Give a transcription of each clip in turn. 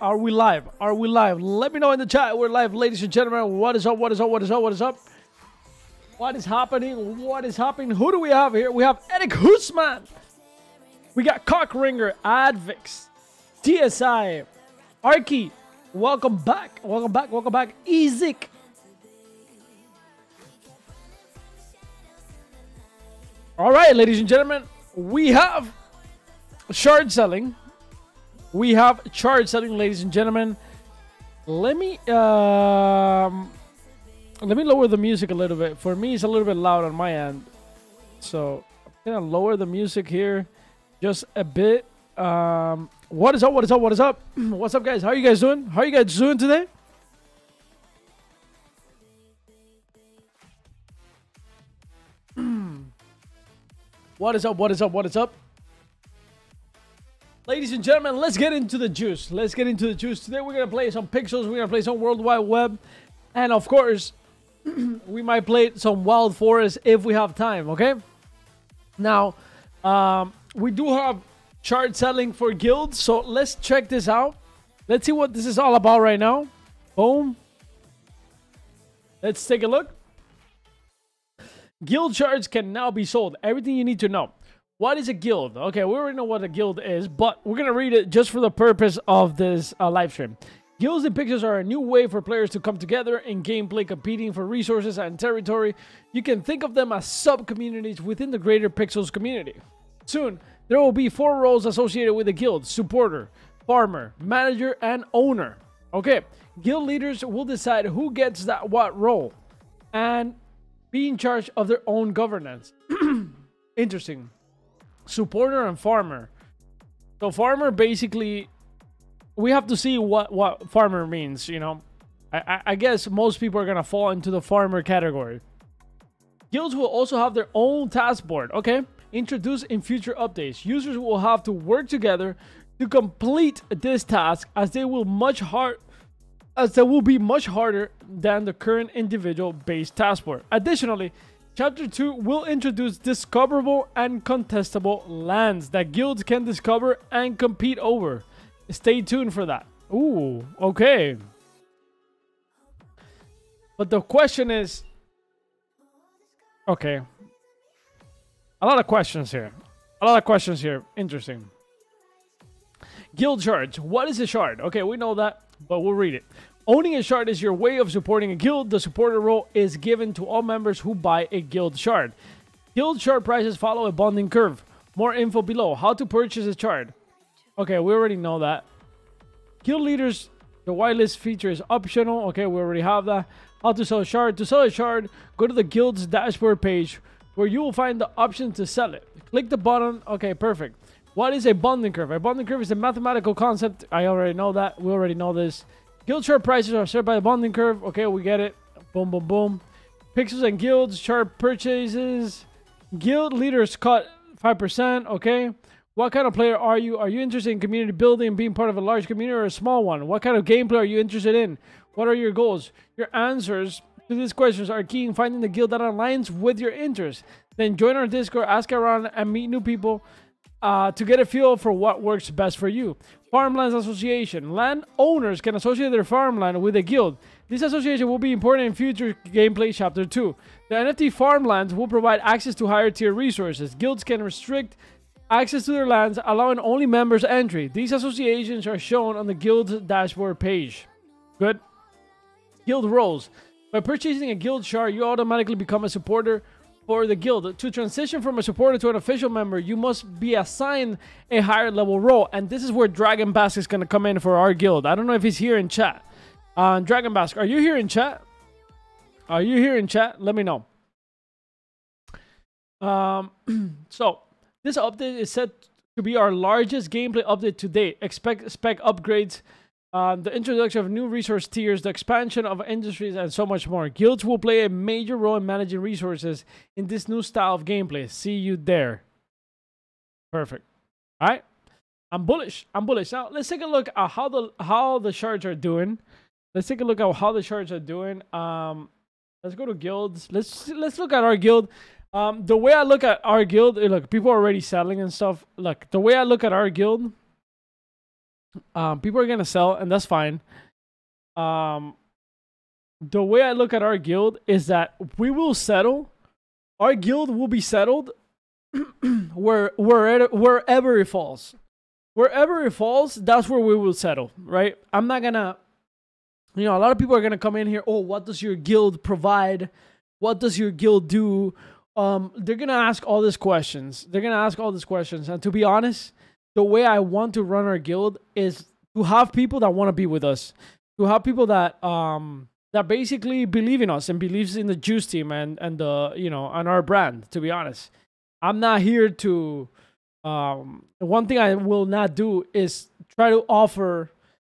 Are we live? Are we live? Let me know in the chat. We're live, ladies and gentlemen. What is up? What is up? What is up? What is up? What is happening? What is happening? Who do we have here? We have Eric Husman. We got Cockringer, Advix, TSI, Arky. Welcome back. Welcome back. Welcome back. Ezik. All right, ladies and gentlemen, we have shard selling we have charge setting, ladies and gentlemen. Let me um, let me lower the music a little bit. For me, it's a little bit loud on my end, so I'm gonna lower the music here just a bit. Um, what is up? What is up? What is up? What's up, guys? How are you guys doing? How are you guys doing today? what is up? What is up? What is up? Ladies and gentlemen, let's get into the juice. Let's get into the juice. Today we're going to play some pixels. We're going to play some World Wide Webb. And of course, we might play some Wild Forest if we have time, okay? Now, um, we do have shard selling for guilds. So let's check this out. Let's see what this is all about right now. Boom. Let's take a look. Guild shards can now be sold. Everything you need to know. What is a guild? Okay, we already know what a guild is, but we're going to read it just for the purpose of this uh, live stream. Guilds and pixels are a new way for players to come together in gameplay competing for resources and territory. You can think of them as sub-communities within the greater Pixels community. Soon, there will be four roles associated with a guild. Supporter, farmer, manager, and owner. Okay, guild leaders will decide who gets that what role and be in charge of their own governance. Interesting supporter and farmer. So farmer basically, we have to see what what farmer means. You know, I, I guess most people are gonna fall into the farmer category. Guilds will also have their own task board. Okay, introduced in future updates. Users will have to work together to complete this task, as they will much hard as they will be much harder than the current individual based task board. Additionally, Chapter 2 will introduce discoverable and contestable lands that guilds can discover and compete over. Stay tuned for that. Ooh, okay. But the question is... Okay. A lot of questions here. A lot of questions here. Interesting. Guild shards. What is a shard? Okay, we know that, but we'll read it. Owning a shard is your way of supporting a guild. The supporter role is given to all members who buy a guild shard. Guild shard prices follow a bonding curve. More info below. How to purchase a shard. Okay, we already know that. Guild leaders, the whitelist feature is optional. Okay, we already have that. How to sell a shard. To sell a shard, go to the guild's dashboard page where you will find the option to sell it. Click the button. Okay, perfect. What is a bonding curve? A bonding curve is a mathematical concept. I already know that. We already know this. Guild shard prices are set by the bonding curve. Okay, we get it. Boom, boom, boom. Pixels and guilds shard purchases. Guild leaders cut 5%. Okay. What kind of player are you? Are you interested in community building, being part of a large community or a small one? What kind of gameplay are you interested in? What are your goals? Your answers to these questions are key in finding the guild that aligns with your interests. Then join our Discord, ask around, and meet new people uh, to get a feel for what works best for you. Farmlands Association. Land owners can associate their farmland with a guild. This association will be important in future gameplay chapter 2. The NFT farmlands will provide access to higher tier resources. Guilds can restrict access to their lands, allowing only members entry. These associations are shown on the guild dashboard page. Good. Guild roles. By purchasing a guild shard, you automatically become a supporter for the guild. To transition from a supporter to an official member, you must be assigned a higher level role. And this is where Dragon Bask is going to come in for our guild. I don't know if he's here in chat. Uh, Dragon Bask, are you here in chat? Are you here in chat? Let me know. Um, so, this update is set to be our largest gameplay update to date. Expect spec upgrades the introduction of new resource tiers, the expansion of industries, and so much more. Guilds will play a major role in managing resources in this new style of gameplay. See you there. Perfect. All right. I'm bullish. I'm bullish. Now let's take a look at how the how the shards are doing. Let's take a look at how the shards are doing. Um, let's go to guilds. Let's let's look at our guild. Um, the way I look at our guild, look, people are already selling and stuff. Look, the way I look at our guild Um, people are gonna sell, and that's fine. Um, the way I look at our guild is that we will settle. Our guild will be settled where where wherever it falls. Wherever it falls, that's where we will settle, right? I'm not gonna you know, a lot of people are gonna come in here, oh, what does your guild provide? What does your guild do? Um, they're gonna ask all these questions. They're gonna ask all these questions. And to be honest, the way I want to run our guild is to have people that want to be with us. To have people that um that basically believe in us and believes in the juice team and and the you know and our brand to be honest. I'm not here to um one thing i will not do is try to offer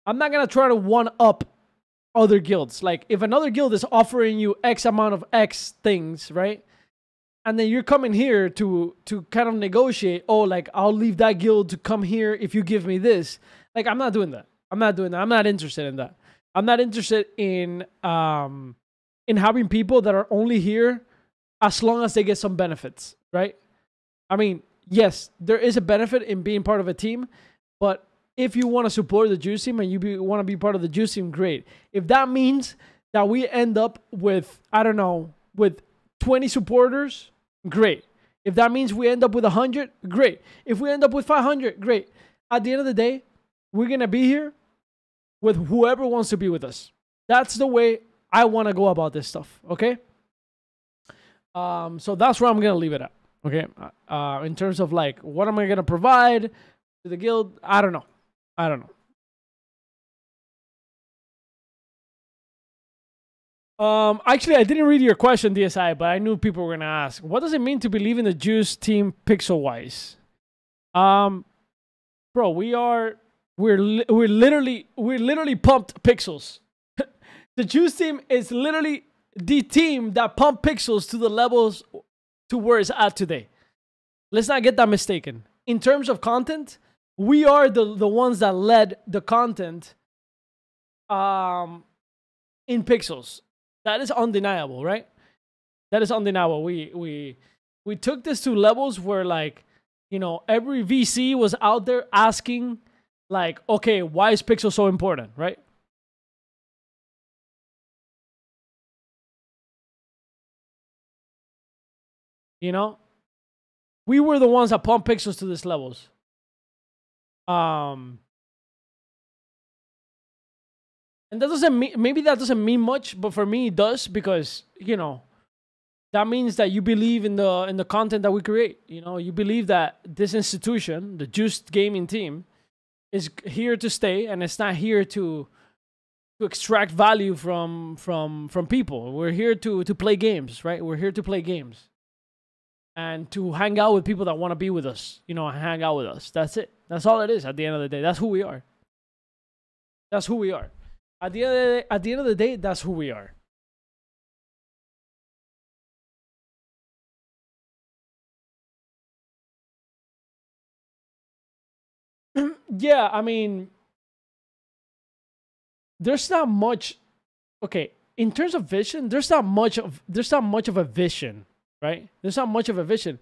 i'm not gonna try to one up other guilds. Like if another guild is offering you x amount of x things right and then you're coming here to to kind of negotiate oh like i'll leave that guild to come here if you give me this like i'm not doing that i'm not doing that i'm not interested in that I'm not interested in um in having people that are only here as long as they get some benefits, right? I mean, yes, there is a benefit in being part of a team, but if you want to support the juice team and you want to be part of the juice team, great. If that means that we end up with I don't know with 20 supporters, great. If that means we end up with 100, great. If we end up with 500, great. At the end of the day, we're going to be here with whoever wants to be with us. That's the way I want to go about this stuff. Okay. Um, so that's where I'm gonna leave it at. Okay. Uh, in terms of like, what am I gonna provide to the guild? I don't know. I don't know. Um, actually, I didn't read your question, DSI, but I knew people were gonna ask. What does it mean to believe in the Juice team pixel wise? Um, bro, we are we're li- we're literally we're literally pumped pixels. the Juice team is literally the team that pumped pixels to the levels to where it's at today. Let's not get that mistaken. In terms of content, we are the the ones that led the content um in pixels. That is undeniable, right? That is undeniable. We we we took this to levels where like, you know, every VC was out there asking like, okay, why is Pixel so important, right? You know, we were the ones that pumped pixels to these levels. Um, and that doesn't mean maybe that doesn't mean much, but for me it does because you know that means that you believe in the in the content that we create. You know, you believe that this institution, the Juiced Gaming team, is here to stay and it's not here to to extract value from from from people. We're here to to play games right? We're here to play games and to hang out with people that want to be with us you know hang out with us. That's it. That's all it is at the end of the day. That's who we are. That's who we are at the end of the day, at the end of the day that's who we are yeah, I mean, there's not much. Okay, in terms of vision, there's not much of there's not much of a vision, right? There's not much of a vision.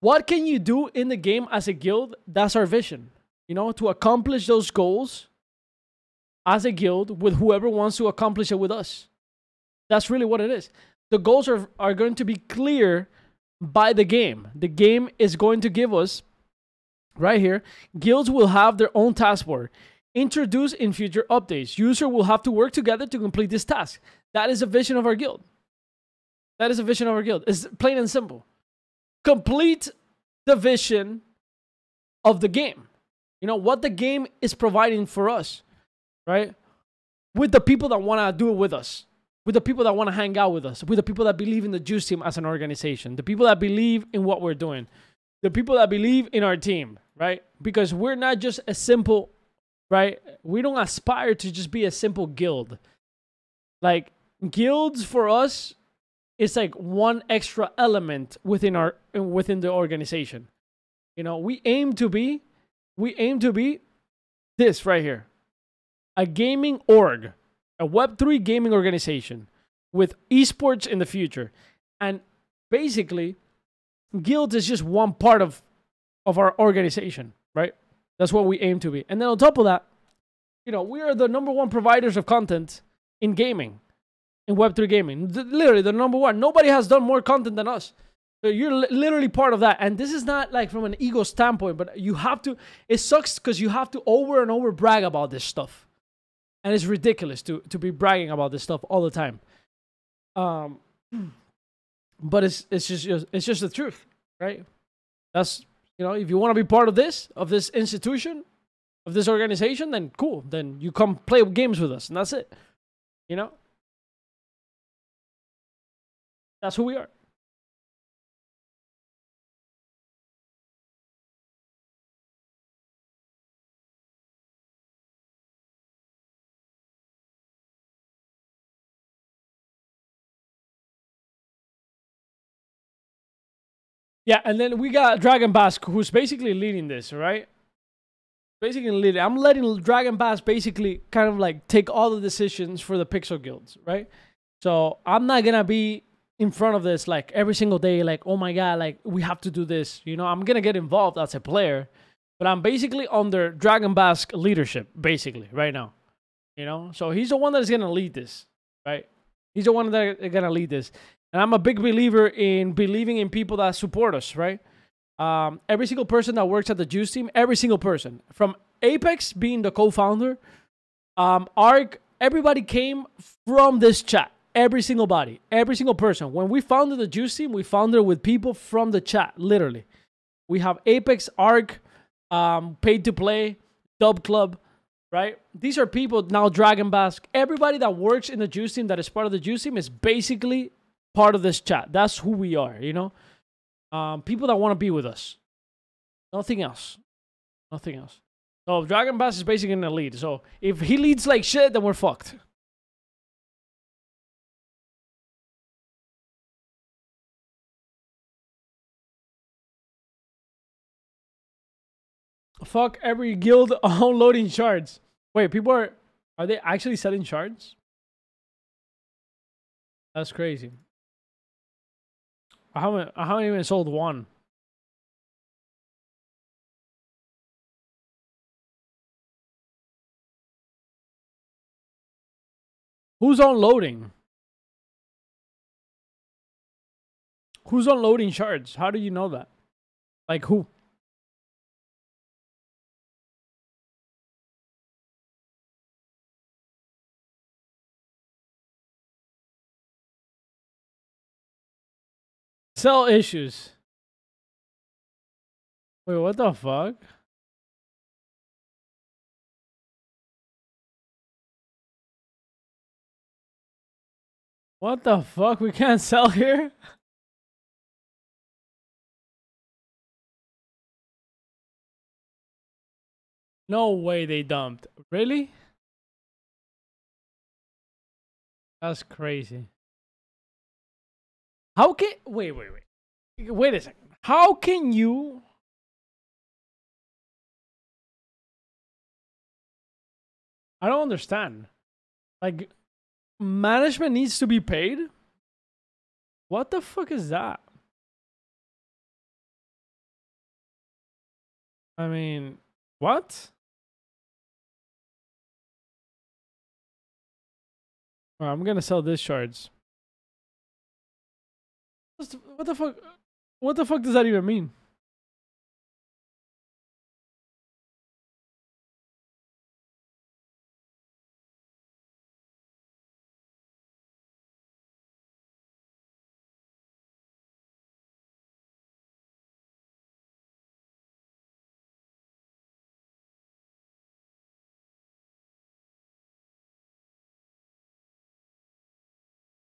What can you do in the game as a guild? That's our vision. You know, to accomplish those goals as a guild with whoever wants to accomplish it with us. That's really what it is. The goals are, are going to be clear by the game. The game is going to give us right here, guilds will have their own task board. Introduced in future updates. User will have to work together to complete this task. That is a vision of our guild. That is a vision of our guild. It's plain and simple. Complete the vision of the game. You know, what the game is providing for us, right? With the people that want to do it with us, with the people that want to hang out with us, with the people that believe in the Juice Team as an organization, the people that believe in what we're doing the people that believe in our team, right? Because we're not just a simple, right? We don't aspire to just be a simple guild. Like guilds for us is like one extra element within our within the organization. You know, we aim to be we aim to be this right here. A gaming org, a web3 gaming organization with esports in the future. And basically guild is just one part of of our organization, right? That's what we aim to be. And then on top of that, you know, we are the number one providers of content in gaming, in Web3 gaming. Literally, the number one. Nobody has done more content than us. So you're li- literally part of that. And this is not like from an ego standpoint, but you have to, it sucks because you have to over and over brag about this stuff. And it's ridiculous to, to be bragging about this stuff all the time. Um, but it's, it's just, it's just the truth, right? That's, you know, if you want to be part of this, of this institution, of this organization, then cool. Then you come play games with us, and that's it. You know? That's who we are. Yeah, and then we got Dragon Bass, who's basically leading this, right? Basically leading. I'm letting Dragon Bass basically kind of like take all the decisions for the Pixel Guilds, right? So I'm not gonna be in front of this like every single day, like, oh my god, like we have to do this. You know, I'm gonna get involved as a player, but I'm basically under Dragon Bass leadership, basically, right now. You know, so he's the one that's gonna lead this, right? He's the one that's gonna lead this. And I'm a big believer in believing in people that support us, right? Um, every single person that works at the Juice team, every single person, from Apex being the co-founder, um, Ark, everybody came from this chat. Every single body, every single person. When we founded the Juice team, we founded with people from the chat, literally. We have Apex, Arc, um, Paid to Play, Dub Club, right? These are people now Dragon Bask. Everybody that works in the Juice team that is part of the Juice team is basically part of this chat. That's who we are, you know? Um, people that want to be with us. Nothing else. Nothing else. So Dragon Bass is basically the lead. So if he leads like shit, then we're fucked. Fuck every guild unloading shards. Wait, people are are they actually selling shards? That's crazy. I haven't I haven't even sold one. Who's unloading? Who's unloading shards? How do you know that? Like who? Cell issues. Wait, what the fuck? What the fuck? We can't sell here? No way they dumped. Really? That's crazy. How can wait, wait, wait. Wait a second. How can you I don't understand. Like management needs to be paid? What the fuck is that? I mean, what? I'm gonna sell this shards. What the fuck? What the fuck does that even mean?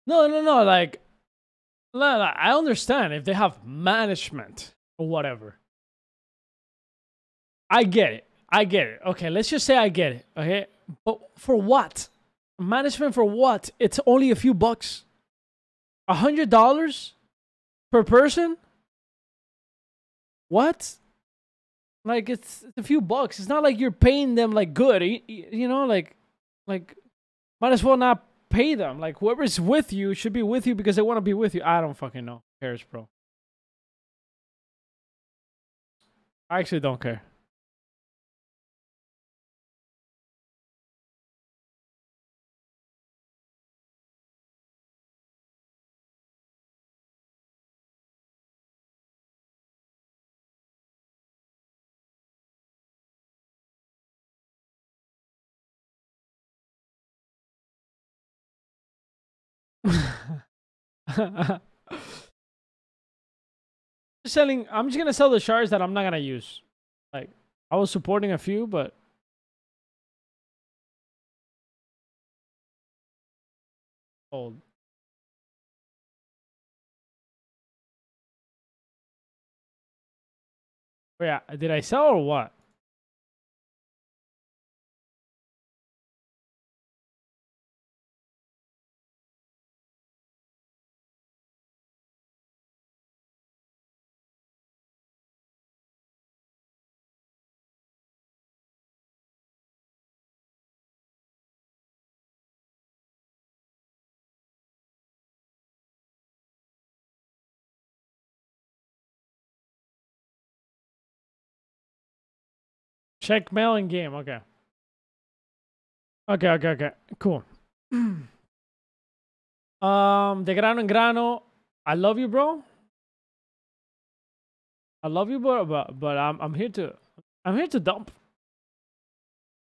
No, no, no. Like, I understand if they have management or whatever. I get it. I get it. Okay, let's just say I get it. Okay, but for what? Management for what? It's only a few bucks. A hundred dollars per person? What? Like it's, it's a few bucks. It's not like you're paying them like good. You, you know, like, like might as well not pay them. Like whoever's with you should be with you because they want to be with you. I don't fucking know. Who cares, bro? I actually don't care. selling I'm just gonna sell the shards that I'm not gonna use. Like I was supporting a few, but old. Yeah, did I sell or what? Check mail in game. Okay. Okay, okay, okay. Cool. um, de grano en grano. I love you, bro. I love you, bro, but but I'm I'm here to I'm here to dump.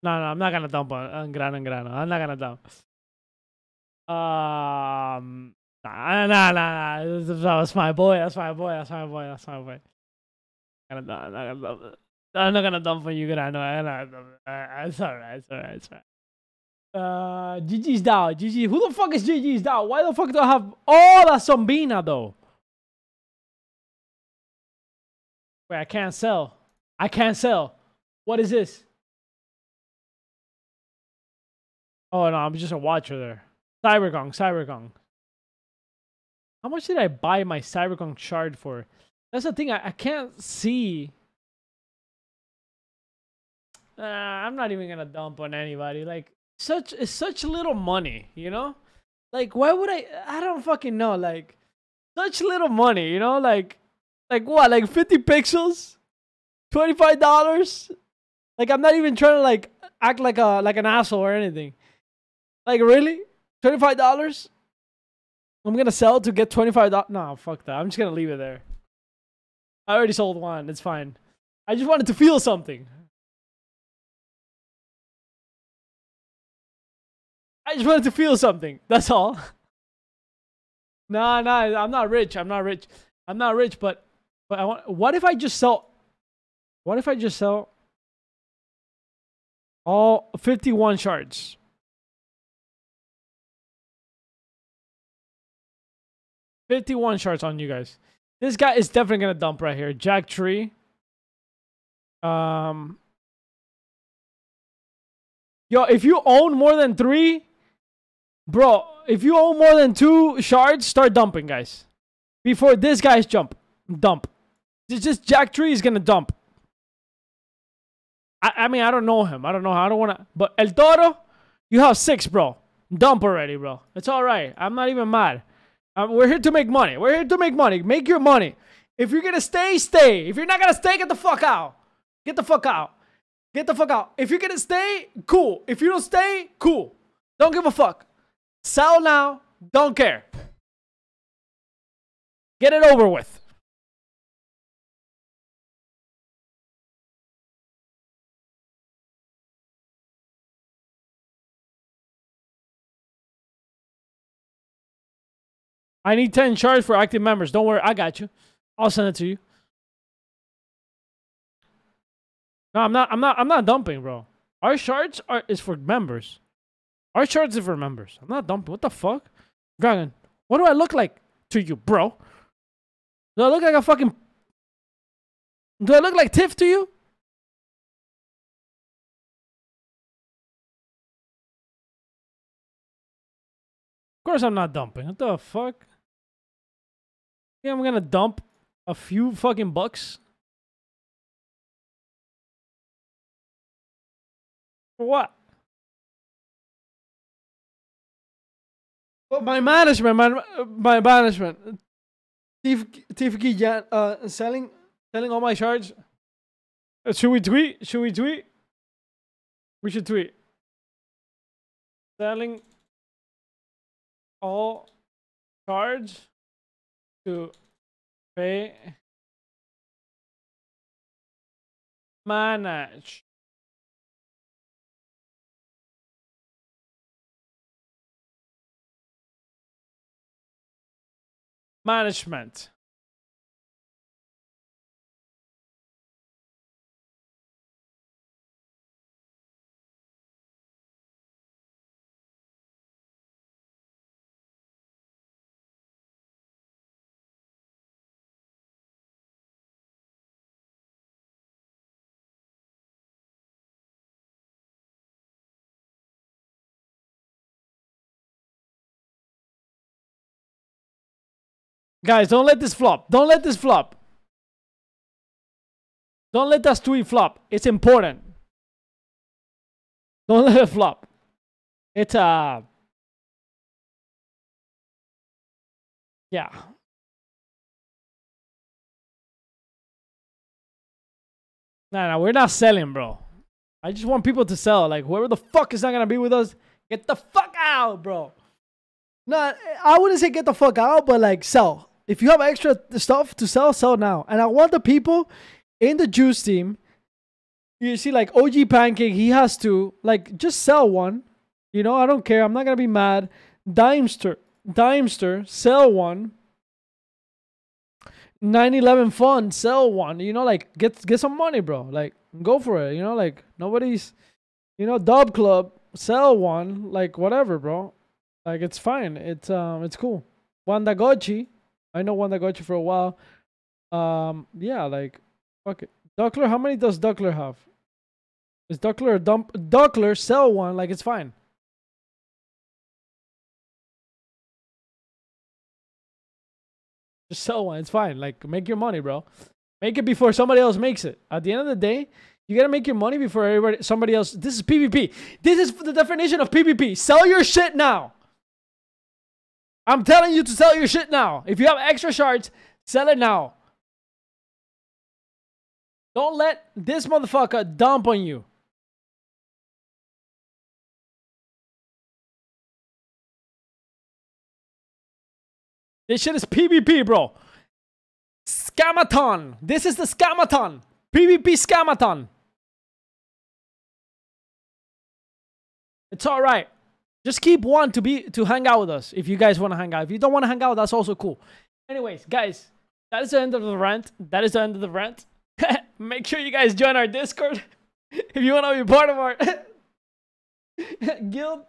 No, no, I'm not gonna dump on, on grano en grano. I'm not gonna dump. Um, nah, nah, nah, nah. That's my boy. That's my boy. That's my boy. That's my boy. I'm not gonna dump. I'm not. I'm not gonna dump. Uh, it's alright. It's alright. It's alright. Uh, GG's down. GG. Who the fuck is GG's down? Why the fuck do I have all that Zombina though? Wait, I can't sell. I can't sell. What is this? Oh no, I'm just a watcher there. Cybergong, Cybergong. How much did I buy my Cybergong shard for? That's the thing, I, I can't see. Uh, I'm not even gonna dump on anybody. Like, such it's such little money, you know? Like, why would I? I don't fucking know. Like, such little money, you know? Like, like what? Like 50 pixels, twenty five dollars. Like, I'm not even trying to like act like a like an asshole or anything. Like, really? Twenty five dollars? I'm gonna sell to get twenty five dollars. No, fuck that. I'm just gonna leave it there. I already sold one. It's fine. I just wanted to feel something. I just wanted to feel something. That's all. nah, nah, I'm not rich. I'm not rich. I'm not rich, but but I want what if I just sell what if I just sell all 51 shards? Fifty-one shards on you guys. This guy is definitely gonna dump right here. Jack tree. Um. Yo, if you own more than three, Bro, if you own more than two shards, start dumping, guys. Before this guy's jump. Dump. It's just Jack Tree is gonna dump. I, I mean, I don't know him. I don't know how. I don't wanna. But El Toro, you have six, bro. Dump already, bro. It's all right. I'm not even mad. Um, we're here to make money. We're here to make money. Make your money. If you're gonna stay, stay. If you're not gonna stay, get the fuck out. Get the fuck out. Get the fuck out. If you're gonna stay, cool. If you don't stay, cool. Don't give a fuck. Sell now. Don't care. Get it over with. I need 10 shards for active members. Don't worry, I got you. I'll send it to you. No, I'm not I'm not I'm not dumping, bro. Our shards are is for members. Our shards are for members. I'm not dumping. What the fuck? Dragon, what do I look like to you, bro? Do I look like a fucking Do I look like Tiff to you? Of course I'm not dumping. What the fuck? Yeah, I'm gonna dump a few fucking bucks. For what? Well, my management, my, my management. TFK uh, selling, selling all my shards. Uh, should we tweet? Should we tweet? We should tweet. Selling all cards to pay manage management. Guys, don't let this flop. Don't let this flop. Don't let that tweet flop. It's important. Don't let it flop. It's uh Yeah. Nah, nah, we're not selling, bro. I just want people to sell. Like, whoever the fuck is not gonna be with us, get the fuck out, bro. No, I wouldn't say get the fuck out, but like sell. If you have extra stuff to sell, sell now. And I want the people in the juice team. You see, like OG Pancake, he has to like just sell one. You know, I don't care. I'm not gonna be mad. Dimester, Dimester, sell one. 911 fun, sell one. You know, like get get some money, bro. Like go for it. You know, like nobody's, you know, Dub Club, sell one. Like whatever, bro. Like it's fine. It's um, it's cool. Wandagochi, I know one that got you for a while. Um, yeah, like fuck it. Duckler, how many does Duckler have? Is Duckler a dump? Duckler, sell one. Like it's fine. Just sell one. It's fine. Like make your money, bro. Make it before somebody else makes it. At the end of the day, you gotta make your money before everybody, somebody else. This is PvP. This is the definition of PvP. Sell your shit now. I'm telling you to sell your shit now. If you have extra shards, sell it now. Don't let this motherfucker dump on you. This shit is PvP, bro. Scamathon. This is the Scamathon. PvP Scamathon. It's all right. Just keep one to be to hang out with us if you guys want to hang out. If you don't want to hang out, that's also cool. Anyways, guys, that is the end of the rant. That is the end of the rant. Make sure you guys join our Discord if you want to be part of our guild.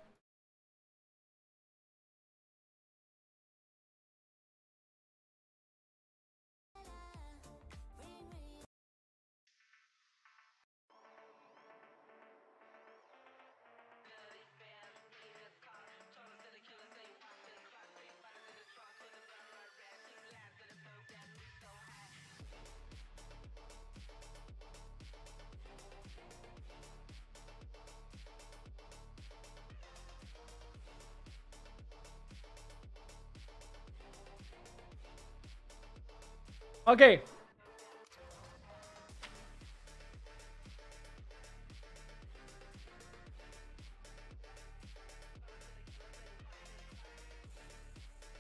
Okay.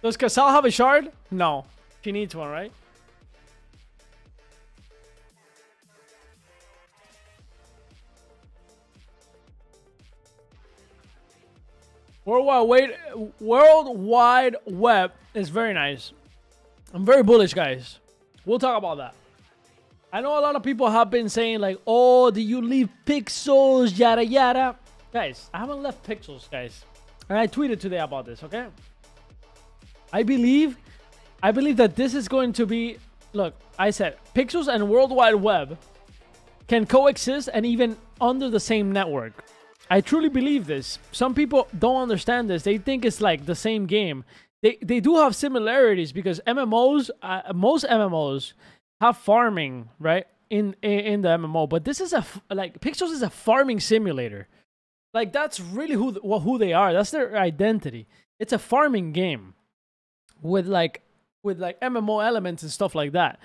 Does Casal have a shard? No. She needs one, right? Worldwide, World Wide Webb is very nice. I'm very bullish, guys. We'll talk about that. I know a lot of people have been saying like, oh, do you leave pixels, yada yada. Guys, I haven't left pixels, guys. And I tweeted today about this, okay? I believe, I believe that this is going to be, look, I said pixels and World Wide Webb can coexist and even under the same network. I truly believe this. Some people don't understand this. They think it's like the same game they they do have similarities because MMOs, uh, most MMOs have farming right in, in the MMO, but this is a like Pixels is a farming simulator. Like that's really who who they are. That's their identity. It's a farming game with like with like MMO elements and stuff like that.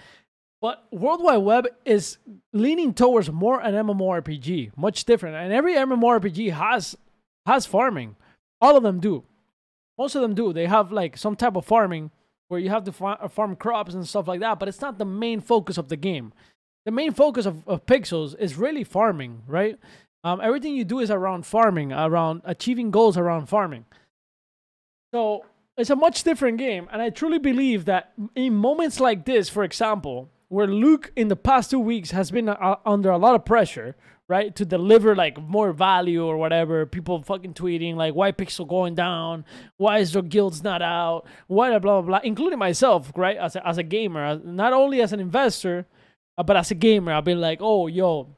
But World Wide Webb is leaning towards more an MMORPG, much different. And every MMORPG has has farming. All of them do. Most of them do. They have like some type of farming where you have to uh, farm crops and stuff like that, but it's not the main focus of the game. The main focus of, of Pixels is really farming, right? Um, everything you do is around farming, around achieving goals around farming. So it's a much different game, and I truly believe that in moments like this, for example, where Luke in the past two weeks has been uh, under a lot of pressure, right, to deliver like more value or whatever. People fucking tweeting like, "Why Pixel going down? Why is the guilds not out? Why blah blah blah?" Including myself, right, as a, as a gamer, not only as an investor, uh, but as a gamer, I've been like, "Oh, yo."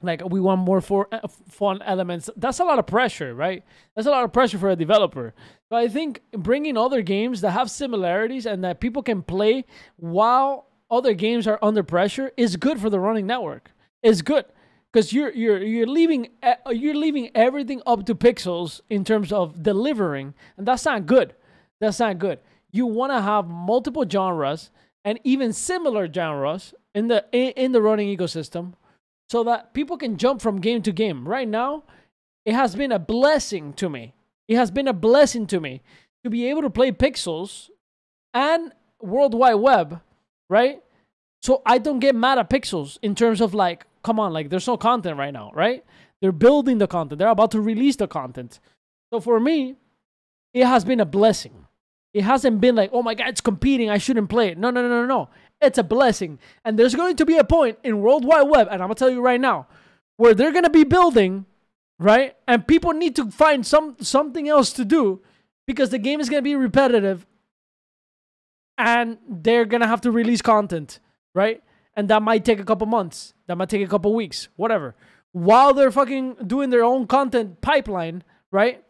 Like we want more for uh, fun elements. That's a lot of pressure, right? That's a lot of pressure for a developer. So I think bringing other games that have similarities and that people can play while other games are under pressure is good for the Ronin network. It's good because you're you're you're leaving you're leaving everything up to pixels in terms of delivering, and that's not good. That's not good. You want to have multiple genres and even similar genres in the in, the Ronin ecosystem, so that people can jump from game to game. Right now, it has been a blessing to me. It has been a blessing to me to be able to play Pixels and World Wide Webb right? So I don't get mad at Pixels in terms of like, come on, like there's no content right now, right? They're building the content. They're about to release the content. So for me, it has been a blessing. It hasn't been like, oh my god, it's competing. I shouldn't play it. No, no, no, no, no. It's a blessing. And there's going to be a point in World Wide Webb, and I'm gonna tell you right now, where they're gonna be building, right? And people need to find some something else to do because the game is gonna be repetitive and they're gonna have to release content, right? And that might take a couple months. That might take a couple weeks, whatever. While they're fucking doing their own content pipeline, right?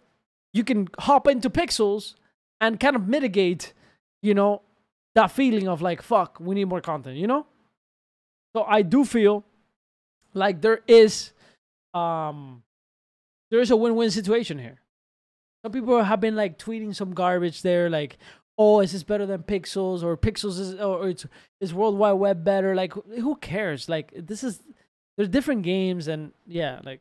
You can hop into Pixels and kind of mitigate, you know, that feeling of like, fuck, we need more content, you know? So I do feel like there is um there is a win-win situation here. Some people have been like tweeting some garbage there, like, oh, is this better than Pixels or Pixels is or it's is World Wide Webb better? Like, who cares? Like, this is there's different games and yeah, like.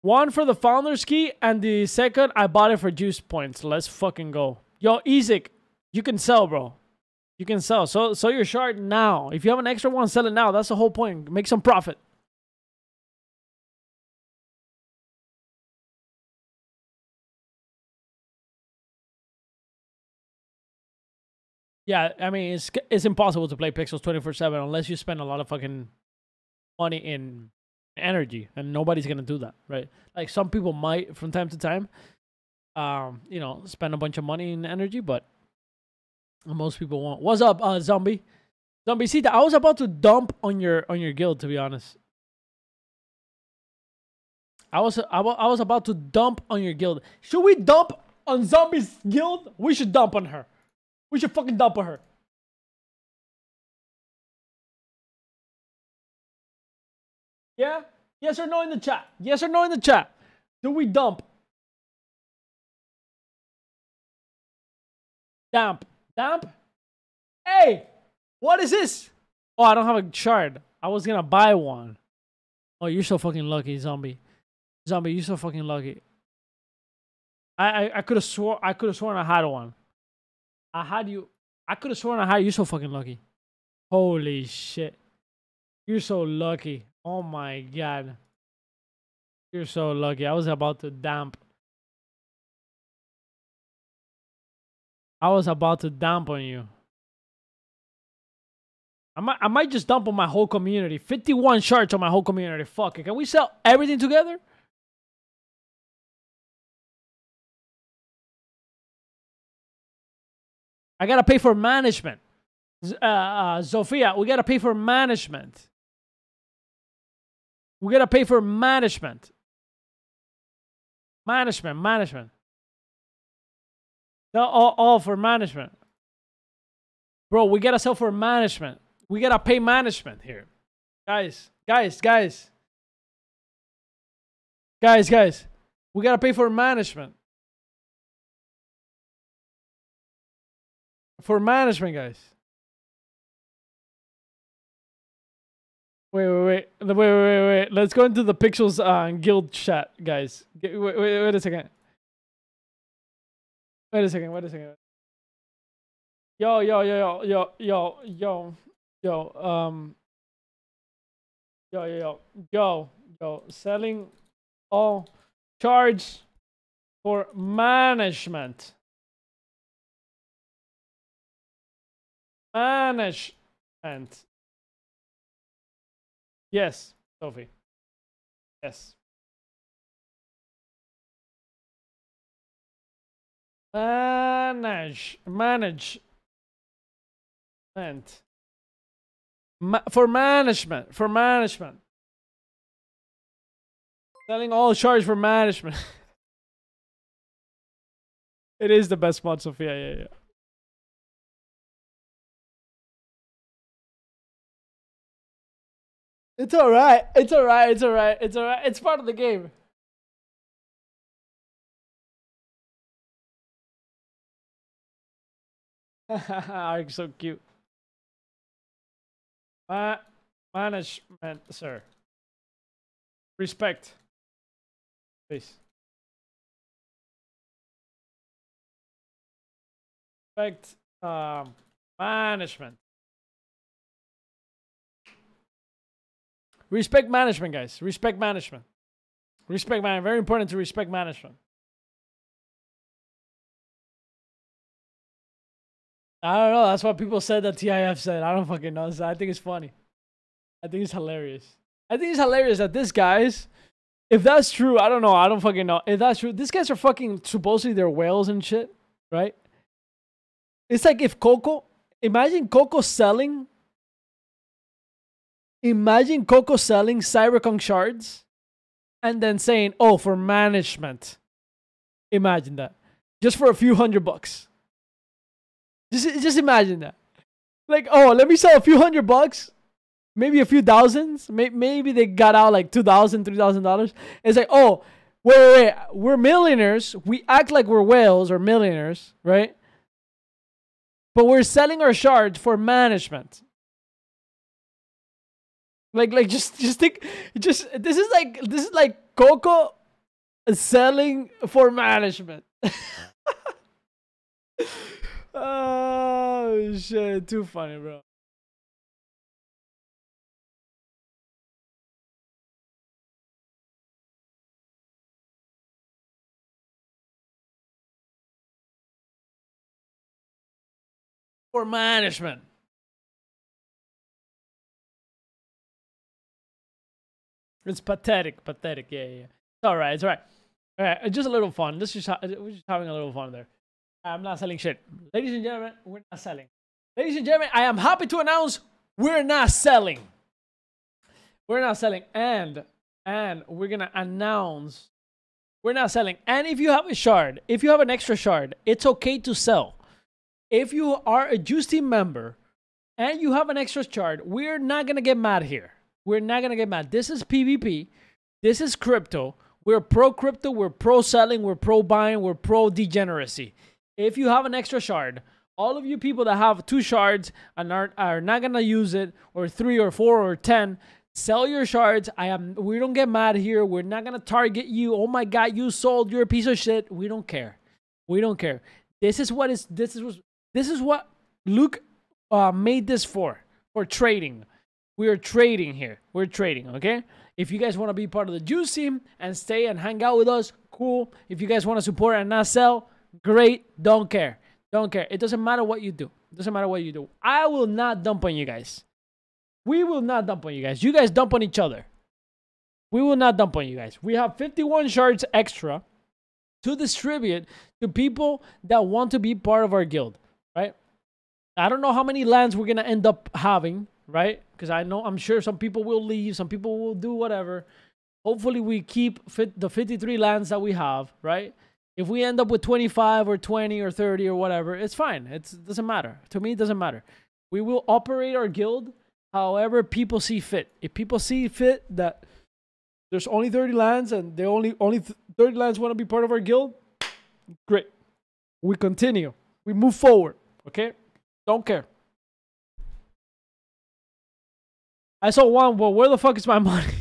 One for the founder's key, and the second I bought it for juice points. Let's fucking go. Yo, Ezek, you can sell, bro. You can sell. So so your shard now. If you have an extra one, sell it now. That's the whole point. Make some profit. Yeah, I mean it's it's impossible to play Pixels twenty four seven unless you spend a lot of fucking money in energy, and nobody's gonna do that, right? Like some people might from time to time, um, you know, spend a bunch of money in energy, but most people won't. What's up, uh, zombie? Zombie, see, that I was about to dump on your on your guild, to be honest. I was I was about to dump on your guild. Should we dump on Zombie's guild? We should dump on her. We should fucking dump her. Yeah? Yes or no in the chat? Yes or no in the chat? Do we dump? Damp. Damp? Hey! What is this? Oh, I don't have a shard. I was gonna buy one. Oh, you're so fucking lucky, zombie. Zombie, you're so fucking lucky. I I, I could have swore I could have sworn I had one. I had you. I could have sworn I had you. So fucking lucky. Holy shit. You're so lucky. Oh my god. You're so lucky. I was about to damp. I was about to dump on you. I might, I might just dump on my whole community. 51 shards on my whole community. Fuck it. Can we sell everything together? I gotta pay for management. Uh, uh, Sophia, we gotta pay for management. We gotta pay for management. Management, management. No, all, all for management. Bro, we gotta sell for management. We gotta pay management here. Guys, guys, guys. Guys, guys. We gotta pay for management. For management, guys. Wait, wait, wait, wait, wait, wait. Let's go into the Pixels uh, guild chat, guys. Wait, wait, wait a second. Wait a second. Wait a second. Yo, yo, yo, yo, yo, yo, yo, um, yo, yo, yo, yo, yo, selling all charge for management. Management. Yes, Sophie. Yes. Manage. Manage. Ma for management. For management. Selling all charge for management. it is the best mod, Sophia. Yeah, yeah. It's alright. It's alright. It's alright. It's alright. It's part of the game. Are so cute. Ma management, sir. Respect. Please. Respect um, management. Respect management, guys. Respect management. Respect man. Very important to respect management. I don't know. That's what people said that TIF said. I don't fucking know. I think it's funny. I think it's hilarious. I think it's hilarious that this guys, if that's true, I don't know. I don't fucking know. If that's true, these guys are fucking supposedly they're whales and shit, right? It's like if Coco, imagine Coco selling Imagine Coco selling CyberKongz shards and then saying, oh, for management. Imagine that. Just for a few hundred bucks. Just, just imagine that. Like, oh, let me sell a few hundred bucks. Maybe a few thousands. Maybe they got out like $2,000, $3,000. It's like, oh, wait, wait, wait. We're millionaires. We act like we're whales or millionaires, right? But we're selling our shards for management. Like, like just, just think, just this is like, this is like Coco selling for management. oh shit! Too funny, bro. For management. It's pathetic, pathetic. Yeah, yeah. It's all right. It's all right. All right. Just a little fun. This just uh, we're just having a little fun there. I'm not selling shit, ladies and gentlemen. We're not selling. Ladies and gentlemen, I am happy to announce we're not selling. We're not selling, and and we're gonna announce we're not selling. And if you have a shard, if you have an extra shard, it's okay to sell. If you are a Juice Team member and you have an extra shard, we're not gonna get mad here. We're not gonna get mad. This is PvP. This is crypto. We're pro crypto. We're pro selling. We're pro buying. We're pro degeneracy. If you have an extra shard, all of you people that have two shards and are, are not gonna use it, or three or four or ten, sell your shards. I am. We don't get mad here. We're not gonna target you. Oh my god, you sold. You're a piece of shit. We don't care. We don't care. This is what is. This is. This is what Luke uh, made this for. For trading. We are trading here. We're trading, okay? If you guys want to be part of the Juice team and stay and hang out with us, cool. If you guys want to support and not sell, great. Don't care. Don't care. It doesn't matter what you do. It doesn't matter what you do. I will not dump on you guys. We will not dump on you guys. You guys dump on each other. We will not dump on you guys. We have 51 shards extra to distribute to people that want to be part of our guild, right? I don't know how many lands we're going to end up having right? Because I know I'm sure some people will leave, some people will do whatever. Hopefully, we keep fit the 53 lands that we have, right? If we end up with 25 or 20 or 30 or whatever, it's fine. It's, it doesn't matter. To me, it doesn't matter. We will operate our guild however people see fit. If people see fit that there's only 30 lands and they only only 30 lands want to be part of our guild, great. We continue. We move forward. Okay? Don't care. I saw one, but where the fuck is my money?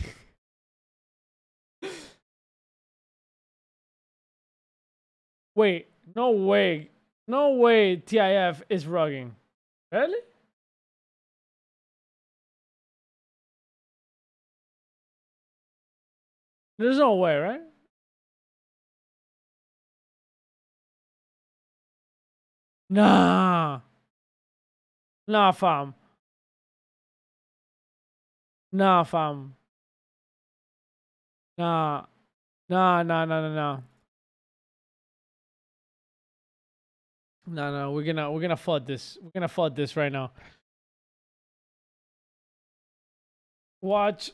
Wait, no way. No way TIF is rugging. Really? There's no way, right? Nah. Nah, fam. Nah, fam. Nah. Nah, nah, nah, nah, nah. No, no, we're gonna we're gonna flood this. We're gonna flood this right now. Watch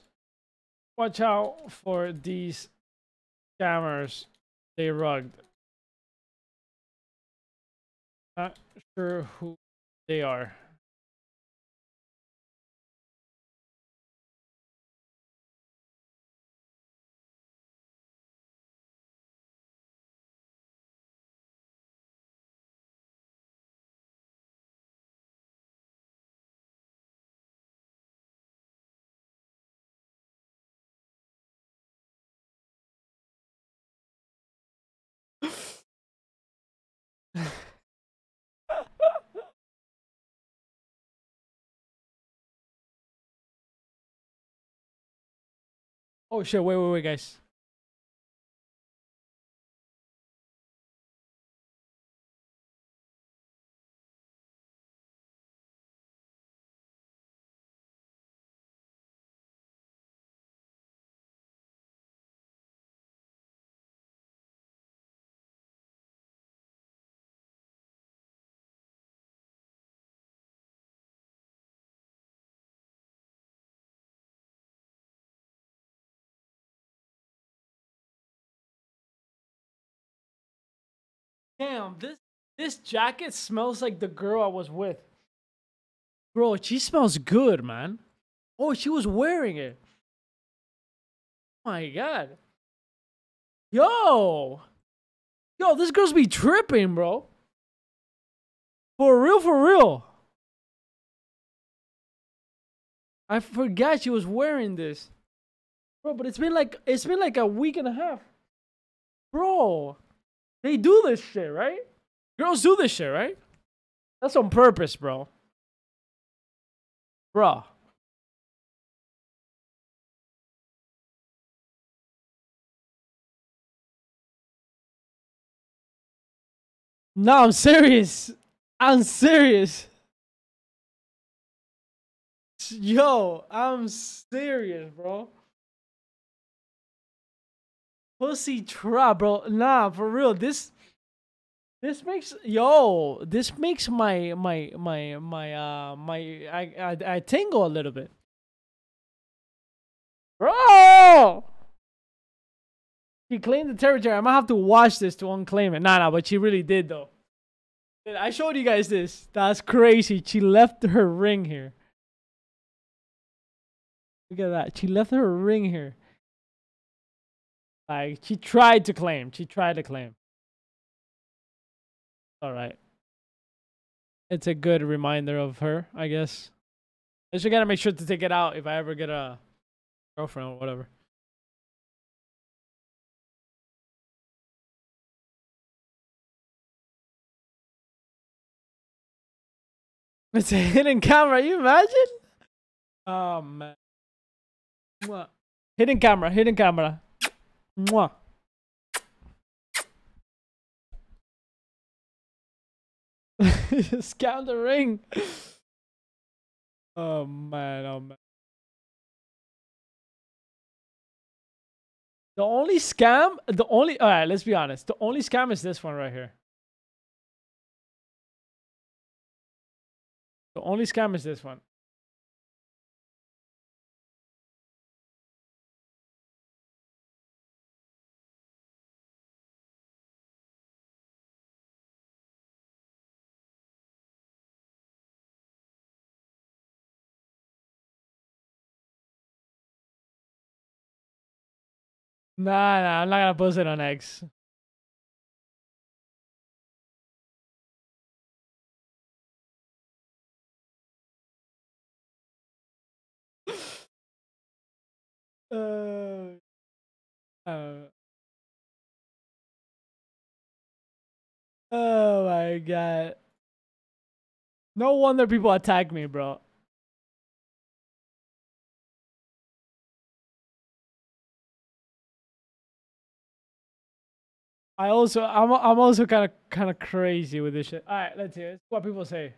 watch out for these scammers. They rugged. Not sure who they are. Oh shit, wait, wait, wait, guys. Damn, this this jacket smells like the girl I was with. Bro, she smells good, man. Oh, she was wearing it. Oh my god. Yo. Yo, this girl's be tripping, bro. For real, for real. I forgot she was wearing this. Bro, but it's been like it's been like a week and a half. Bro. They do this shit, right? Girls do this shit, right? That's on purpose, bro. Bro. No, I'm serious. I'm serious. Yo, I'm serious, bro. Pussy trap, bro. Nah, for real. This this makes yo, this makes my my my my uh my I I, I tingle a little bit. Bro! She claimed the territory. I'm gonna have to watch this to unclaim it. Nah, nah, but she really did though. I showed you guys this. That's crazy. She left her ring here. Look at that. She left her ring here. Like she tried to claim. She tried to claim. All right. It's a good reminder of her, I guess. I just gotta make sure to take it out if I ever get a girlfriend or whatever. It's a hidden camera. You imagine? Oh man. What? Hidden camera. Hidden camera. Mwah. Scam the ring. Oh man, oh man. The only scam, the only, all right, let's be honest. The only scam is this one right here. The only scam is this one. Nah, nah, I'm not gonna post it on X. uh, uh, oh my god. No wonder people attack me, bro. I also I'm I'm also kind of kind of crazy with this shit. All right, let's hear it. what people say.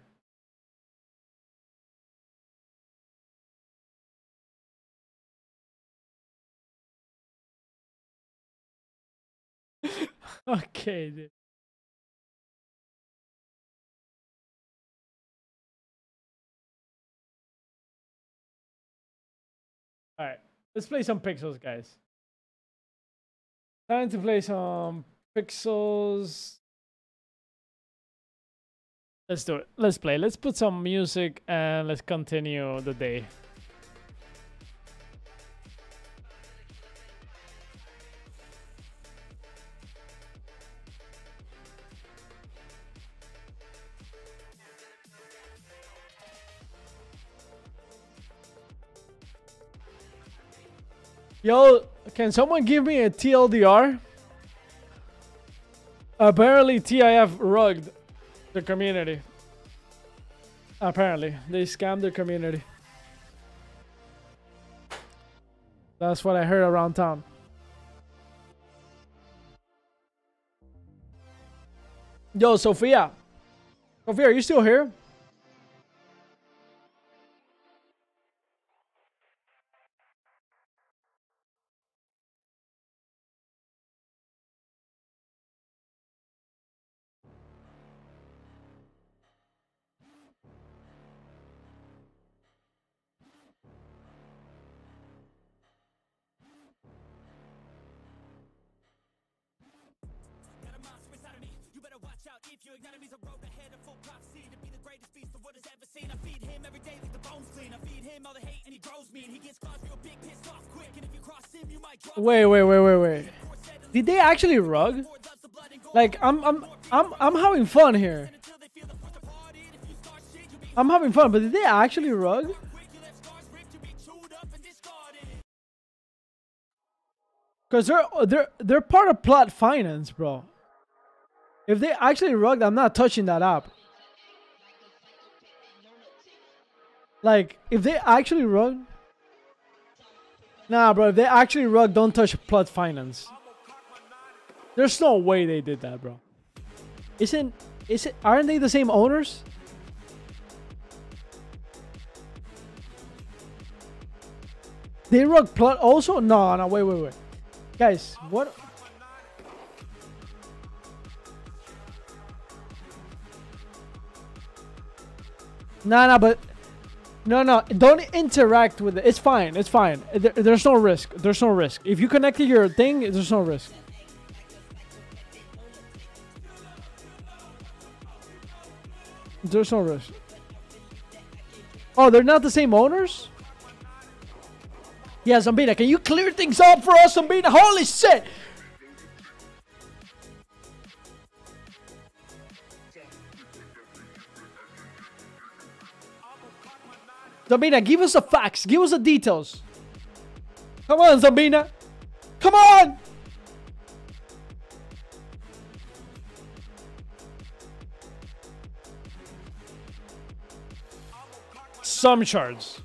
okay, dude. All right, let's play some pixels, guys. Time to play some pixels. Let's do it. Let's play. Let's put some music and let's continue the day. Yo, can someone give me a TLDR? Apparently TIF rugged the community. Apparently. They scammed the community. That's what I heard around town. Yo, Sophia. Sophia, are you still here? Wait, wait, wait, wait, wait. Did they actually rug? Like, I'm, I'm, I'm, I'm having fun here. I'm having fun, but did they actually rug? Cause they're they're they're part of plot finance, bro. If they actually rugged, I'm not touching that app. Like, if they actually rug, nah, bro. If they actually rug, don't touch plot finance. There's no way they did that, bro. Isn't is it? Aren't they the same owners? They rug plot also? No, no. Wait, wait, wait. Guys, what? Nah, nah. but no, no, don't interact with it. It's fine. It's fine. There, there's no risk. There's no risk. If you connected your thing, there's no risk. There's no risk. Oh, they're not the same owners? Yeah, Zambina, can you clear things up for us, Zambina? Holy shit! Zambina, give us the facts. Give us the details. Come on, Zabina. Come on! Some shards.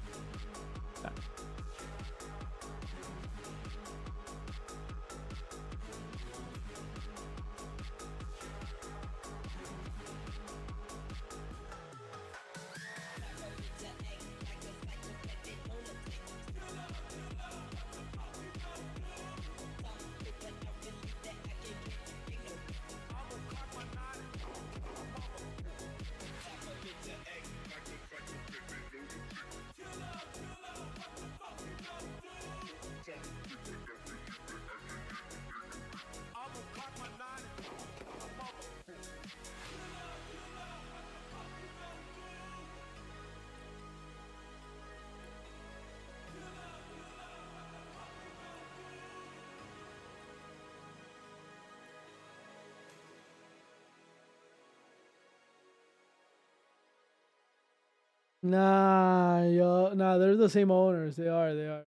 Nah, yo, nah, they're the same owners. They are, they are.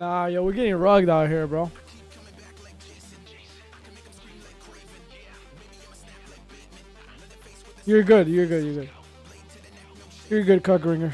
Nah, yo, we're getting rugged out here, bro. You're good. You're good. You're good. You're good, Cockringer.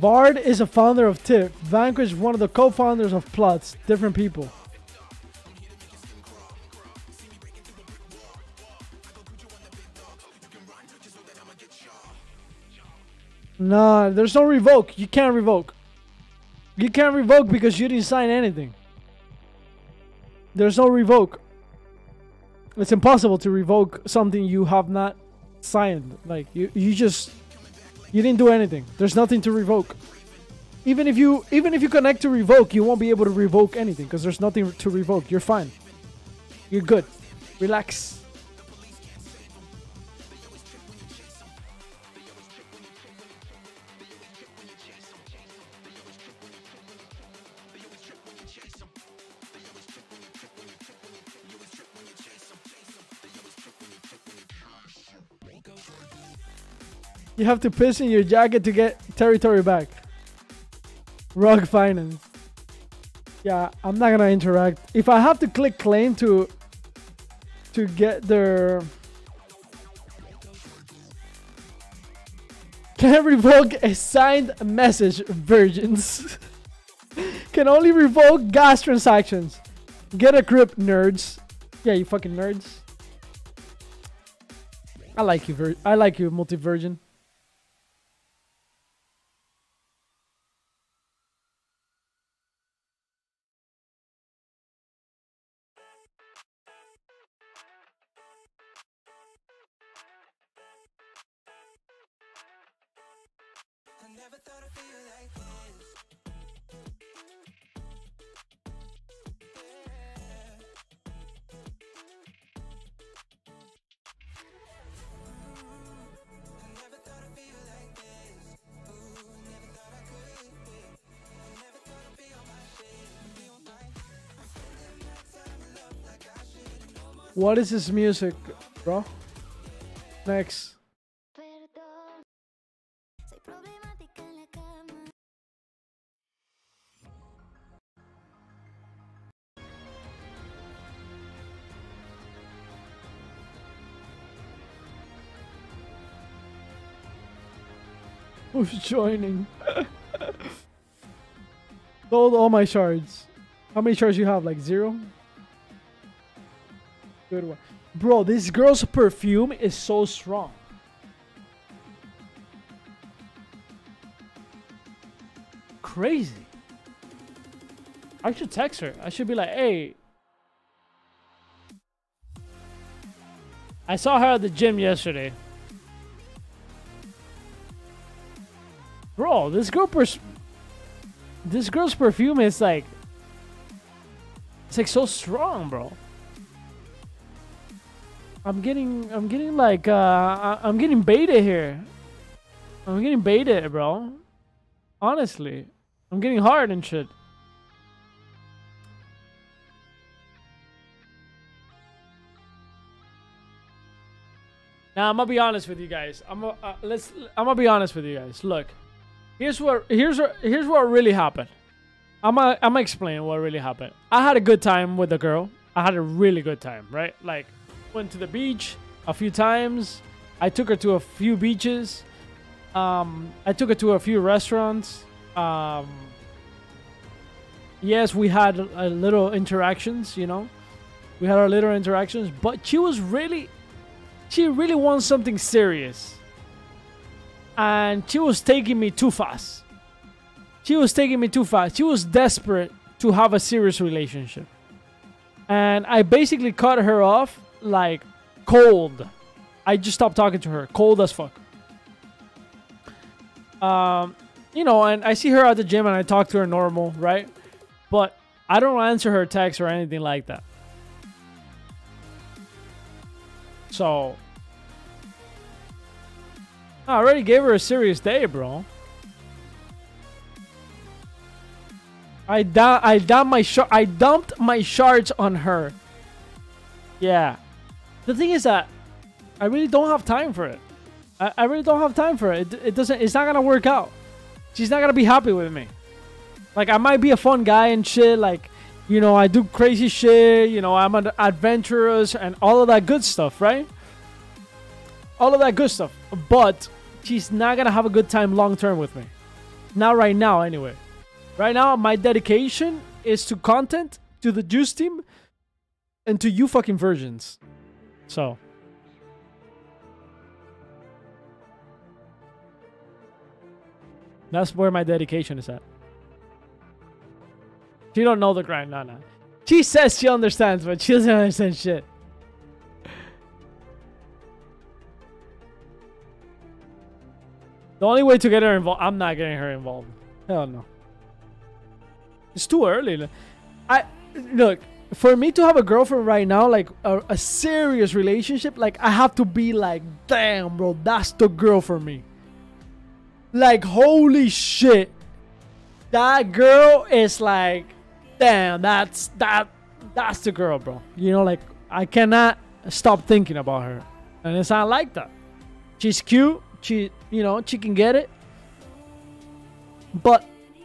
Vard is a founder of TIFF. Vanquish one of the co-founders of Plots. Different people. Nah, there's no revoke. You can't revoke. You can't revoke because you didn't sign anything. There's no revoke. It's impossible to revoke something you have not signed. Like you, you just you didn't do anything. There's nothing to revoke. Even if you even if you connect to revoke, you won't be able to revoke anything because there's nothing to revoke. You're fine. You're good. Relax. You have to piss in your jacket to get territory back. Rug finance. Yeah, I'm not gonna interact. If I have to click claim to to get their Can't revoke a signed message, virgins. Can only revoke gas transactions. Get a grip, nerds. Yeah, you fucking nerds. I like you, vir I like you, multi-virgin. What is this music, bro? Next. Who's joining? Sold all my shards. How many shards you have? Like zero? Good one. Bro, this girl's perfume is so strong. Crazy. I should text her. I should be like, hey. I saw her at the gym yesterday. Bro, this girl pers this girl's perfume is like it's like so strong, bro. I'm getting, I'm getting like, uh, I'm getting baited here. I'm getting baited, bro. Honestly, I'm getting hard and shit. Now I'm gonna be honest with you guys. I'm gonna, uh, let's. I'm gonna be honest with you guys. Look, here's what here's what here's what really happened. I'm gonna I'm gonna explain what really happened. I had a good time with the girl. I had a really good time, right? Like Went to the beach a few times. I took her to a few beaches. Um, I took her to a few restaurants. Um, yes, we had a, little interactions, you know. We had our little interactions, but she was really, she really wants something serious. And she was taking me too fast. She was taking me too fast. She was desperate to have a serious relationship. And I basically cut her off like cold. I just stopped talking to her, cold as fuck. Um, you know, and I see her at the gym and I talk to her normal, right? But I don't answer her texts or anything like that. So I already gave her a serious day, bro. I I dumped my I dumped my shards on her. Yeah. The thing is that I really don't have time for it. I, I really don't have time for it. it. It doesn't it's not gonna work out. She's not gonna be happy with me. Like I might be a fun guy and shit, like you know, I do crazy shit, you know, I'm an adventurous and all of that good stuff, right? All of that good stuff. But she's not gonna have a good time long term with me. Not right now, anyway. Right now, my dedication is to content, to the juice team, and to you fucking virgins. So. That's where my dedication is at. She don't know the grind, no. She says she understands, but she doesn't understand shit. The only way to get her involved, I'm not getting her involved. Hell no. It's too early. I look for me to have a girlfriend right now, like a, a serious relationship. Like I have to be like, damn, bro, that's the girl for me. Like holy shit, that girl is like, damn, that's that that's the girl, bro. You know, like I cannot stop thinking about her, and it's not like that. She's cute. She, you know, she can get it. But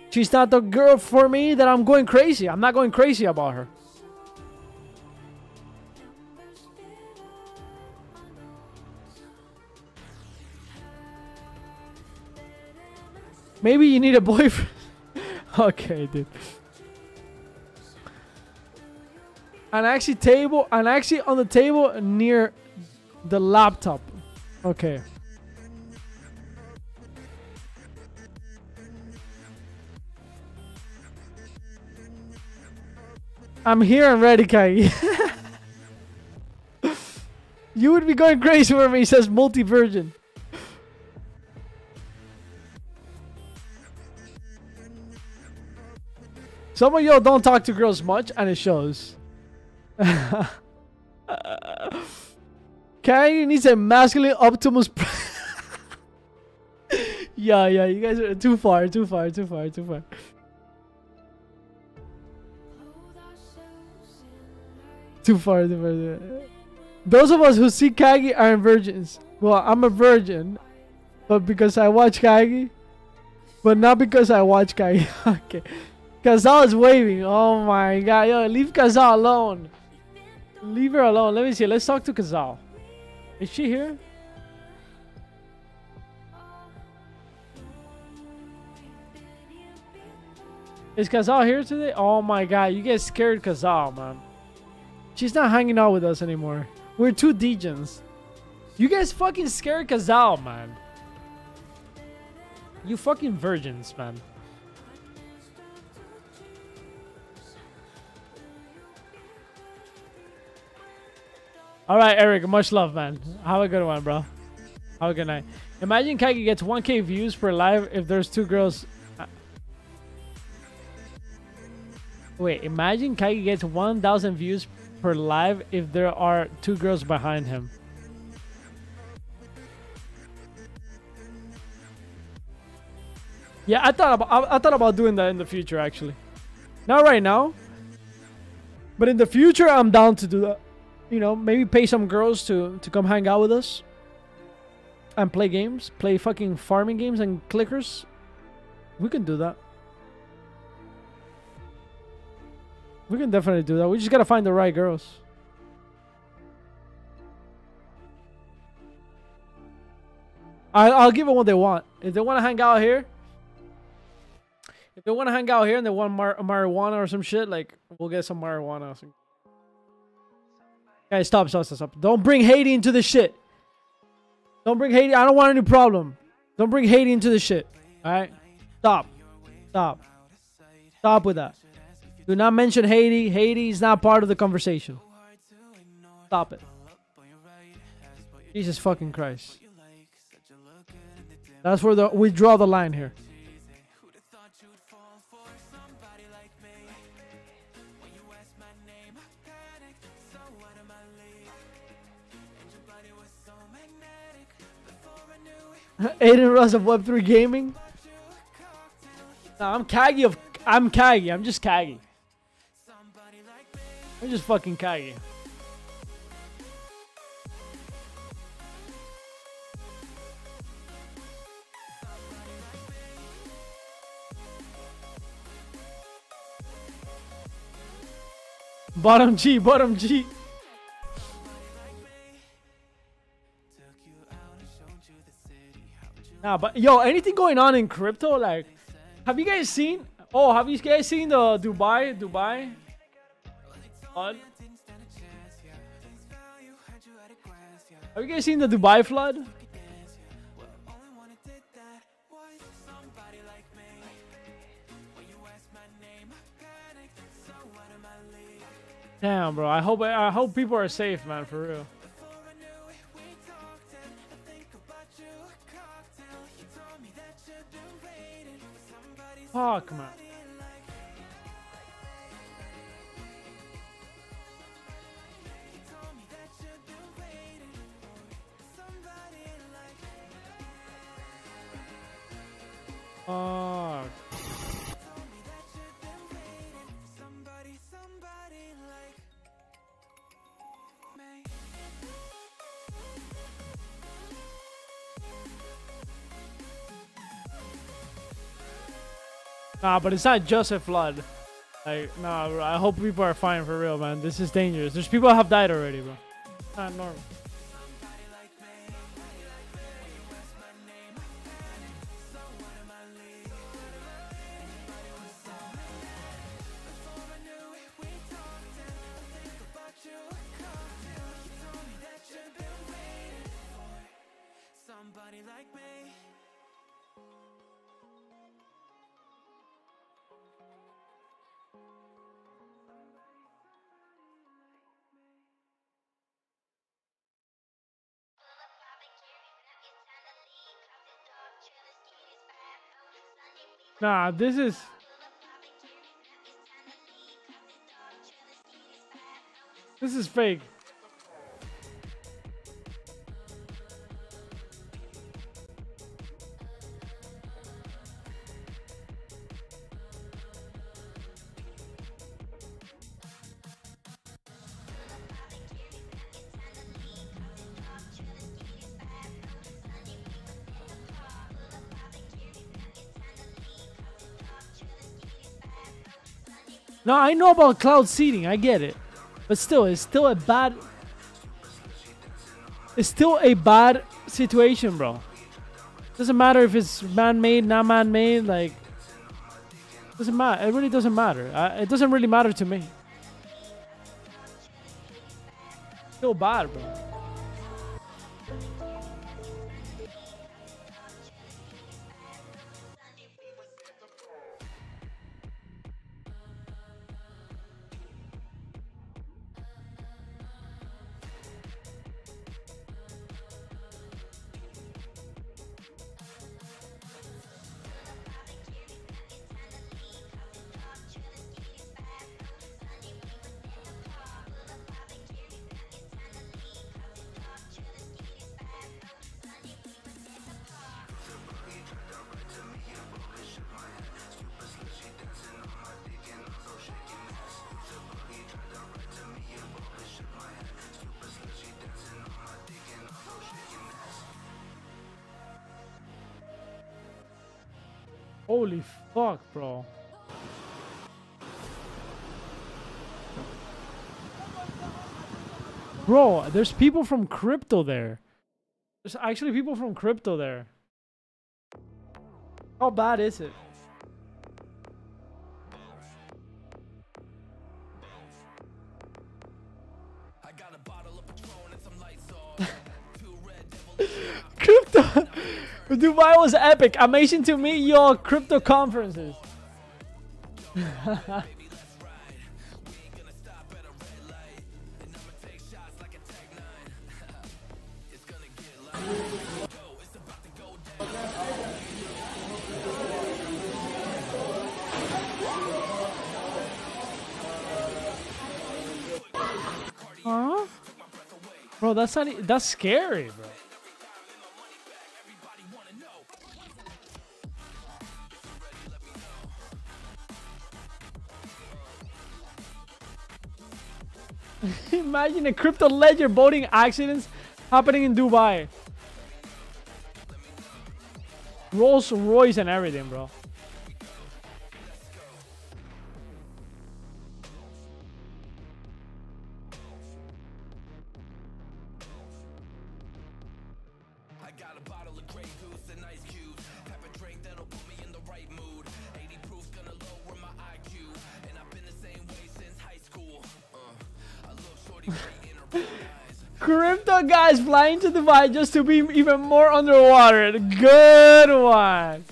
she's not the girl for me that I'm going crazy. I'm not going crazy about her. Maybe you need a boyfriend. okay, dude. And actually table and actually on the table near the laptop. Okay. I'm here and ready, Kai. you would be going crazy for me, says multi-virgin. Some of y'all don't talk to girls much, and it shows. Kai needs a masculine Optimus Yeah, yeah, you guys are too far, too far, too far, too far. Too far, too far. Too far. Those of us who see Kagi aren't virgins. Well, I'm a virgin, but because I watch Kagi, but not because I watch Kagi. okay. Kazal is waving. Oh my god. Yo, leave Kazal alone. Leave her alone. Let me see. Let's talk to Kazal. Is she here? Is Kazal here today? Oh my god. You get scared Kazal, man. She's not hanging out with us anymore. We're two degens. You guys fucking scared Kazal, man. You fucking virgins, man. All right, Eric. Much love, man. Have a good one, bro. Have a good night. Imagine Kaigi gets 1k views per live if there's two girls. Uh, wait, imagine Kaigi gets 1,000 views per live if there are two girls behind him. Yeah, I thought about I, I thought about doing that in the future actually. Not right now. But in the future I'm down to do that. You know, maybe pay some girls to to come hang out with us. And play games, play fucking farming games and clickers. We can do that. We can definitely do that. We just gotta find the right girls. I, I'll give them what they want. If they want to hang out here, if they want to hang out here and they want mar marijuana or some shit, like we'll get some marijuana. Guys, stop, stop, stop, stop! Don't bring Haiti into the shit. Don't bring Haiti. I don't want any problem. Don't bring Haiti into the shit. All right, stop, stop, stop with that. Do not mention Haiti. Haiti is not part of the conversation. Stop it. Jesus fucking Christ. That's where the we draw the line here. Aiden Russ of Web3 Gaming. Nah, I'm Kagi of I'm Kagi. I'm just Kagi. I'm just fucking Kagi. Bottom G, bottom G. Nah, but yo, anything going on in crypto? Like, have you guys seen? Oh, have you guys seen the Dubai, Dubai? Flood? Have you guys seen the Dubai flood? Damn, bro. I hope I hope people are safe, man. For real. Fuck, man. Fuck. Nah, but it's not just a flood. Like, nah, bro, I hope people are fine for real, man. This is dangerous. There's people that have died already, bro. Not normal. Nah, this is. This is fake. No, I know about cloud seeding. I get it. But still, it's still a bad... It's still a bad situation, bro. Doesn't matter if it's man-made, not man-made. Like, doesn't matter. It really doesn't matter. Uh, it doesn't really matter to me. Still bad, bro. There's people from crypto there. There's actually people from crypto there. How bad is it? crypto Dubai was epic. Amazing to meet your crypto conferences. Bro, that's not. That's scary, bro. Imagine a crypto ledger boating accidents happening in Dubai. Rolls Royce and everything, bro. Flying to Dubai just to be even more underwater. Good one.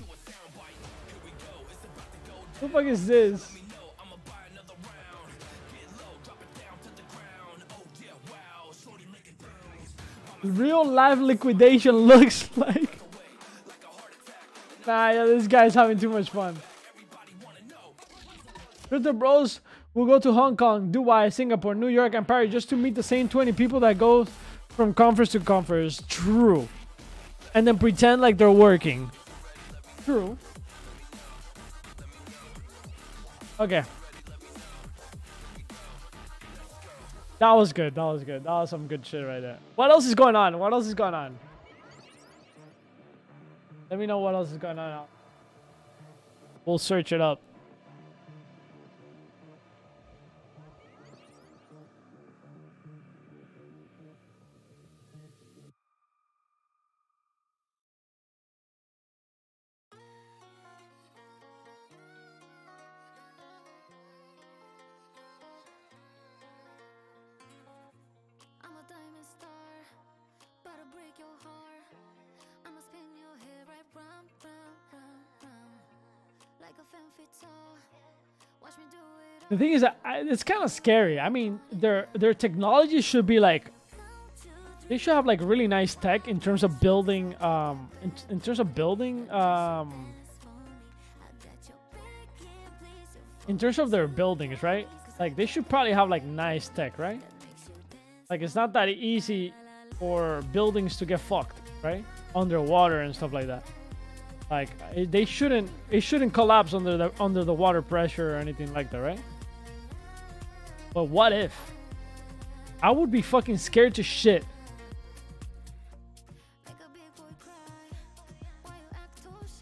What the fuck is this? The. Real life liquidation looks like. Nah, yeah, this guy's having too much fun. Crypto bros will go to Hong Kong, Dubai, Singapore, New York, and Paris just to meet the same 20 people that go from conference to conference. True. And then pretend like they're working. True. Okay. That was good. That was good. That was some good shit right there. What else is going on? What else is going on? Let me know what else is going on. We'll search it up. The thing is, that I, it's kind of scary. I mean, their their technology should be like they should have like really nice tech in terms of building um in, in terms of building um in terms of their buildings right? Like they should probably have like nice tech right? Like it's not that easy for buildings to get fucked right? Underwater and stuff like that. Like they shouldn't it shouldn't collapse under the under the water pressure or anything like that right but what if i would be fucking scared to shit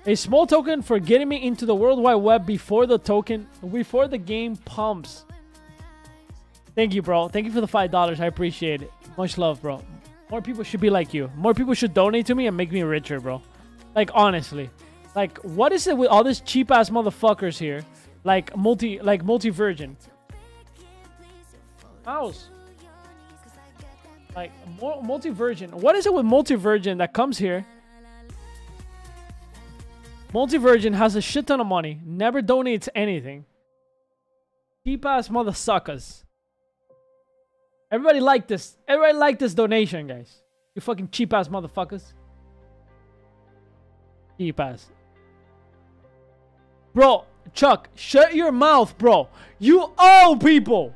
a small token for getting me into the World Wide Webb before the token, before the game pumps. Thank you, bro. Thank you for the five dollars. I appreciate it. Much love, bro. More people should be like you. More people should donate to me and make me richer, bro. Like honestly, like what is it with all these cheap ass motherfuckers here? Like multi, like multi virgin. Mouse. Like multi virgin. What is it with multi virgin that comes here? Multivirgin has a shit ton of money, never donates anything. Cheap ass mother suckers. Everybody like this. Everybody like this donation, guys. You fucking cheap ass motherfuckers. Cheap ass. Bro, Chuck, shut your mouth, bro. You owe people.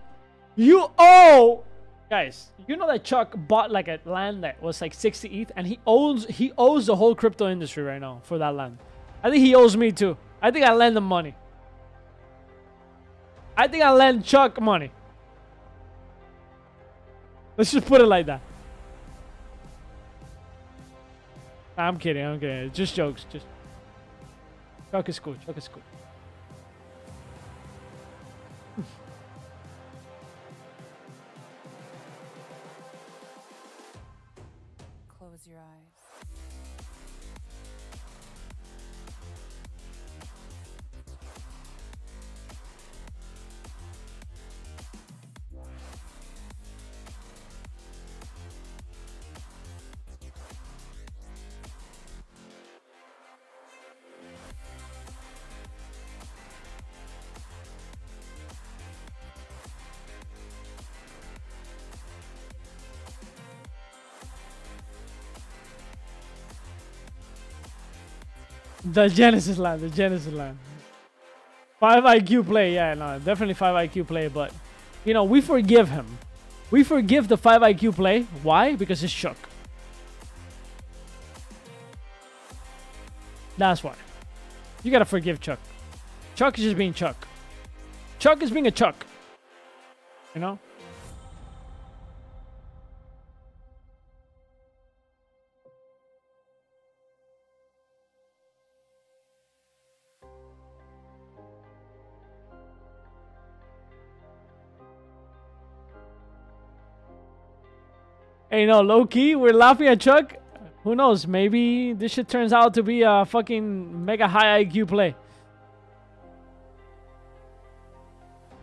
You owe. Guys, you know that Chuck bought like a land that was like 60 ETH and he owns he owes the whole crypto industry right now for that land. I think he owes me too. I think I lend him money. I think I lend Chuck money. Let's just put it like that. I'm kidding. I'm kidding. Just jokes. Just Chuck is cool. Chuck is cool. The Genesis land. The Genesis land. Five IQ play. Yeah, no, definitely five IQ play. But you know, we forgive him. We forgive the 5 IQ play. Why? Because it's Chuck. That's why. You gotta forgive Chuck. Chuck is just being Chuck. Chuck is being a Chuck. You know? Hey, no, low key, we're laughing at Chuck. Who knows? Maybe this shit turns out to be a fucking mega high IQ play.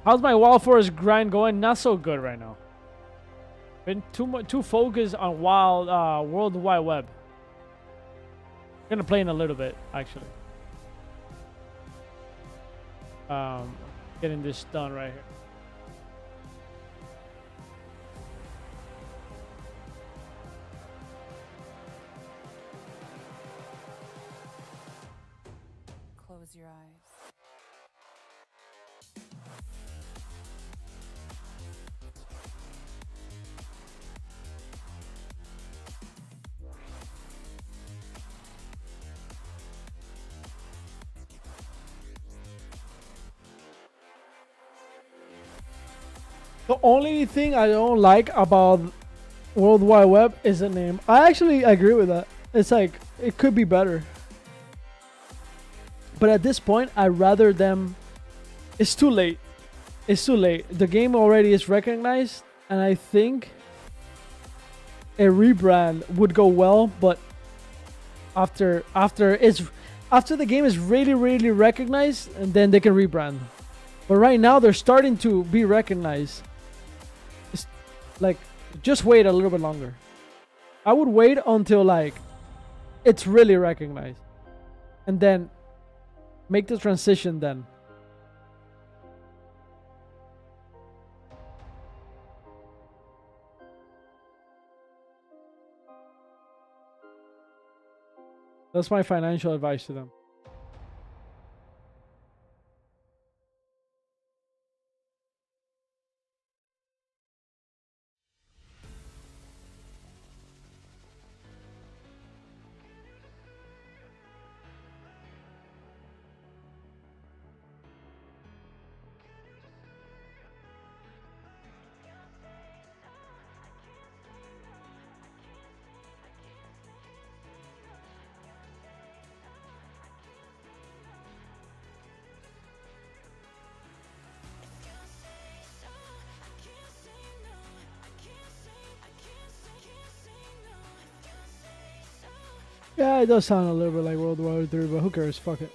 How's my Wild Forest grind going? Not so good right now. Been too much, too focused on Wild uh, World Wide Webb. gonna play in a little bit, actually. Um, getting this done right here. The only thing I don't like about World Wide Webb is the name. I actually agree with that. It's like it could be better. But at this point, I'd rather them. It's too late. It's too late. The game already is recognized, and I think a rebrand would go well. But after after it's after the game is really really recognized, and then they can rebrand. But right now, they're starting to be recognized. Like just wait a little bit longer. I would wait until like it's really recognized, and then make the transition then. That's my financial advice to them. It does sound a little bit like World War Three, but who cares? Fuck it.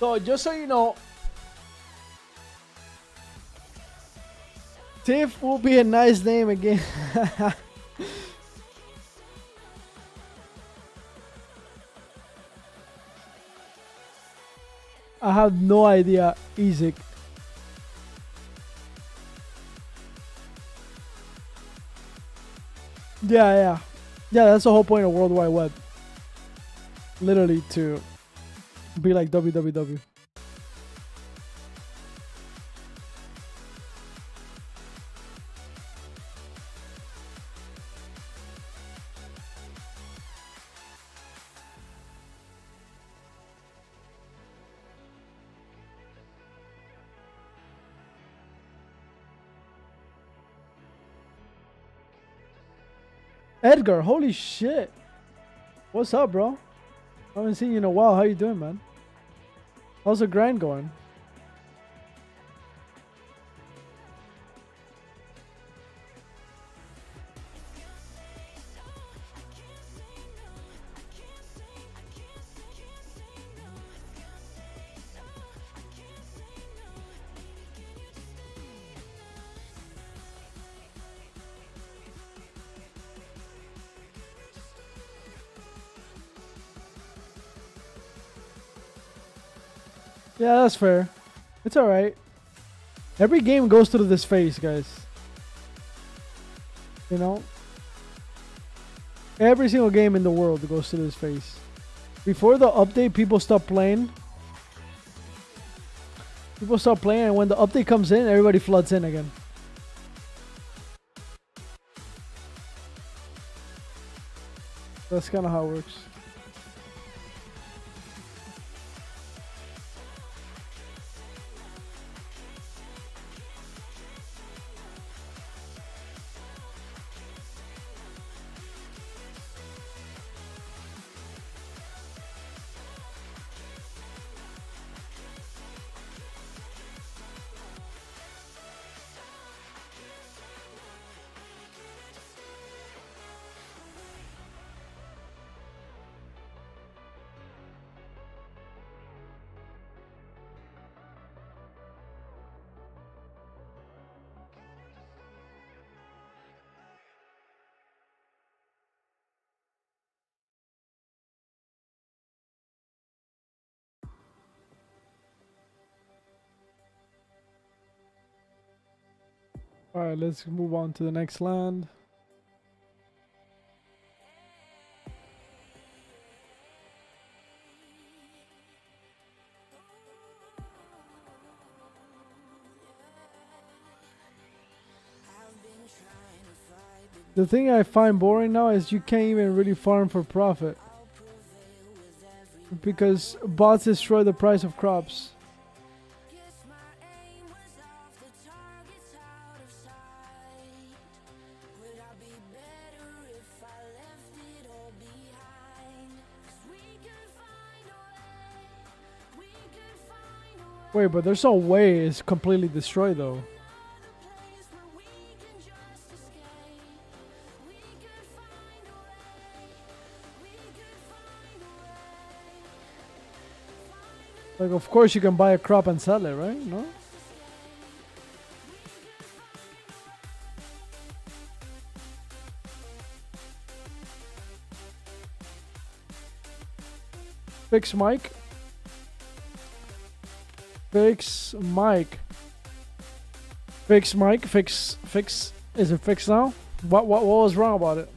So just so you know, Tiff will be a nice name again. have no idea, Isaac. Yeah, yeah. Yeah, that's the whole point of World Wide Webb. Literally to be like www. Edgar, holy shit. What's up, bro? I haven't seen you in a while. How you doing, man? How's the grind going? Yeah, that's fair. It's alright. Every game goes through this phase, guys. You know? Every single game in the world goes to this phase. Before the update, people stop playing. People stop playing, and when the update comes in, everybody floods in again. That's kind of how it works. All right, let's move on to the next land. The thing I find boring now is you can't even really farm for profit. Because bots destroy the price of crops. But there's no way it's completely destroyed though. Like, of course you can buy a crop and sell it, right? No? Fix mic. Fix mic. Fix mic. Fix. Fix. Is it fixed now? What, what, what was wrong about it?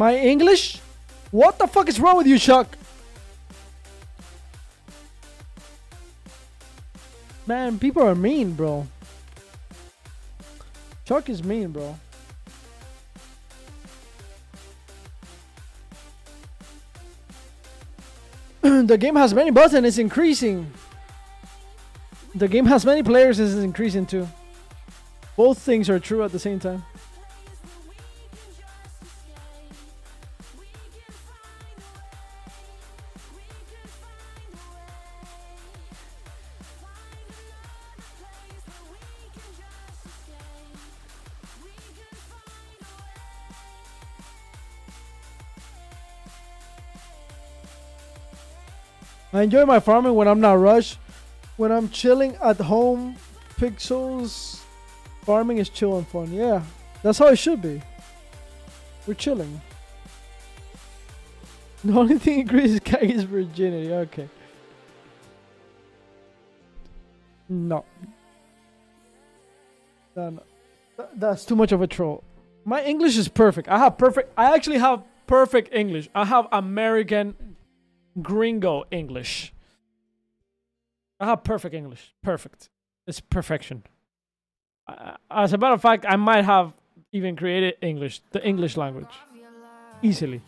My English? What the fuck is wrong with you, Chuck? Man, people are mean, bro. Chuck is mean, bro. the game has many buttons it's increasing. The game has many players it's increasing too. Both things are true at the same time. I enjoy my farming when I'm not rushed. When I'm chilling at home, pixels farming is chill and fun. Yeah, That's how it should be. We're chilling. The only thing increases Kagi's virginity. Okay. No. No, no. Th- That's too much of a troll. My English is perfect. I have perfect. I actually have perfect English. I have American gringo English. Ah, perfect English. Perfect. It's perfection. Uh, as a matter of fact, I might have even created English, the English language, easily.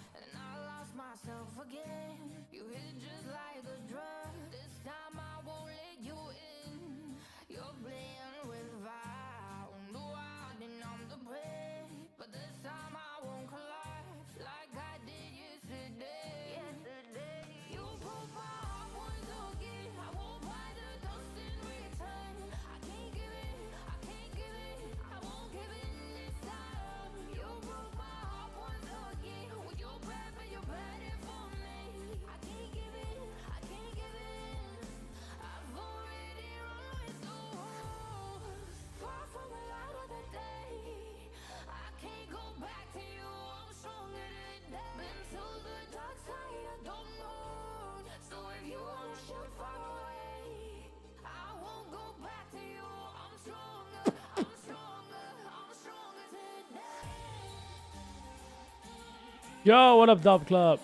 Yo, what up, Dub Club?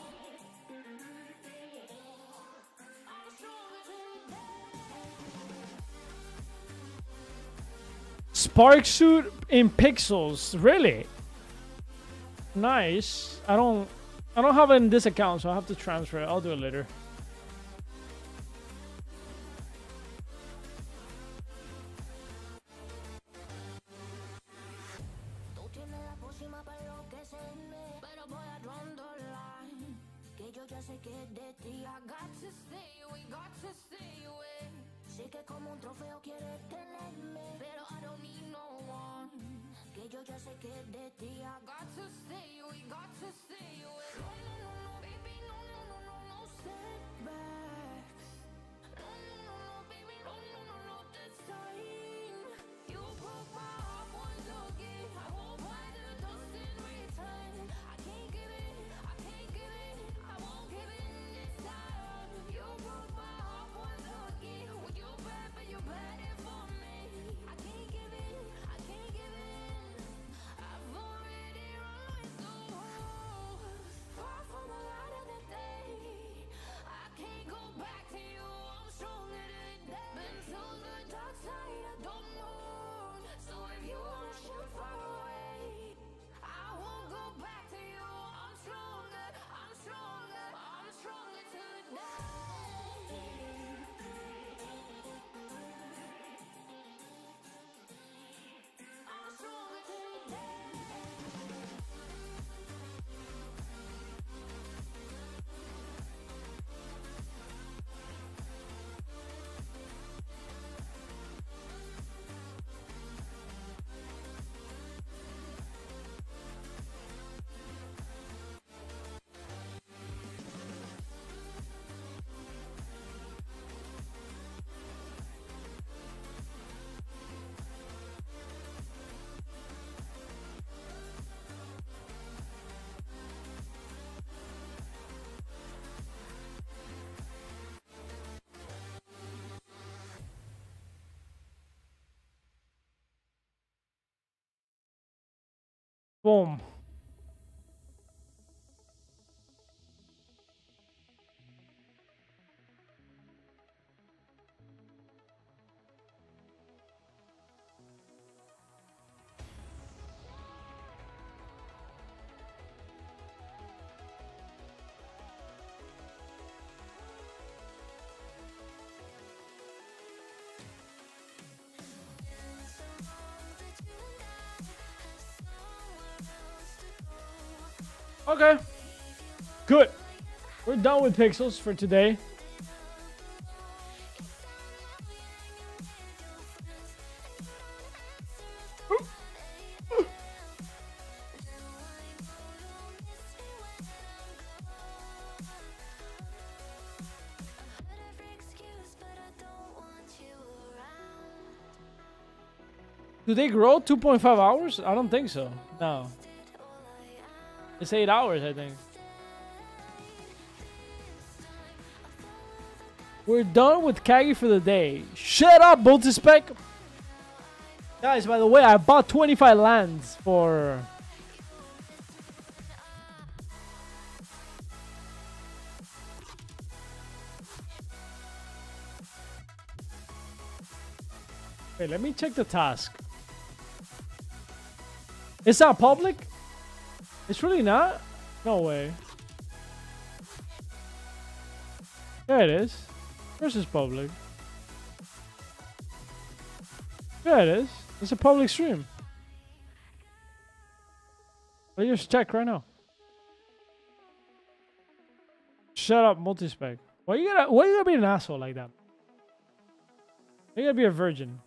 Spark suit in pixels, really? Nice. I don't, I don't have it in this account, so I have to transfer it. I'll do it later. Okay. Good. We're done with pixels for today. Do they grow 2.5 hours? I don't think so. No. It's 8 hours, I think. We're done with Kagi for the day. Shut up, Multispec! Guys, by the way, I bought 25 lands for... Wait, let me check the task. It's not public? It's really not? No way. There it is. Is public. There it is. It's a public stream. I just check right now. Shut up, multispec. Why you gotta why you gotta be an asshole like that? You gotta be a virgin.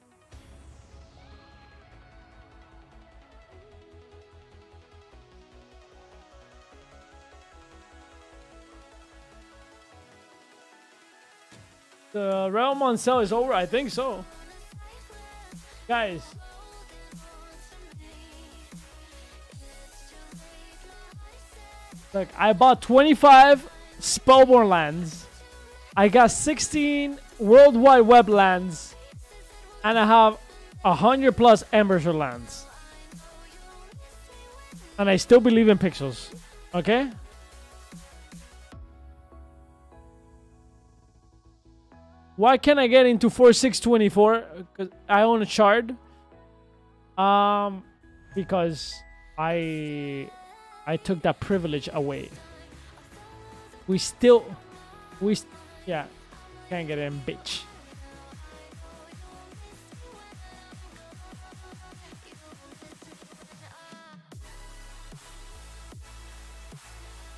The realm on sale is over. I think so. Guys. Look, I bought 25 Spellborn lands. I got 16 World Wide Webb lands. And I have 100 plus Embersword lands. And I still believe in pixels. Okay? Why can't I get into 4624? Because I own a shard. Um, because I I took that privilege away. We still, we, st- yeah, can't get in, bitch.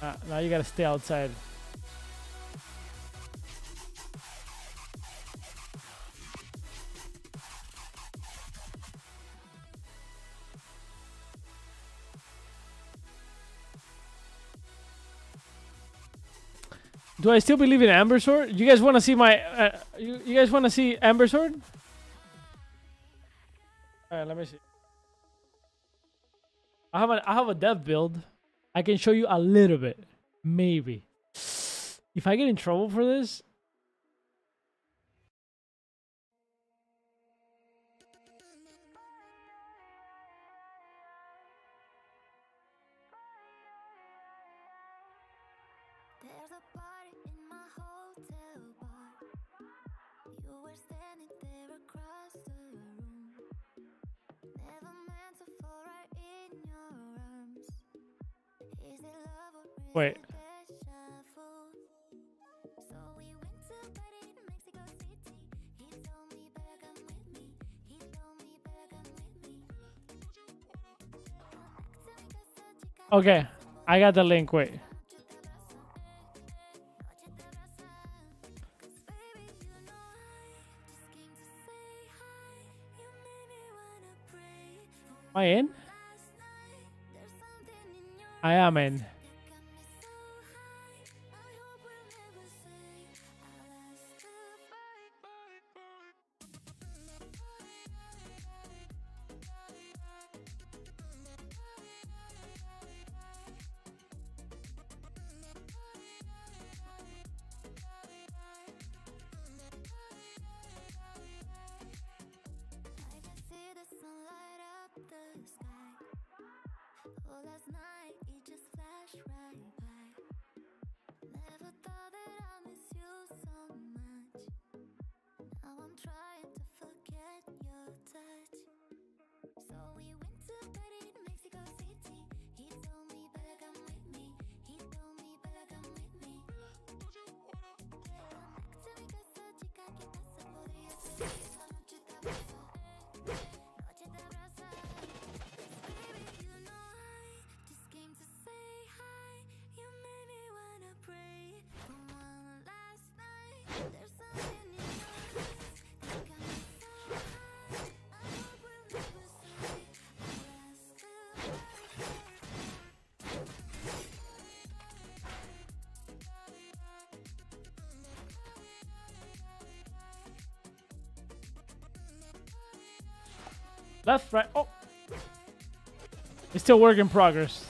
Uh, now you gotta stay outside. Do I still believe in Ember Sword? You guys want to see my? Uh, you, you guys want to see Ember Sword? Alright, let me see. I have a I have a dev build. I can show you a little bit, maybe. If I get in trouble for this, chica. okay. I got the link. Wait. Am I in? I am in. Right. Oh. It's still work in progress.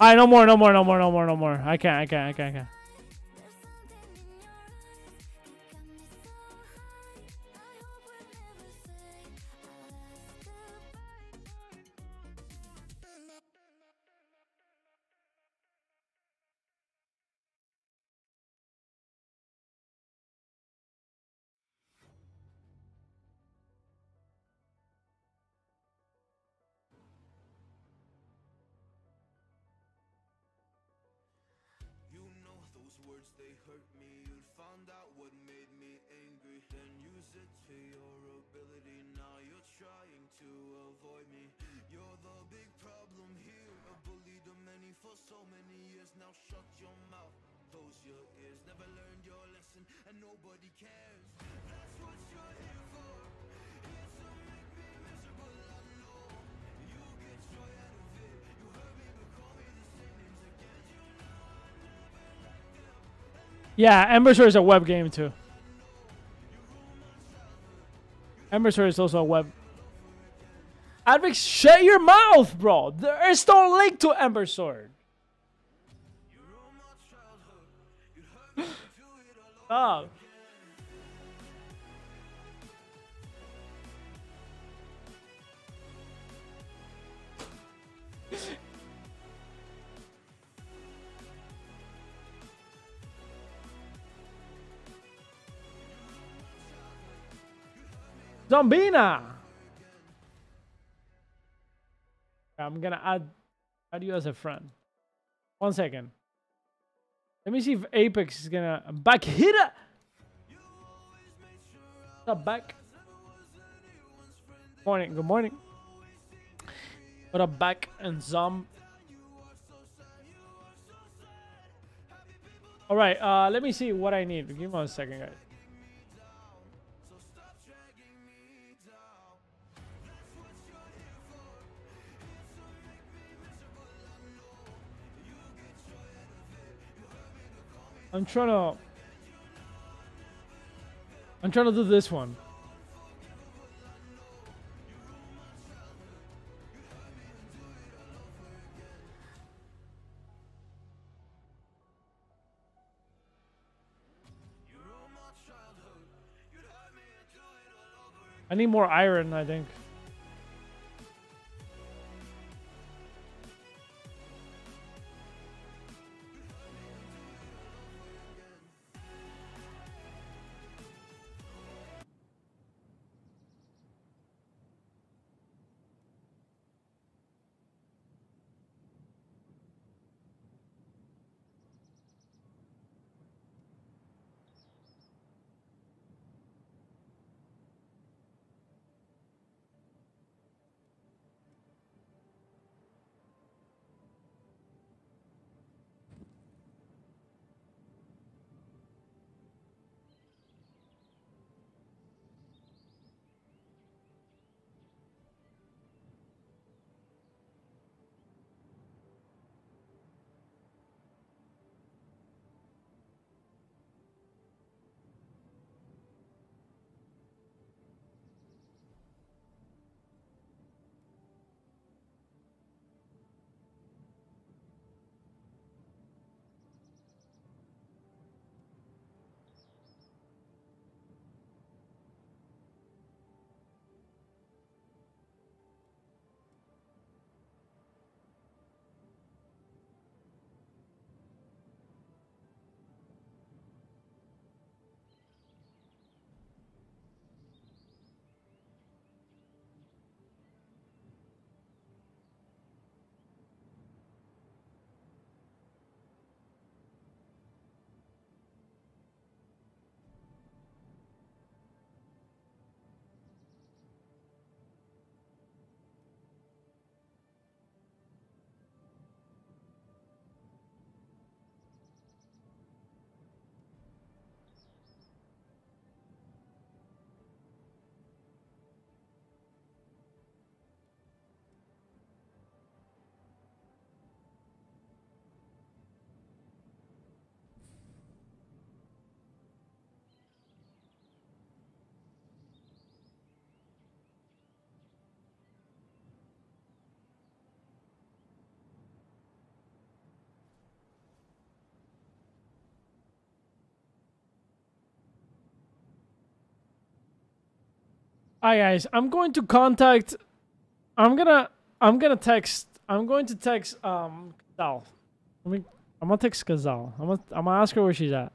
Alright, no more, no more, no more, no more, no more. I can't, I can't, I can't, I can't. And nobody cares. That's what you're here for. To make me miserable. I know you get joy out of it. You me, but call me the same names again. You know I never liked them. Yeah, Sword is a web game too. Sword is also a web. Advix, shut your mouth, bro. There is no link to Ember Sword. Stop. Zombina. I'm gonna add add you as a friend. One second. Let me see if Apex is gonna back hit it. Up back. Morning. Good morning. What up, back and Zom? All right. Uh, let me see what I need. Give me one second, guys. I'm trying to. I'm trying to do this one. I need more iron, I think. Hi guys, I'm going to contact. I'm gonna. I'm gonna text. I'm going to text um Kazal. I'm gonna text Kazal. I'm gonna. I'm gonna ask her where she's at.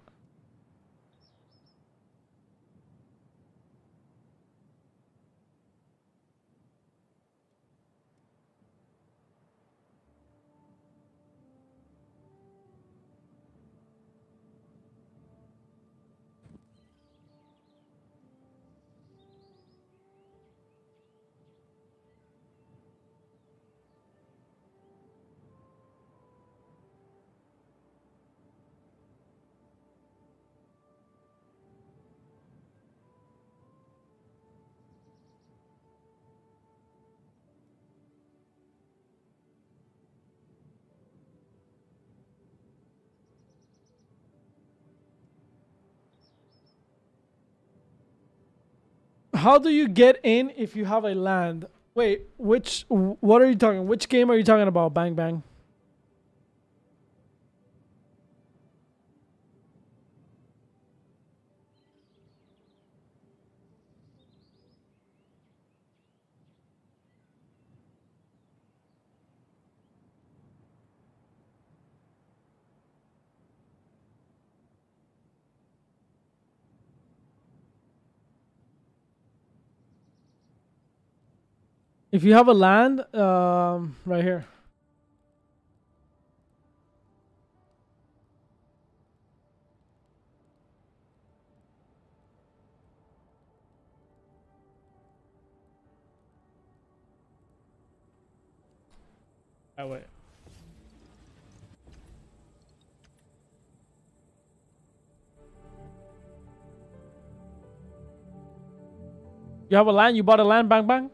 How do you get in if you have a land? Wait, which? What are you talking? Which game are you talking about? Bang bang. If you have a land, um, right here. Oh wait. You have a land? You bought a land? Bang bang.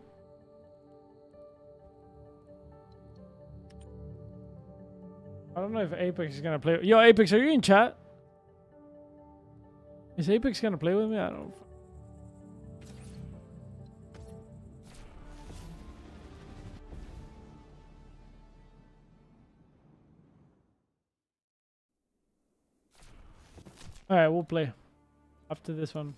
I don't know if Apex is gonna play. Yo, Apex, are you in chat? Is Apex gonna play with me? I don't. All right, we'll play after this one.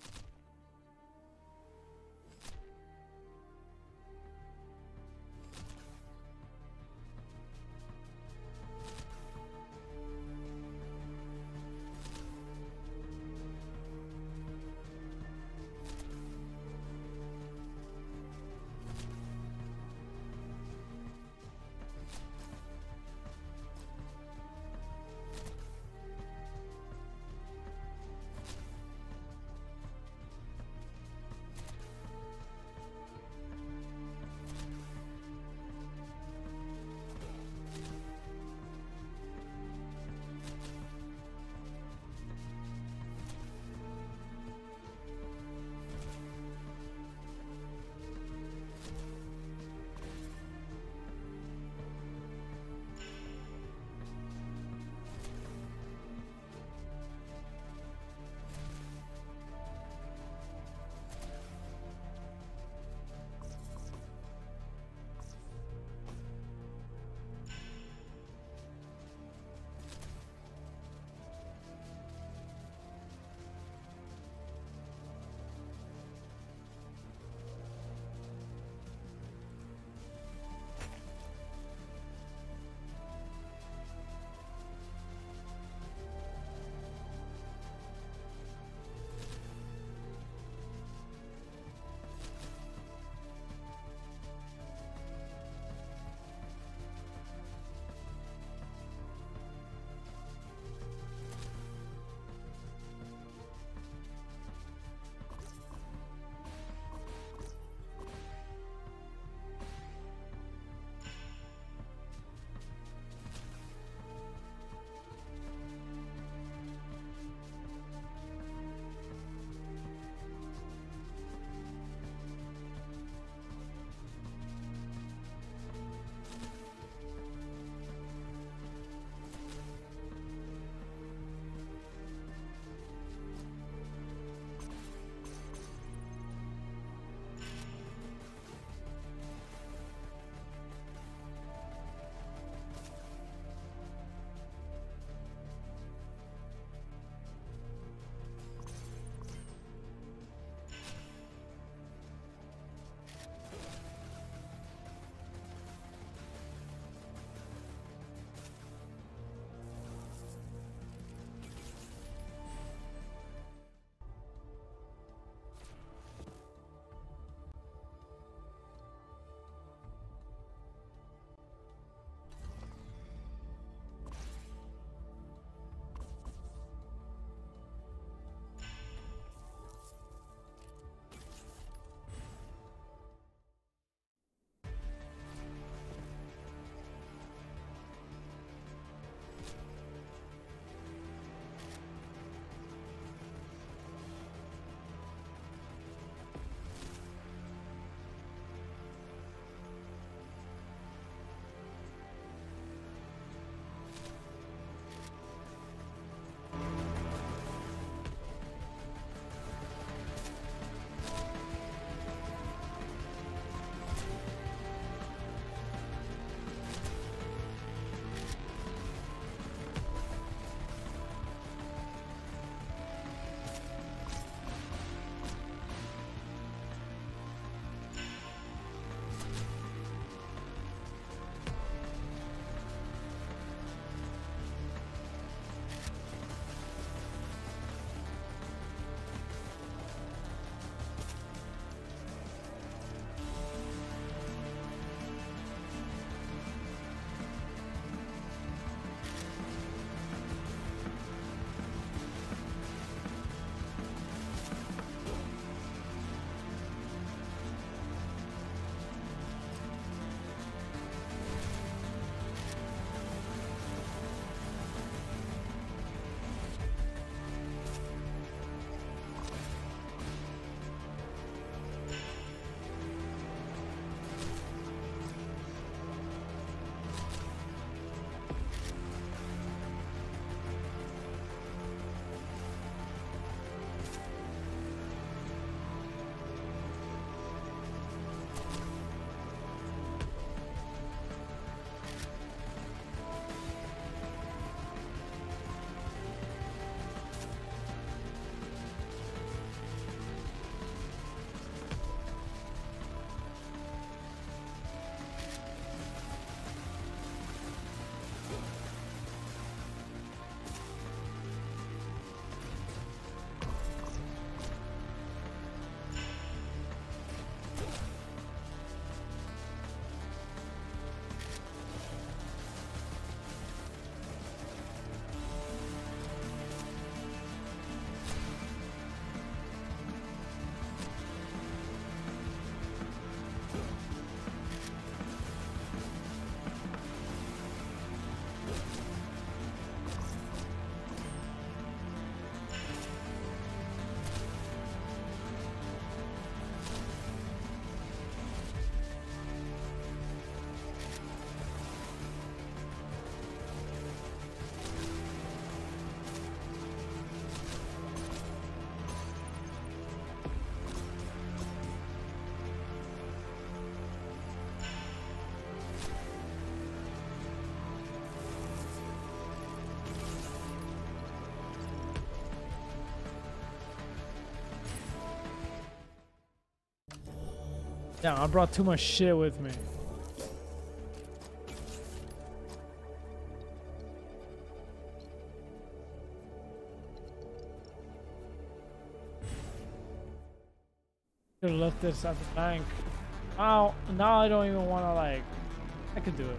Damn, I brought too much shit with me. Should have left this at the bank. Now, now I don't even want to like. I could do it.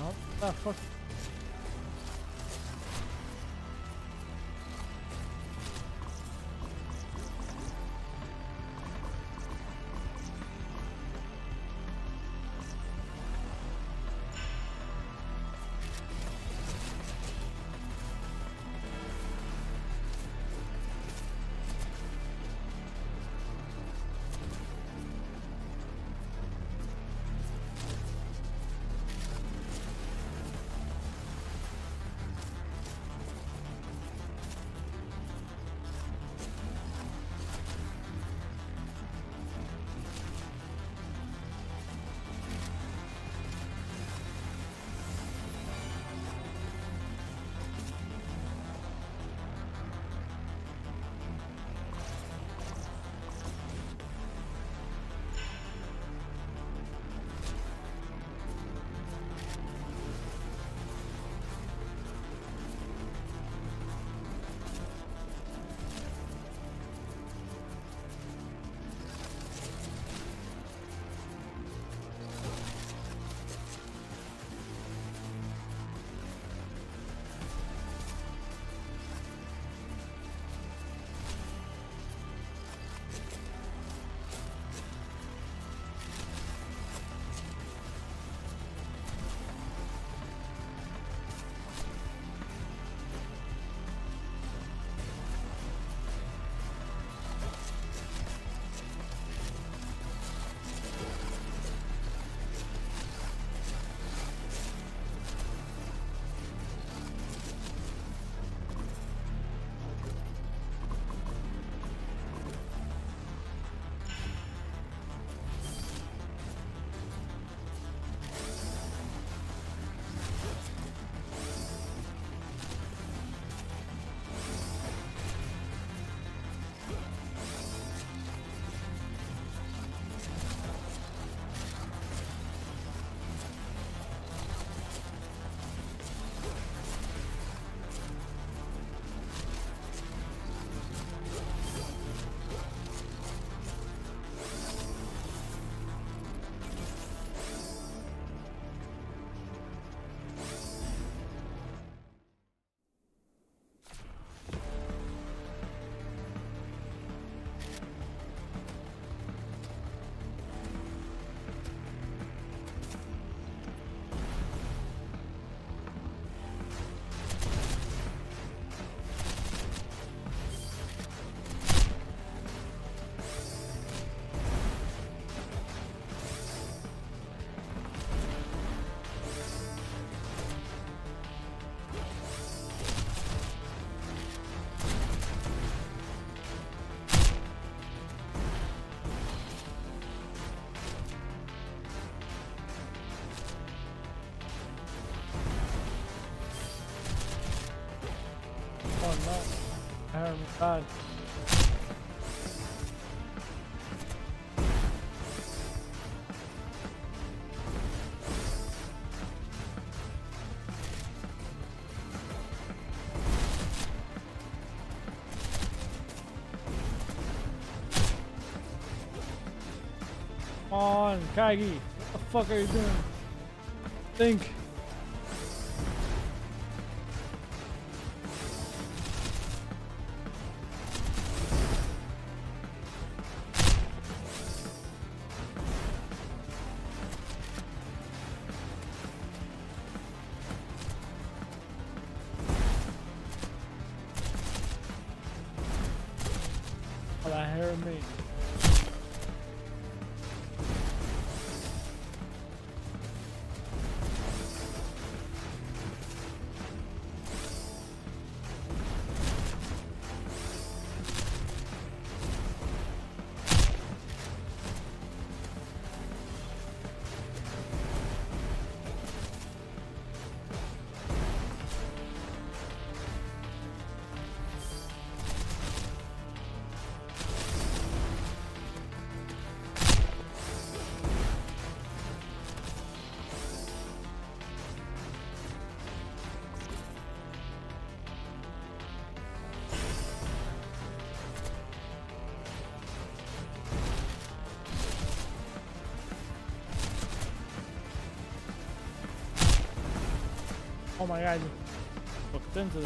Oh what the? Come on, Kagi. What the fuck are you doing? Think. Oh my god, you hooked into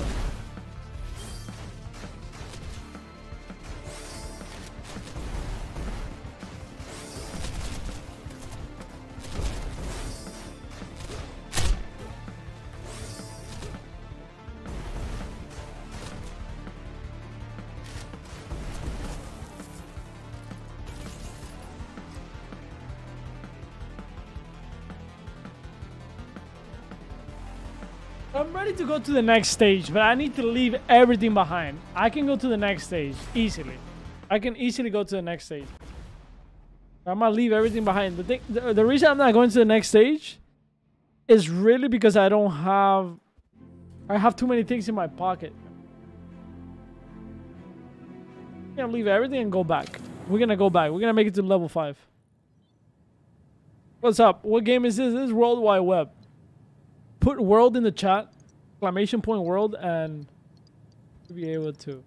them. To go to the next stage, but I need to leave everything behind. I can go to the next stage easily. I can easily go to the next stage. I'm gonna leave everything behind. The, thing, the, the reason I'm not going to the next stage is really because I don't have... I have too many things in my pocket. I'm gonna leave everything and go back. We're gonna go back. We're gonna make it to level 5. What's up? What game is this? This is World Wide Webb put world in the chat, exclamation point world, and be able to.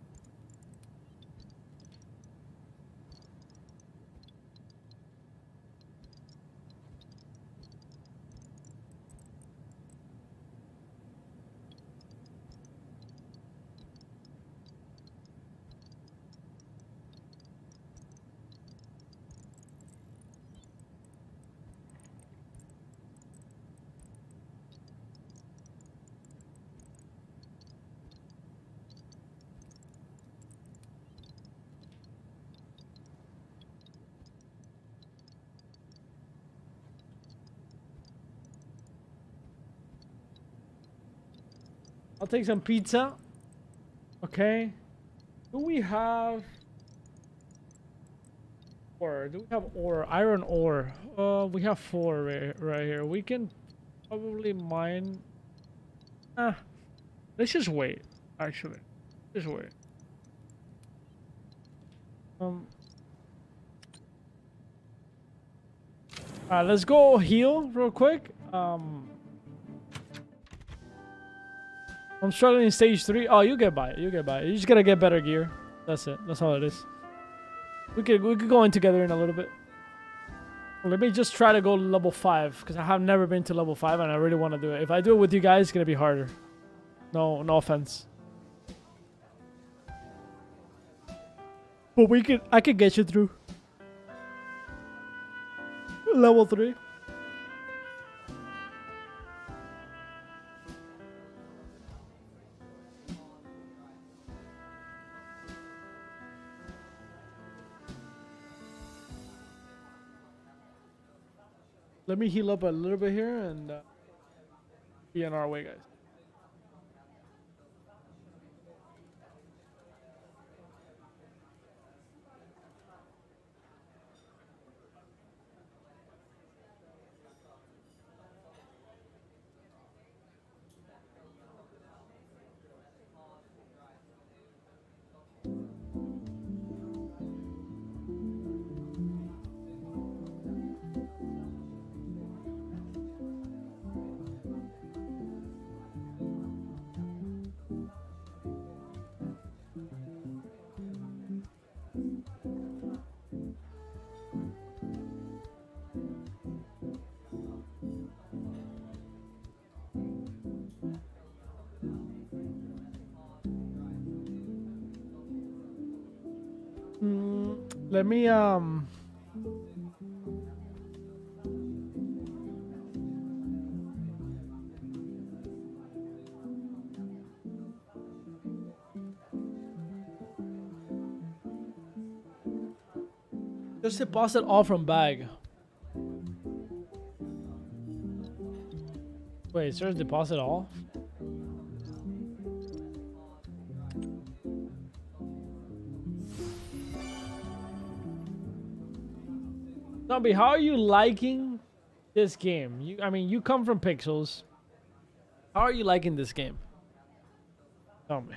Take some pizza. Okay. Do we have ore? Do we have ore? Iron ore. Uh, we have four right, right here. We can probably mine. Ah, let's just wait. Actually, just wait. Um. Uh, let's go heal real quick. Um. I'm struggling in stage three. Oh, you get by. You get by. You just gotta get better gear. That's it. That's all it is. We could we could go in together in a little bit. Let me just try to go level five because I have never been to level five and I really want to do it. If I do it with you guys, it's gonna be harder. No, no offense. But we could. I could get you through. Level three. Let me heal up a little bit here and uh, be on our way, guys. Let me um. Just deposit all from bag. Wait, sir, deposit all? Zombie, how are you liking this game? You, I mean, you come from Pixels. How are you liking this game? Tell me.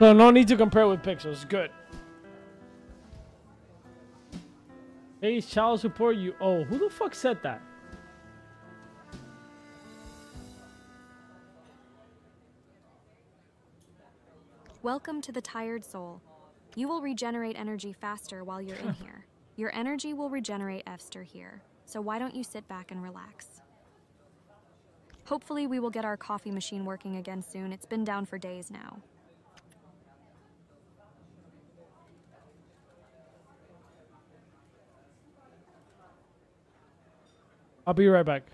No, no need to compare with Pixels. Good. Hey, child support you. Oh, who the fuck said that? Welcome to the Tired Soul. You will regenerate energy faster while you're in here. Your energy will regenerate Efster here, so why don't you sit back and relax? Hopefully, we will get our coffee machine working again soon. It's been down for days now. I'll be right back.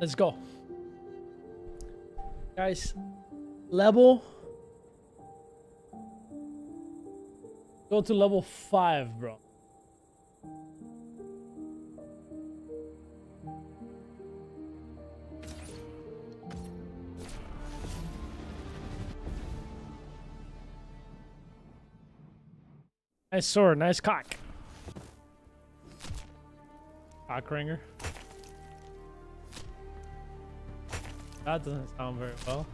Let's go. Guys, level. Go to level 5, bro. Nice sword, nice cock. Cock ringer. That doesn't sound very well.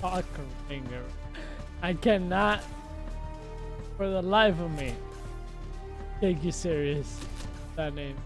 Cock ringer. I cannot, for the life of me, take you serious. That name.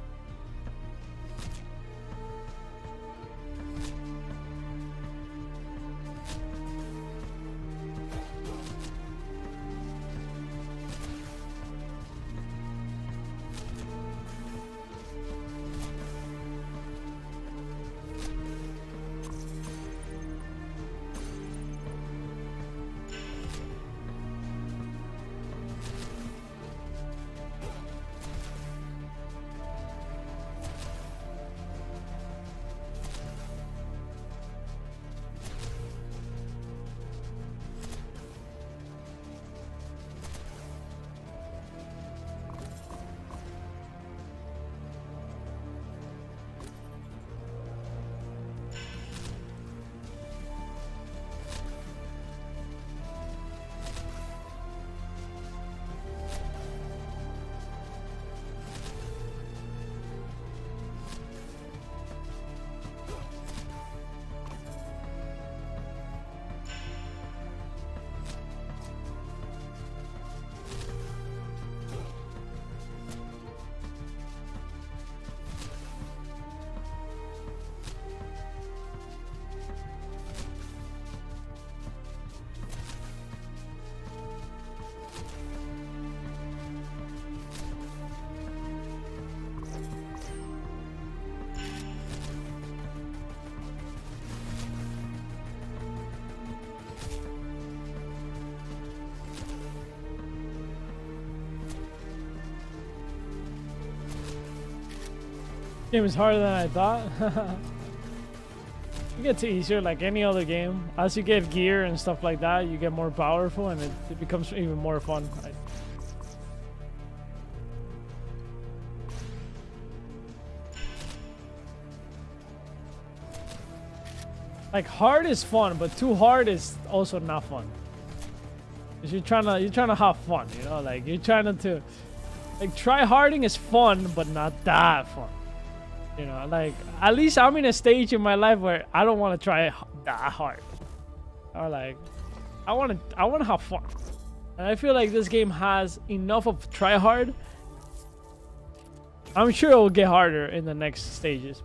Game is harder than I thought. it gets easier like any other game. As you get gear and stuff like that, you get more powerful and it, it becomes even more fun. I- like hard is fun, but too hard is also not fun. you're trying to you're trying to have fun, you know, like you're trying to like try harding is fun, but not that fun. You know, like at least I'm in a stage in my life where I don't want to try that hard. Or like, I want to, I want to have fun. And I feel like this game has enough of try hard. I'm sure it will get harder in the next stages.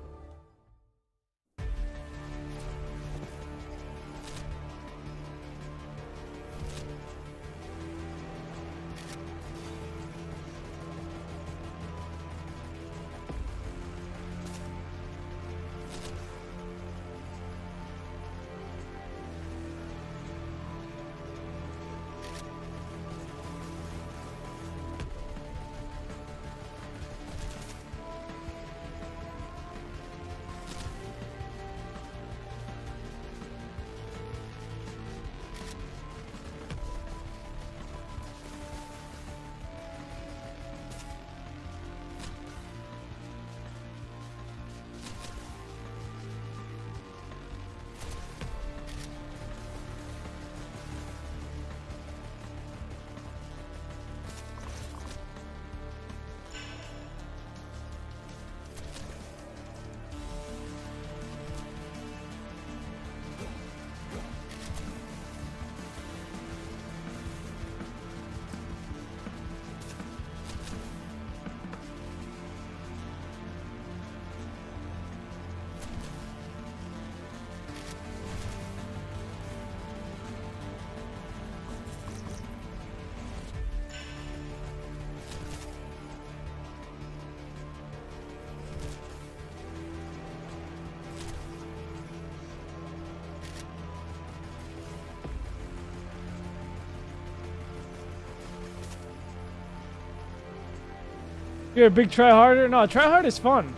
You're a big try harder? No, try hard is fun.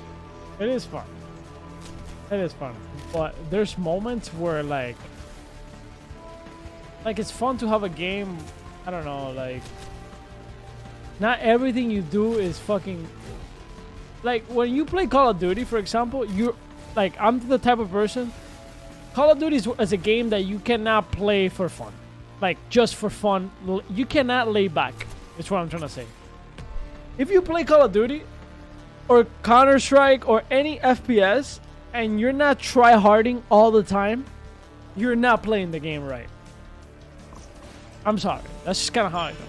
It is fun. It is fun. But there's moments where like like it's fun to have a game, I don't know, like not everything you do is fucking like when you play Call of Duty, for example, you're like I'm the type of person Call of Duty is, is a game that you cannot play for fun. Like just for fun. You cannot lay back. That's what I'm trying to say. If you play Call of Duty or Counter Strike or any FPS and you're not try harding all the time, you're not playing the game right. I'm sorry. That's just kind of how it goes.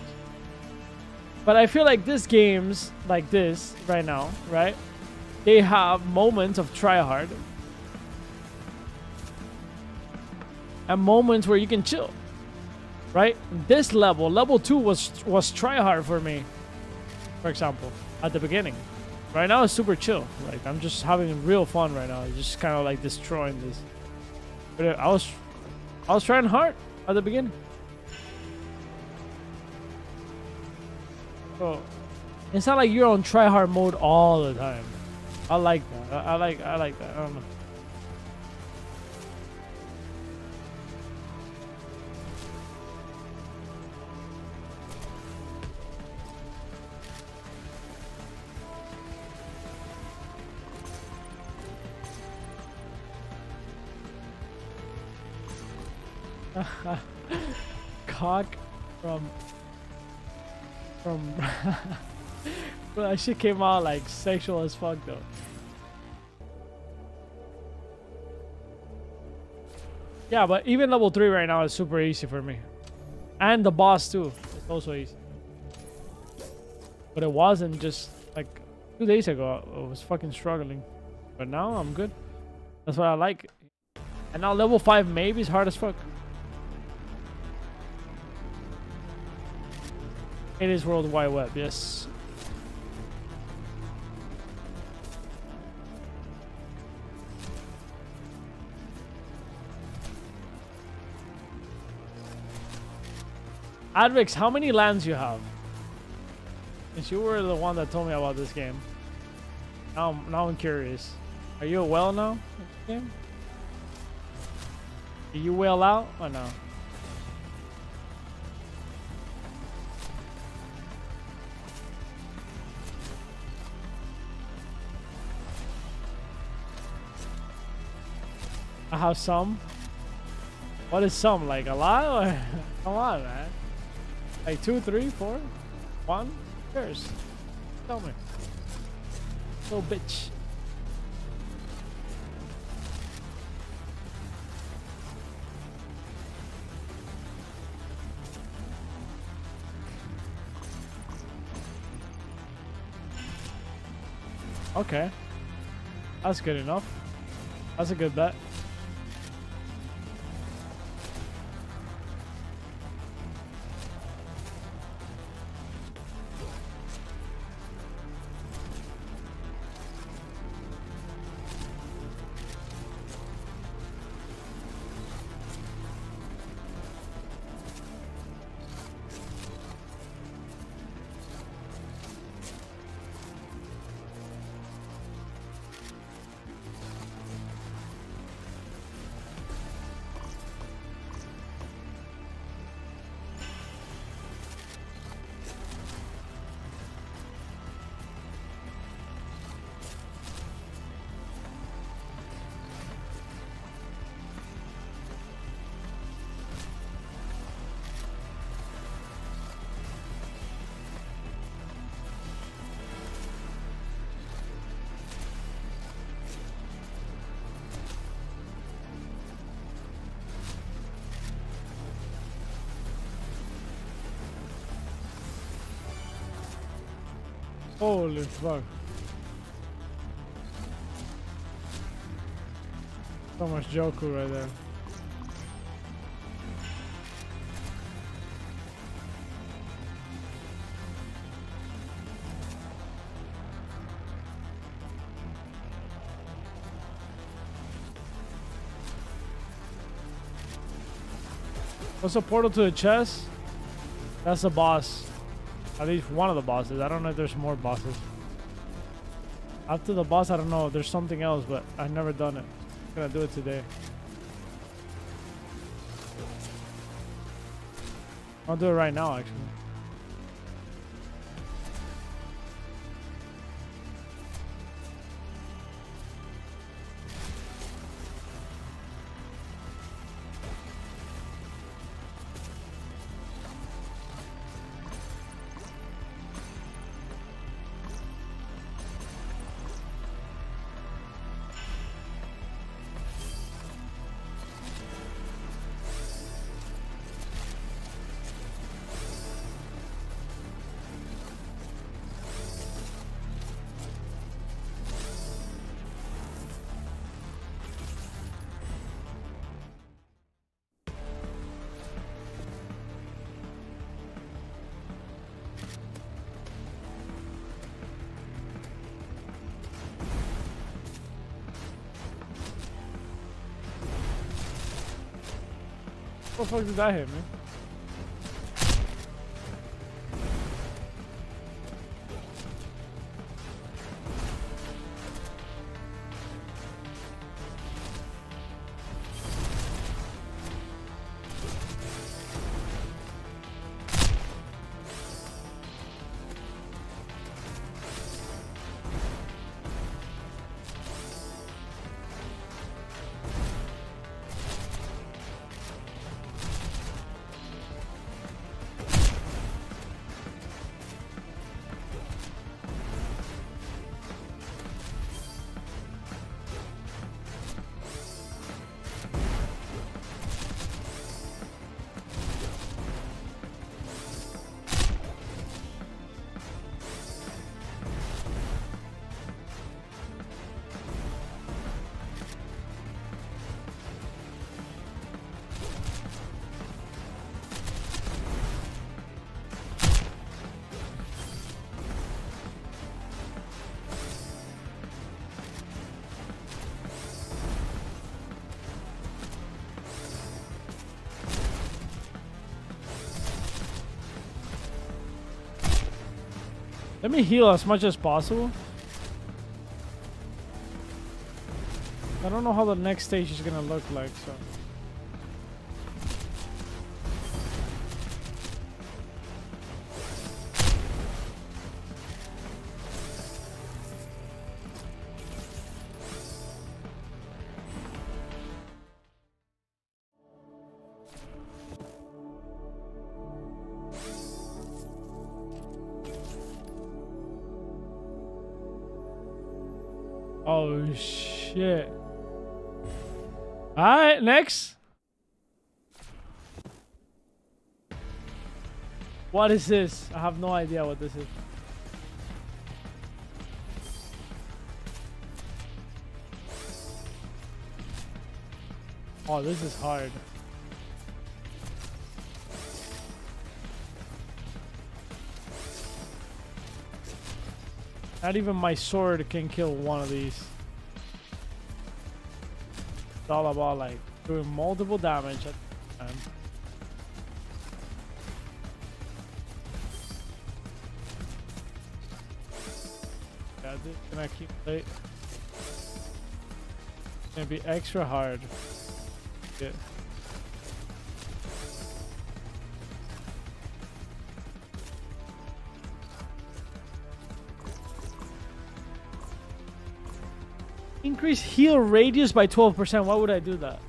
But I feel like these games, like this right now, right? They have moments of try hard and moments where you can chill. Right? This level, level two was was try hard for me. For example, at the beginning. Right now it's super chill. Like I'm just having real fun right now. Just kind of like destroying this. But uh, I was I was trying hard at the beginning. So it's not like you're on try hard mode all the time. I like that. I, I like I like that. I don't know. cock from from Bro, that shit came out like sexual as fuck though. Yeah, but even level 3 right now is super easy for me. And the boss too. It's also easy. But it wasn't just like two days ago. I was fucking struggling. But now I'm good. That's what I like. And now level 5 maybe is hard as fuck. It is World Wide Webb, yes. Advix, how many lands you have? Since you were the one that told me about this game. Now, now I'm curious. Are you a well now? Game? Are you well out or no? I have some. What is some? Like a lot? Or come on, man. Like two, three, four, one? Cheers. Tell me. Little bitch. Okay. That's good enough. That's a good bet. So much Joku right there. What's a portal to the chest? That's a boss. At least one of the bosses. I don't know if there's more bosses. After the boss, I don't know. There's something else, but I've never done it. I'm gonna do it today. I'll do it right now, actually. Fuck did that hit me? Let me heal as much as possible. I don't know how the next stage is gonna look like, so. What is this? I have no idea what this is. Oh, this is hard. Not even my sword can kill one of these. It's all about like doing multiple damage at a time. Be extra hard. Yeah. Increase heal radius by 12%. Why would I do that?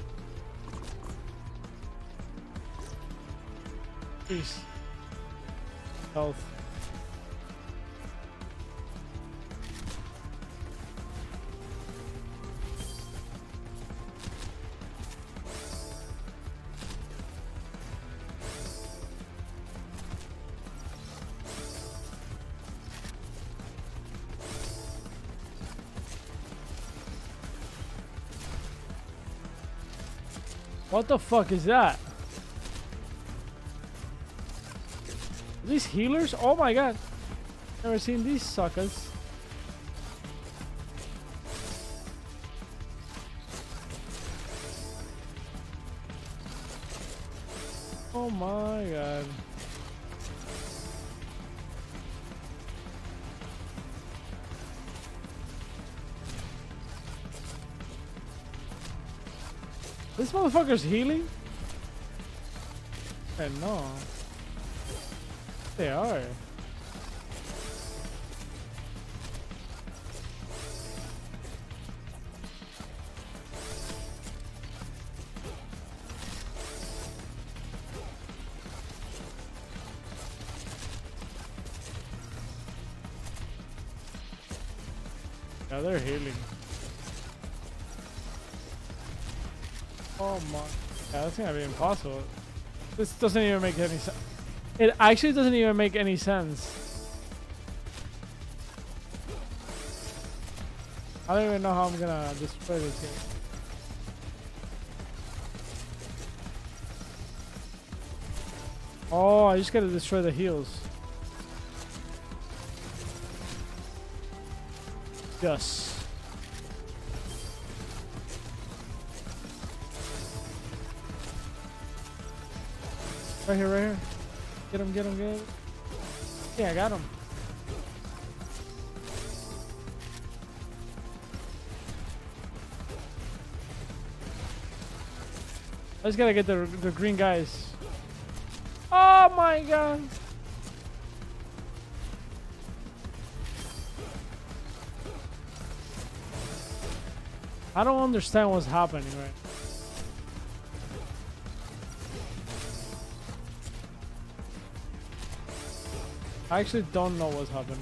What the fuck is that? These healers? Oh my god. Never seen these suckers. Oh my god. This motherfucker's healing? I know. They are. Yeah, they're healing. That's gonna be impossible. This doesn't even make any sense. It actually doesn't even make any sense. I don't even know how I'm gonna destroy this here. Oh, I just gotta destroy the heals. Yes. Right here, right here. Get him, get him, get him. Yeah, I got him. I just gotta get the, the green guys. Oh my god. I don't understand what's happening right I actually don't know what's happening.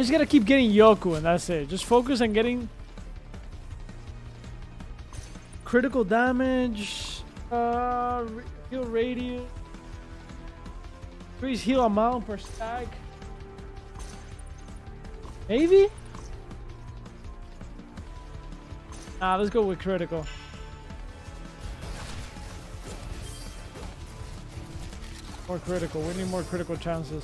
I just gotta keep getting Yoku and that's it. Just focus on getting critical damage, uh, heal radius, increase heal amount per stack. Maybe? Nah, let's go with critical. More critical. We need more critical chances.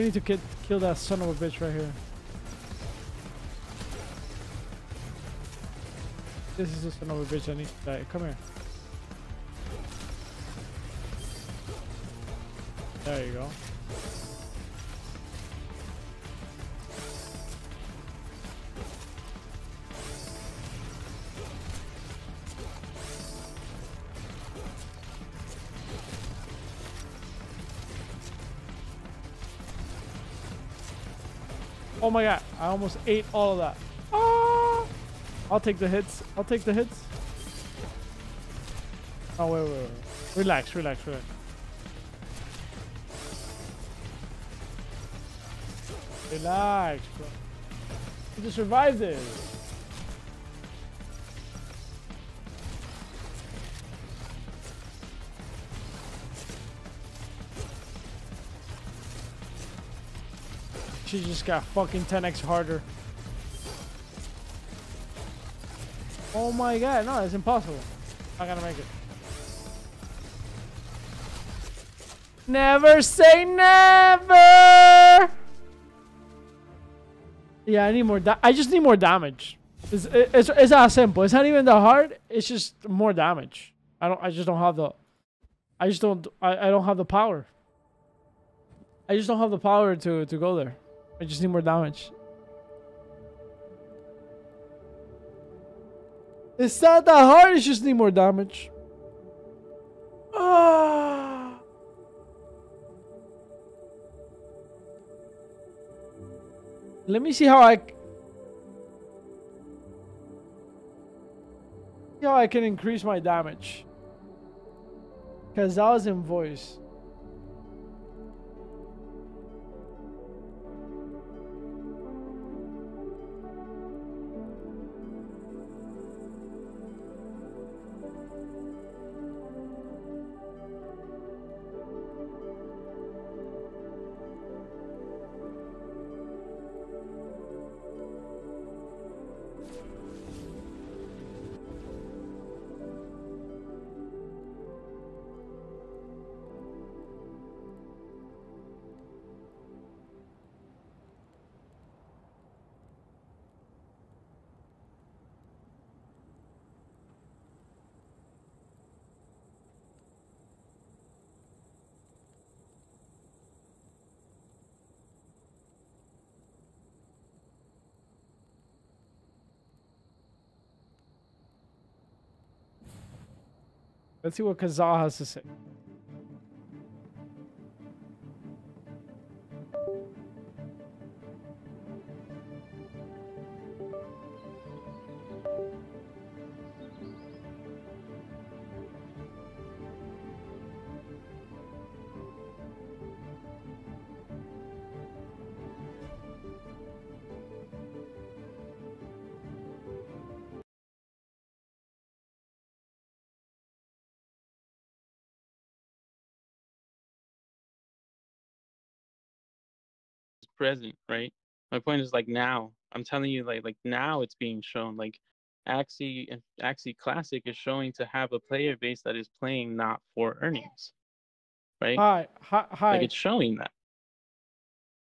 We need to get, kill that son of a bitch right here. This is the son of a bitch I need to die. Come here. There you go. Oh my god, I almost ate all of that. Ah! I'll take the hits. I'll take the hits. Oh, wait, wait, wait. Relax, relax, relax. Relax, bro. You just survive this. She just got fucking 10x harder. Oh my god, no, it's impossible. I gotta make it. Never say never! Yeah, I need more I just need more damage. It's, it's, it's that simple. It's not even that hard. It's just more damage. I don't I just don't have the I just don't I, I don't have the power. I just don't have the power to to go there. I just need more damage. It's not that hard, it's just need more damage. Ah. Let me see how I... See how I can increase my damage. Because I was in voice. Let's see what Kazal has to say. Present, right? My point is like now. I'm telling you, like like now it's being shown. Like Axie and Axie Classic is showing to have a player base that is playing not for earnings, right? Hi, hi, hi, Like it's showing that.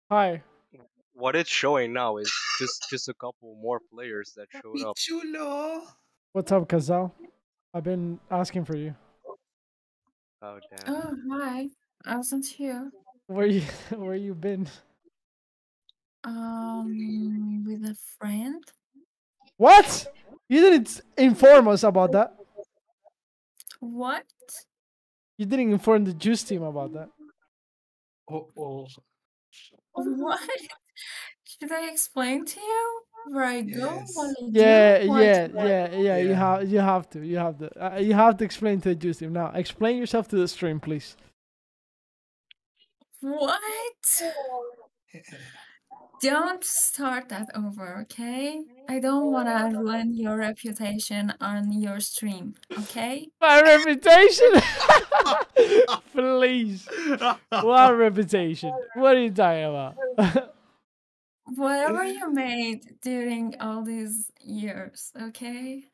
hi. What it's showing now is just just a couple more players that showed Mi up. chulo. What's up, Kazal? I've been asking for you. Oh damn. Oh, hi. I wasn't here. Where you where you been? Um, with a friend. What? You didn't inform us about that. What? You didn't inform the juice team about that. Oh, oh. What? Should I explain to you where I go? Yes. What I Yeah, do? What- yeah, yeah, yeah. You have you have to. You have to. Uh, you have to explain to the juice team now. Explain yourself to the stream, please. What? Don't start that over, okay? I don't want to ruin your reputation on your stream, okay? My reputation. please. What reputation? What are you talking about? Whatever you made during all these years, okay?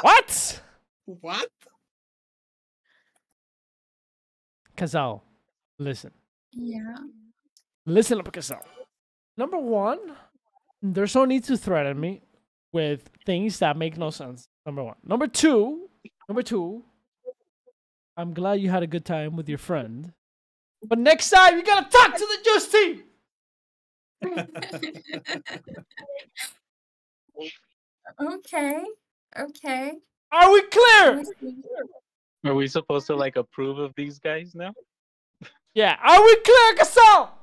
what? What? Kazal, listen. Yeah. Listen up, Kazal. Number one, there's no need to threaten me with things that make no sense. Number one. Number two, number two, I'm glad you had a good time with your friend. But next time you gotta talk to the juice team. okay. Okay. Are we clear? Are we supposed to like approve of these guys now? Yeah. Are we clear, Kazal?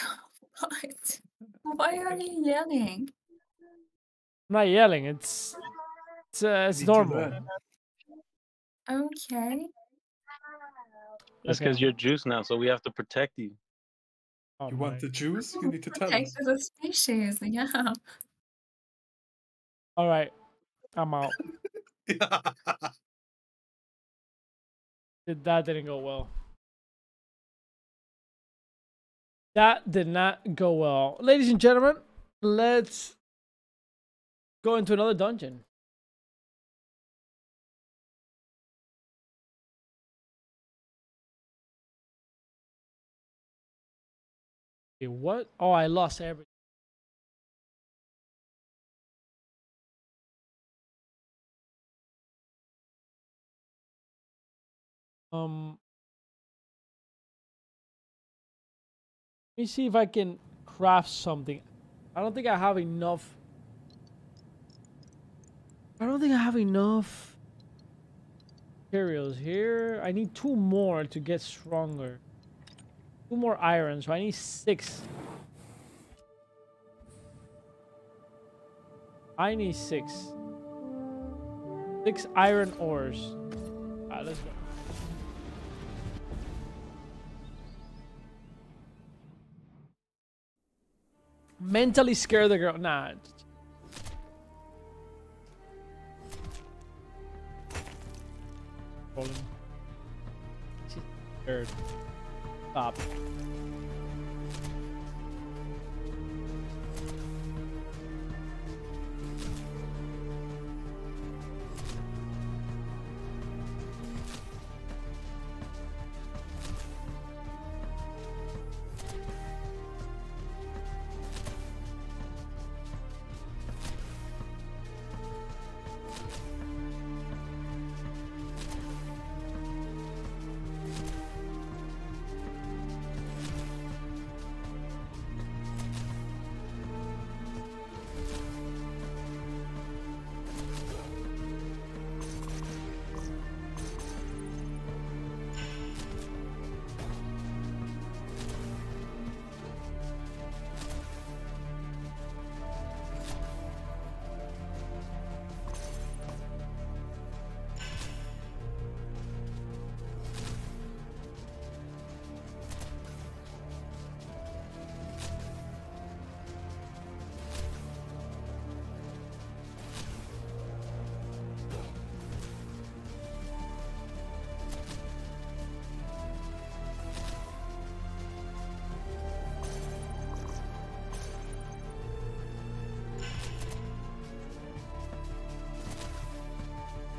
What? Why are you yelling? I'm not yelling. It's it's uh, it's normal. learn? Okay. It's Okay. because you're juice now, so we have to protect you. Oh You my- want the juice? You need to tell Protect us. the species, yeah. All right. I'm out. Did- That didn't go well. That did not go well. Ladies and gentlemen, let's go into another dungeon. Okay, what? Oh, I lost everything. Um, me see if I can craft something. I don't think I have enough. I don't think I have enough materials here. I need two more to get stronger. Two more iron, so I need six. I need six. Six iron ores. Alright, let's go. Mentally scare the girl. Nah. She's. Stop.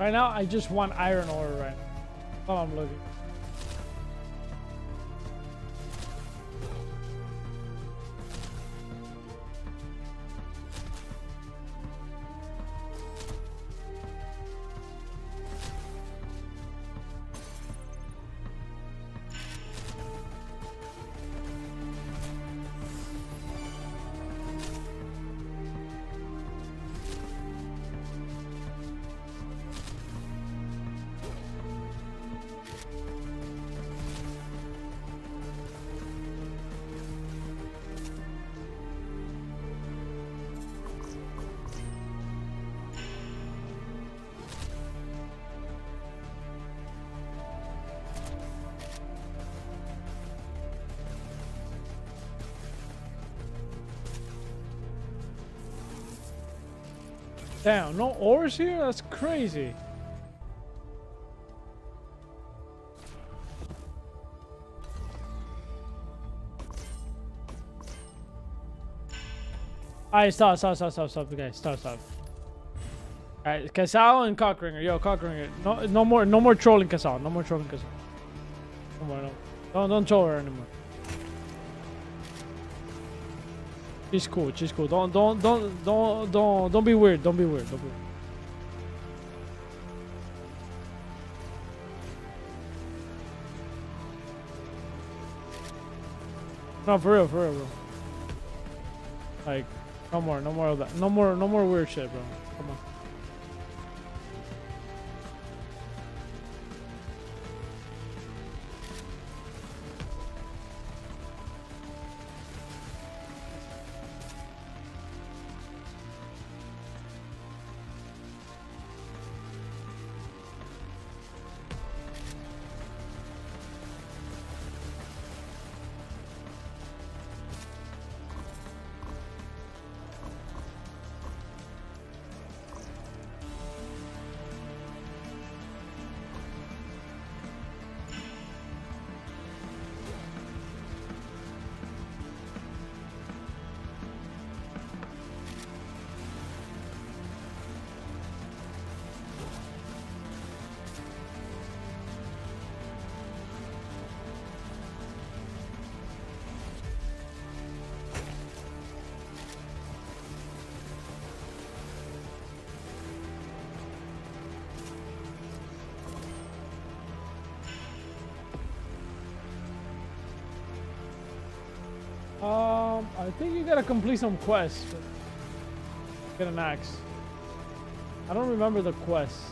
Right now, I just want iron ore right now. That's all I'm looking. Damn, no ores here? That's crazy. Alright, stop, stop, stop, stop, stop, guys, stop, stop. Alright, Casal and Cockringer, yo, Cockringer, no, no more, no more trolling Casal, no more trolling Casal. No more, no, don't, don't troll her anymore. She's cool, she's cool. Don't, don't, don't, don't, don't, don't be weird, don't be weird, don't be weird. No, for real, for real, bro. Like, no more, no more of that. No more, no more weird shit, bro. Complete some quests. Get an axe. I don't remember the quests.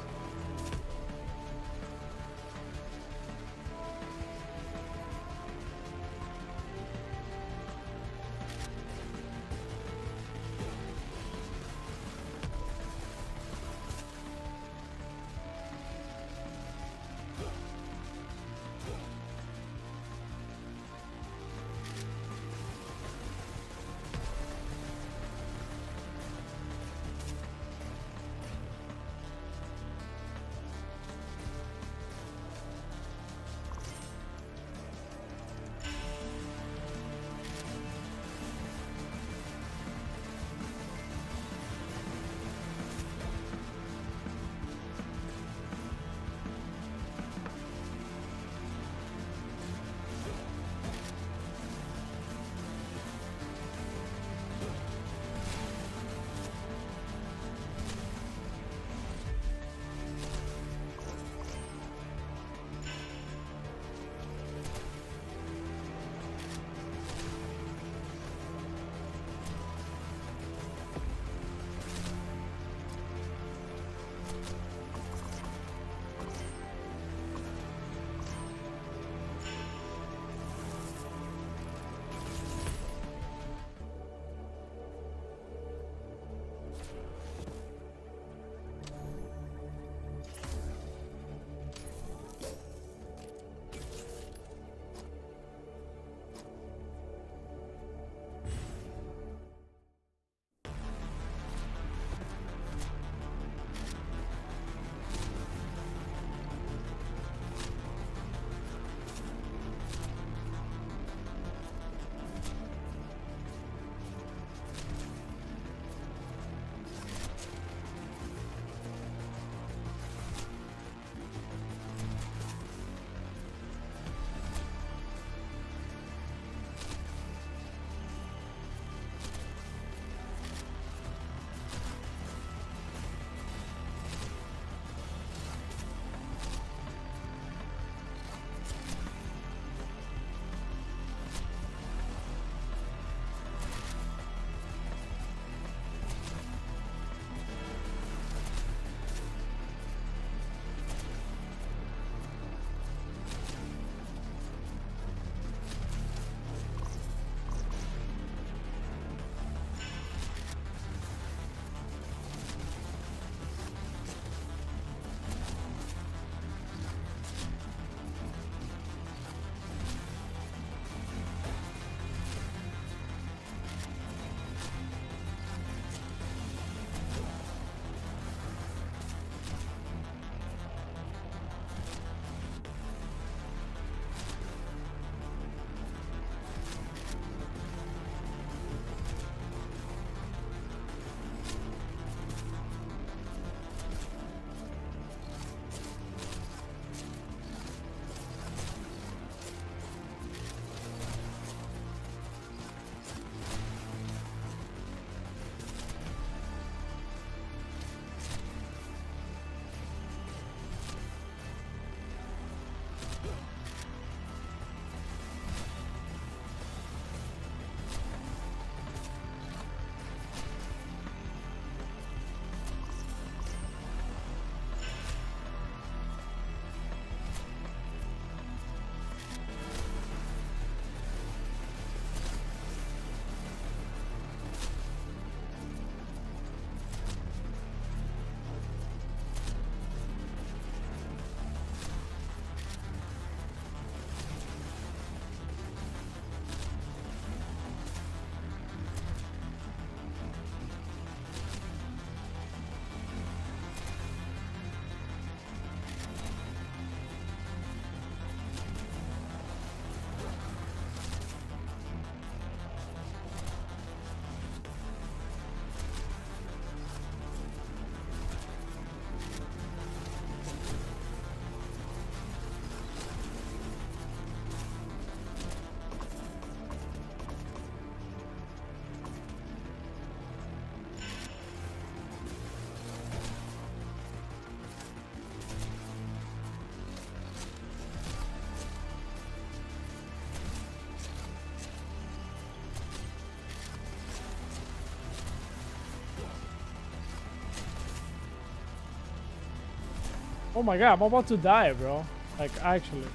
Oh my god, I'm about to die, bro. Like, actually.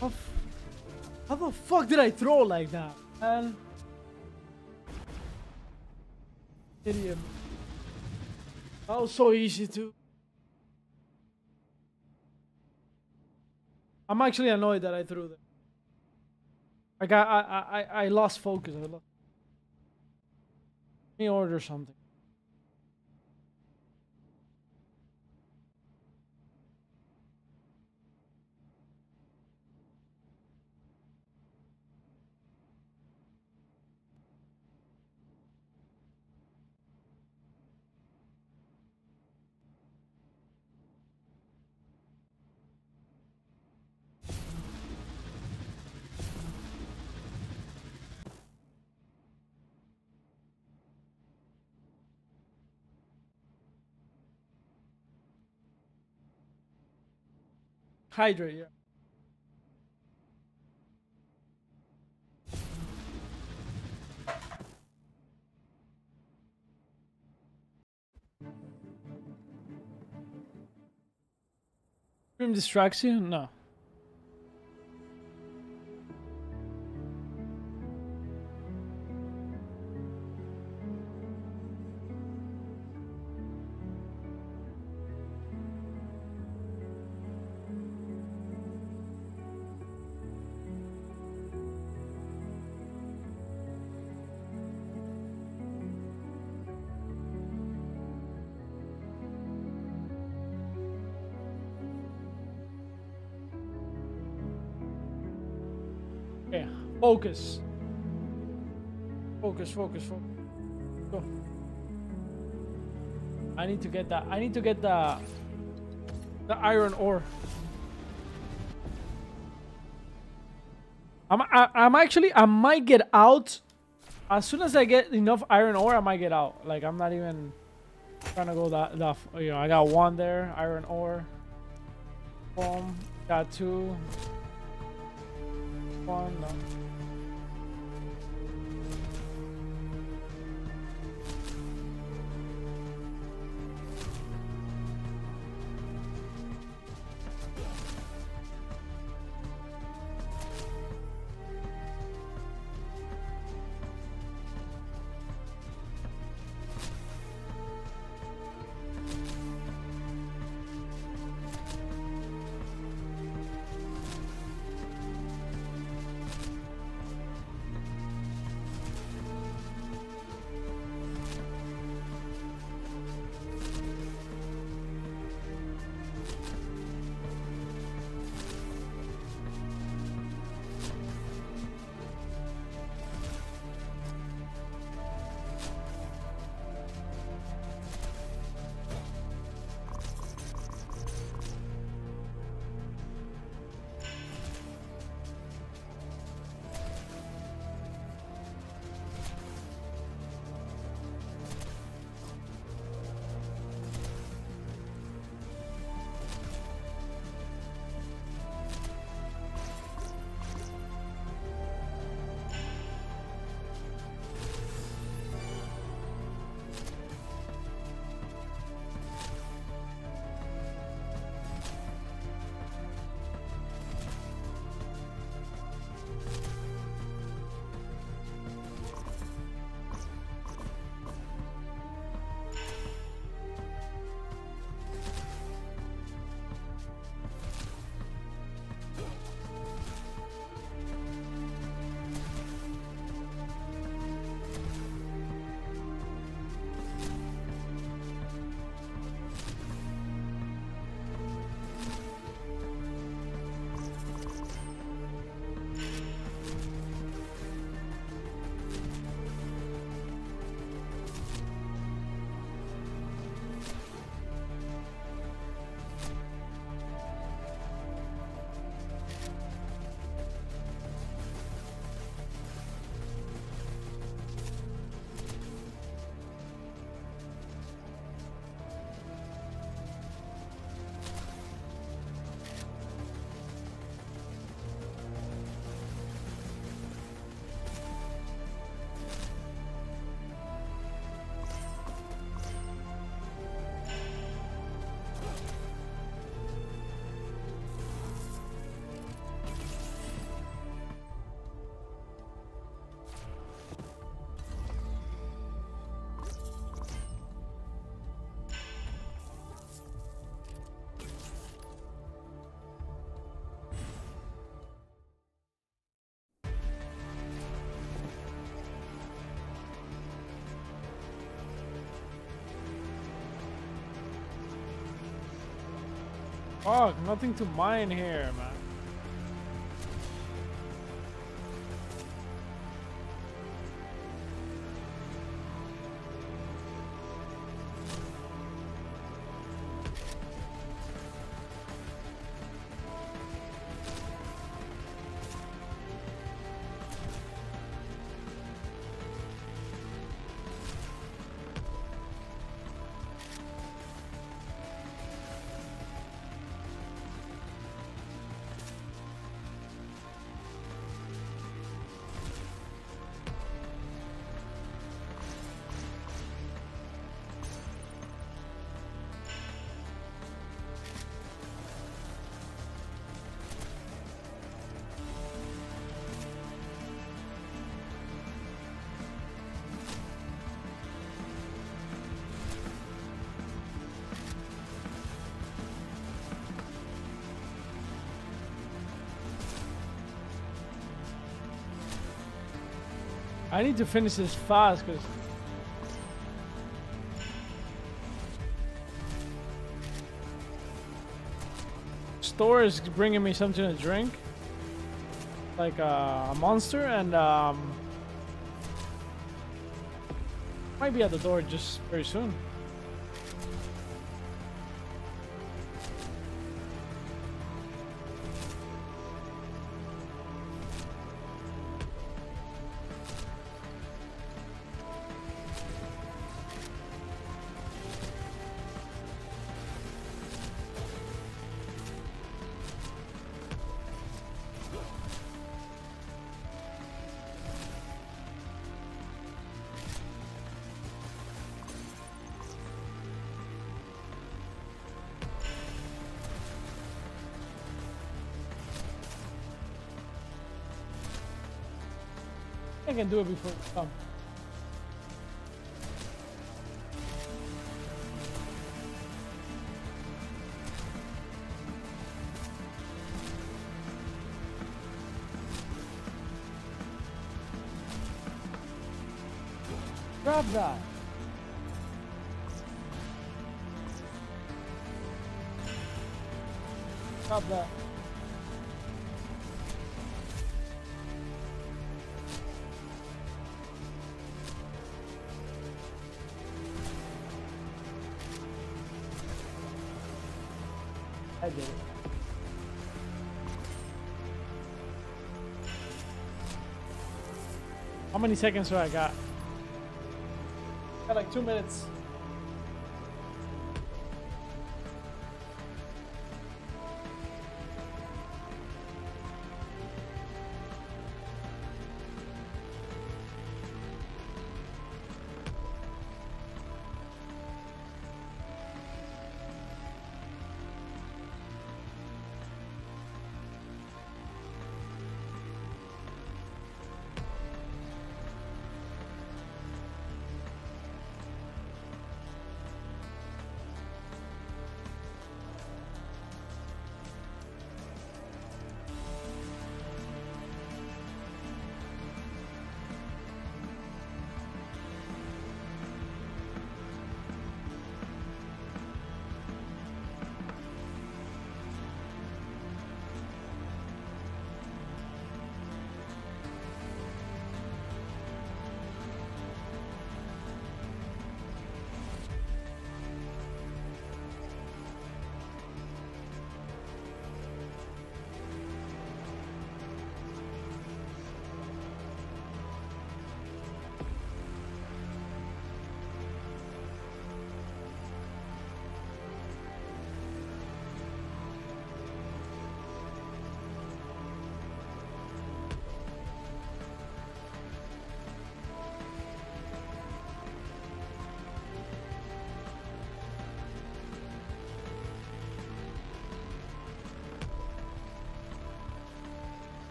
How, how the fuck did I throw like that, man? Idiot. That was so easy to. I'm actually annoyed that I threw that. I got, I, I, I- I lost focus. I lost. Let me order something. Hydrate, yeah. Stream distracts you? No. Focus. Focus, focus, focus. Go. I need to get that. I need to get the the iron ore. I'm I, I'm actually I might get out as soon as I get enough iron ore. I might get out. Like I'm not even trying to go that that. You know, I got one there, iron ore. Boom, got two. One. No. Fuck, nothing to mine here, man. I need to finish this fast because store is bringing me something to drink, like uh, a monster, and um, might be at the door just very soon. I can do it before come. Grab that. Seconds do I got? Got like two minutes.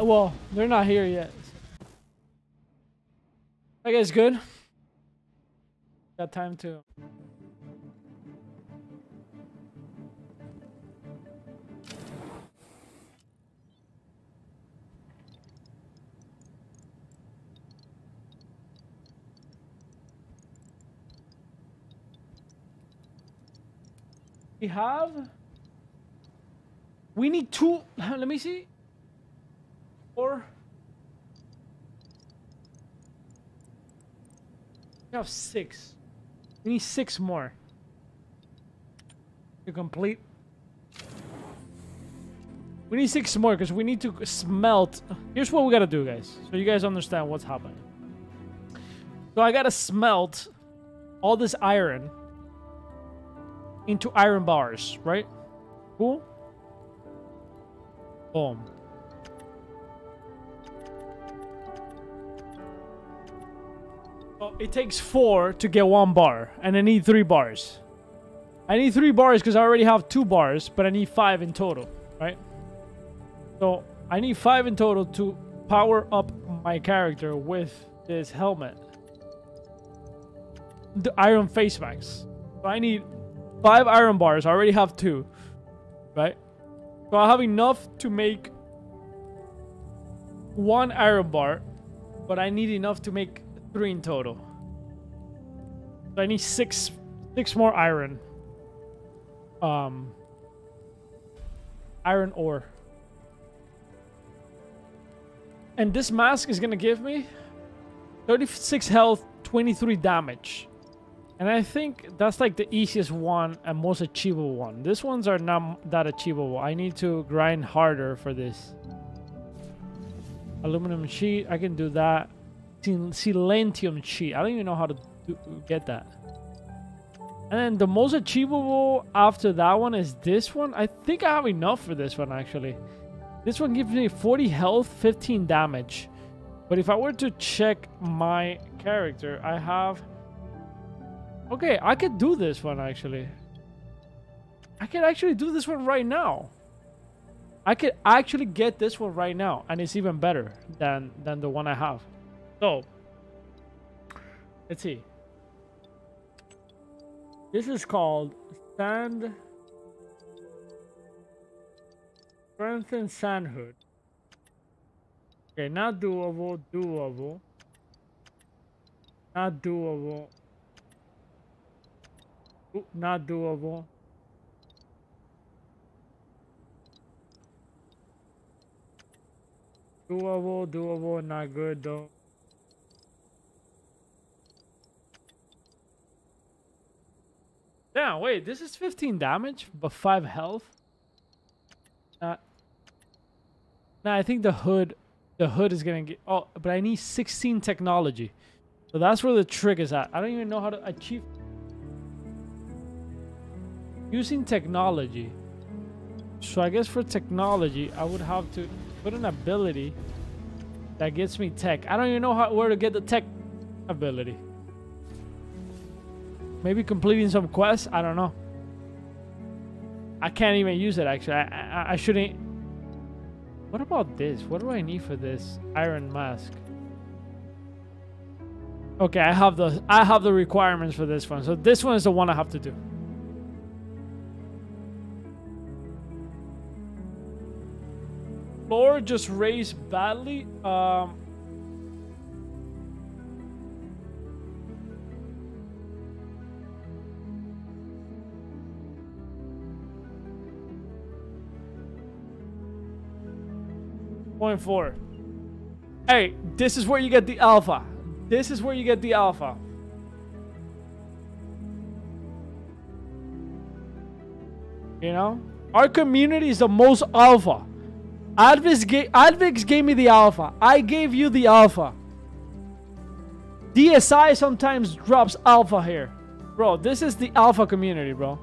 Uh, well, they're not here yet. That guy's good. Got time to. We have. We need two. Let me see. Four. Have six. We need six more to complete. We need six more because we need to smelt. Here's what we gotta do, guys, so you guys understand what's happening. So I gotta smelt all this iron into iron bars, right? Cool. Boom. It takes four to get one bar, and I need three bars. I need three bars because I already have two bars, but I need five in total, right? So I need five in total to power up my character with this helmet. The iron face mask. So I need five iron bars. I already have two, right? So I have enough to make one iron bar, but I need enough to make three in total. So I need six, six more iron. Um, iron ore. And this mask is gonna give me 36 health, 23 damage. And I think that's like the easiest one and most achievable one. These ones are not that achievable. I need to grind harder for this. Aluminum sheet, I can do that. Sil- Silentium sheet, I don't even know how to do, get that. And then the most achievable after that one is this one. I think I have enough for this one actually. This one gives me 40 health, 15 damage. But if I were to check my character, I have Okay, I could do this one actually. I could actually do this one right now. I could actually get this one right now, and it's even better than than the one I have. So, let's see. This is called Sand Strengthen Sandhood. Okay, not doable, doable. Not doable. Not doable. Doable, doable, not good though. Damn, wait, this is 15 damage, but 5 health? Uh, nah, I think the hood, the hood is gonna get, oh, but I need 16 technology. So that's where the trick is at. I don't even know how to achieve using technology. So I guess for technology, I would have to put an ability that gets me tech. I don't even know how where to get the tech ability. Maybe completing some quests. I don't know. I can't even use it actually. I, I, I shouldn't. What about this? What do I need for this iron mask? Okay, I have the I have the requirements for this one. So this one is the one I have to do. Lord just raised badly. Um, Point four. Hey, this is where you get the alpha. This is where you get the alpha. You know? Our community is the most alpha. Advix, ga- Advix gave me the alpha. I gave you the alpha. DSI sometimes drops alpha here. Bro, this is the alpha community, bro.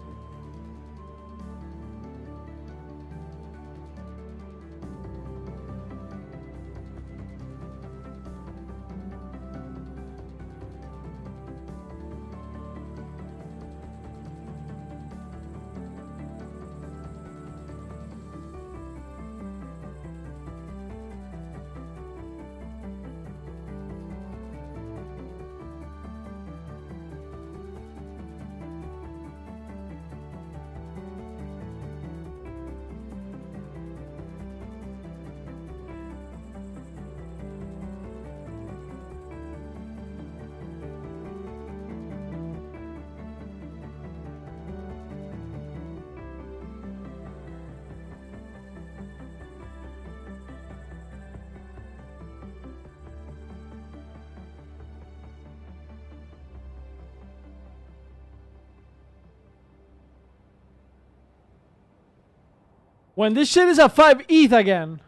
When this shit is at 5 ETH again,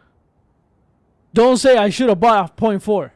don't say I should have bought a 0.4.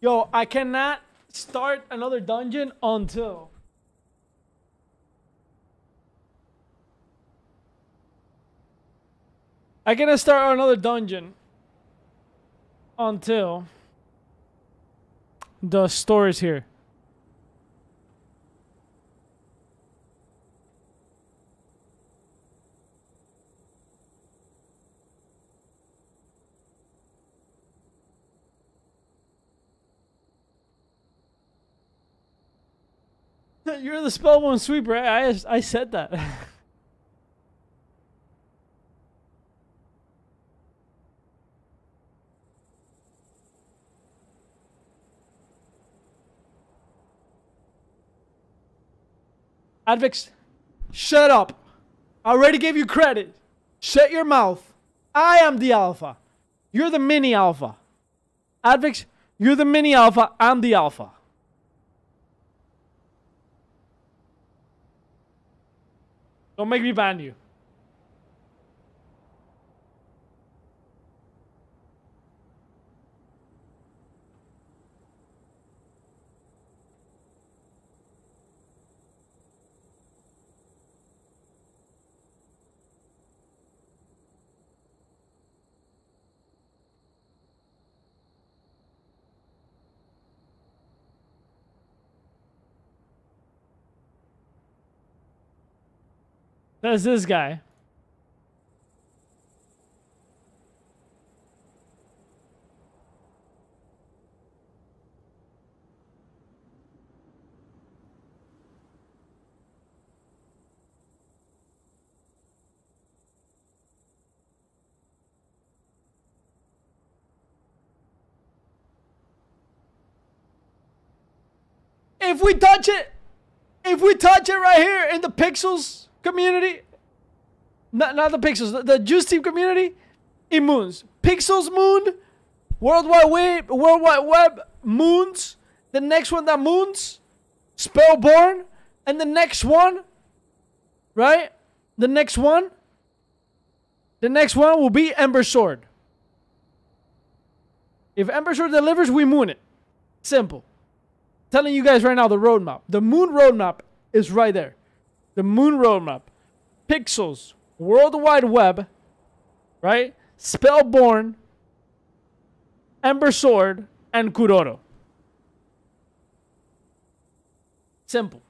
Yo, I cannot start another dungeon until. I cannot start another dungeon until the store is here. You're the Spellborn sweeper. I, I, I said that. Advix, shut up. I already gave you credit. Shut your mouth. I am the alpha. You're the mini alpha. Advix, you're the mini alpha. I'm the alpha. Don't make me ban you. That's this guy. If we touch it, if we touch it right here in the pixels community, not, not the pixels, the, the Juice Team community, it moons. Pixels moon, World Wide Webb, World Wide Webb moons. The next one that moons, Spellborn, and the next one, right? The next one, The next one will be Ember Sword. If Ember Sword delivers, we moon it. Simple. Telling you guys right now the roadmap. The moon roadmap is right there. The moon roadmap. Pixels, World Wide Webb, right? Spellborn, Ember Sword, and Kuroro. Simple.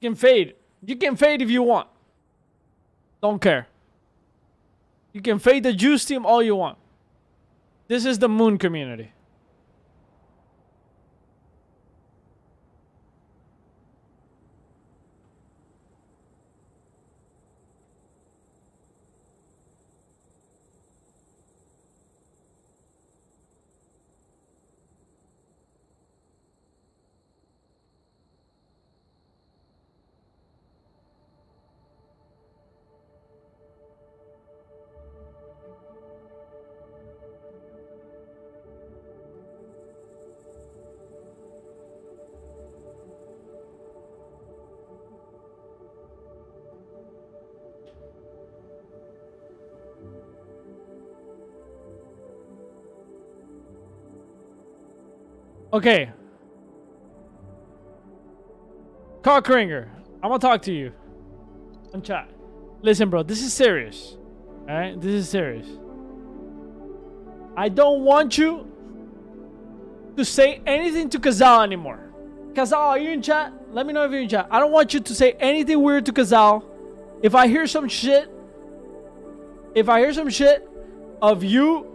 You can fade. You can fade if you want. Don't care. You can fade the juice team all you want. This is the moon community. Okay. Cockringer, I'm gonna talk to you. On chat. Listen, bro, this is serious. Alright? This is serious. I don't want you to say anything to Kazal anymore. Kazal, are you in chat? Let me know if you're in chat. I don't want you to say anything weird to Kazal. If I hear some shit, if I hear some shit of you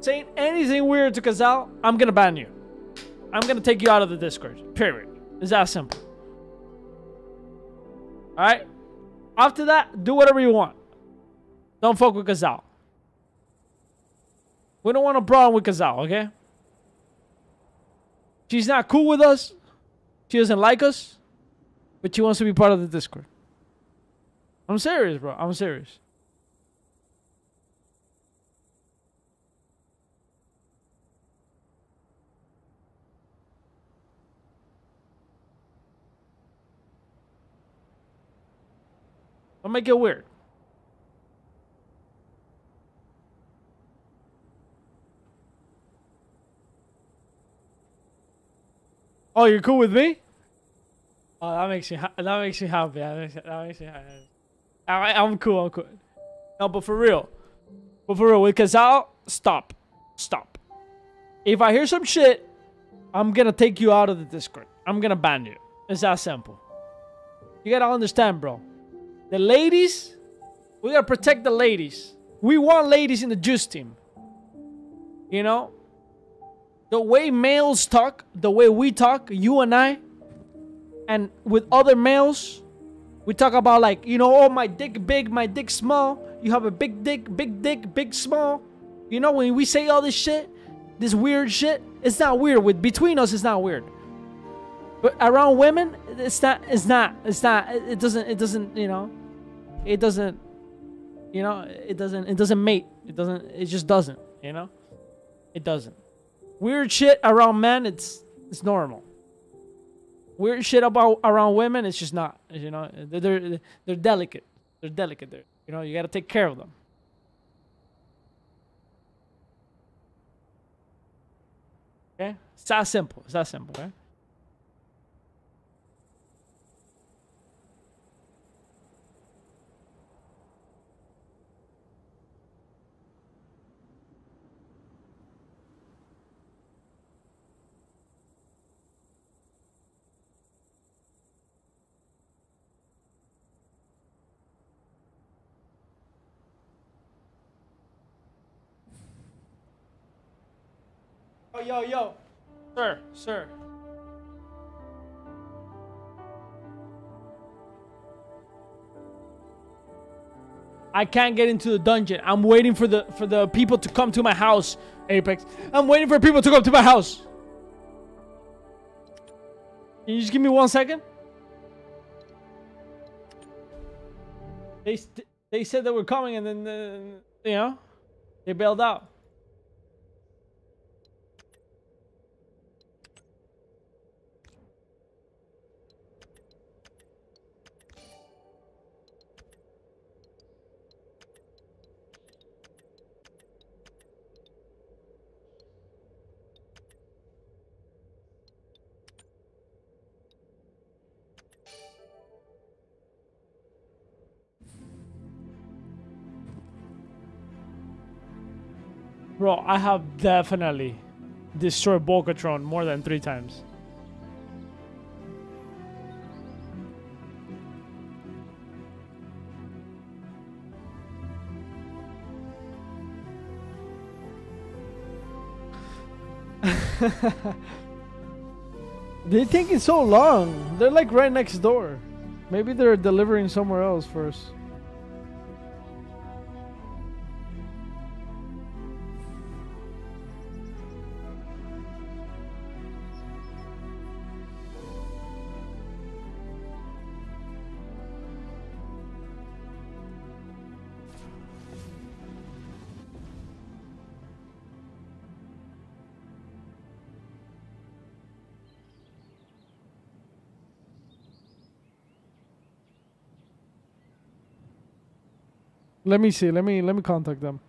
saying anything weird to Kazal, I'm gonna ban you. I'm gonna take you out of the Discord. Period. It's that simple. Alright? After that, do whatever you want. Don't fuck with Kazal. We don't want a problem with Kazal, okay? She's not cool with us. She doesn't like us. But she wants to be part of the Discord. I'm serious, bro. I'm serious. Don't make it weird. Oh, you're cool with me? Oh, that makes me ha- that makes me happy. That makes, that makes me happy. I, I'm cool. I'm cool. No, but for real, but for real, with Kazal, stop, stop. If I hear some shit, I'm gonna take you out of the Discord. I'm gonna ban you. It's that simple. You gotta understand, bro. The ladies, we gotta protect the ladies. We want ladies in the juice team. You know, the way males talk, the way we talk, you and I, and with other males, we talk about like, you know, oh my dick big, my dick small. You have a big dick, big dick, big small. You know, when we say all this shit, this weird shit, it's not weird. With between us, it's not weird. But around women, it's not. It's not. It's not. It doesn't. It doesn't. You know, it doesn't. You know, it doesn't. It doesn't mate. It doesn't. It just doesn't. You know, it doesn't. Weird shit around men, it's it's normal. Weird shit about around women, it's just not. You know, they're they're, they're delicate. They're delicate. They're, you know, you got to take care of them. Okay, it's that simple. It's that simple. Okay. Yo, yo, yo. Sir, sir. I can't get into the dungeon. I'm waiting for the for the people to come to my house, Apex. I'm waiting for people to come to my house. Can you just give me one second? They st- they said they were coming and then uh, you know they bailed out. Bro, I have definitely destroyed Volcatron more than three times. they taking so long. They're like right next door. Maybe they're delivering somewhere else first. Let me see. Let me let me contact them.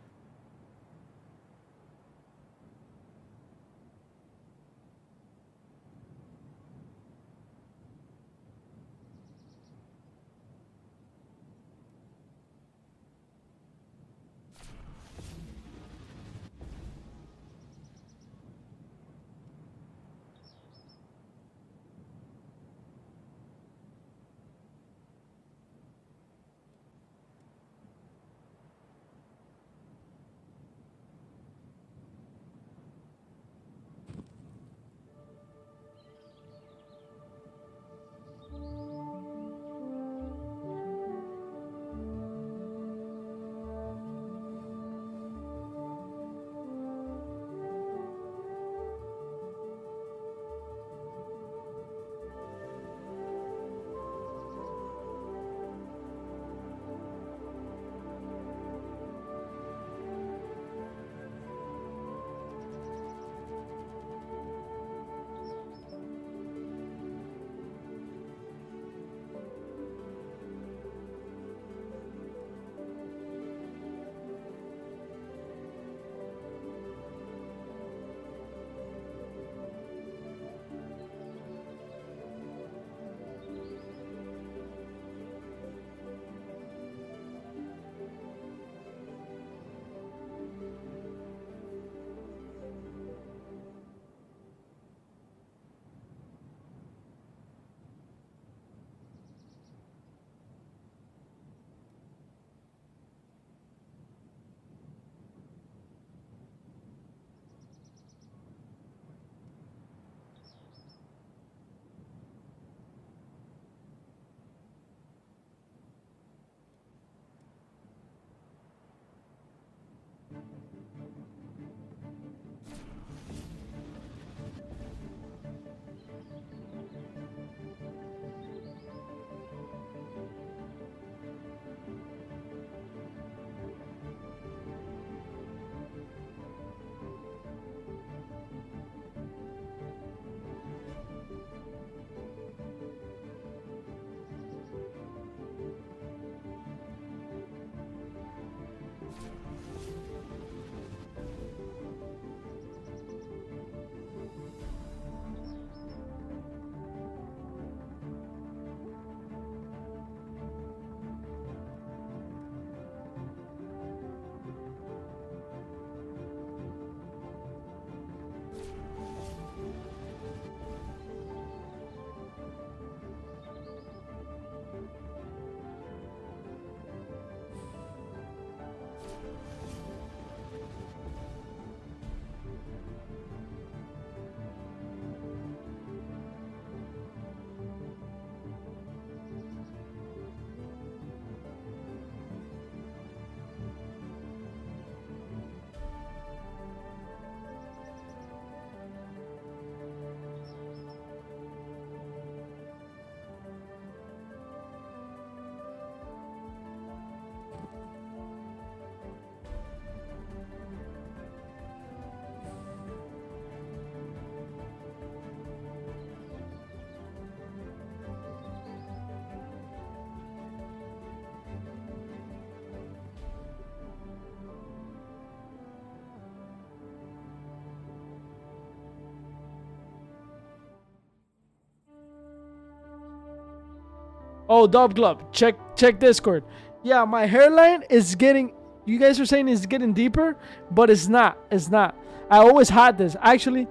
Oh, Dub Glove, check check Discord. Yeah, my hairline is getting you guys are saying it's getting deeper, but it's not. It's not. I always had this. Actually,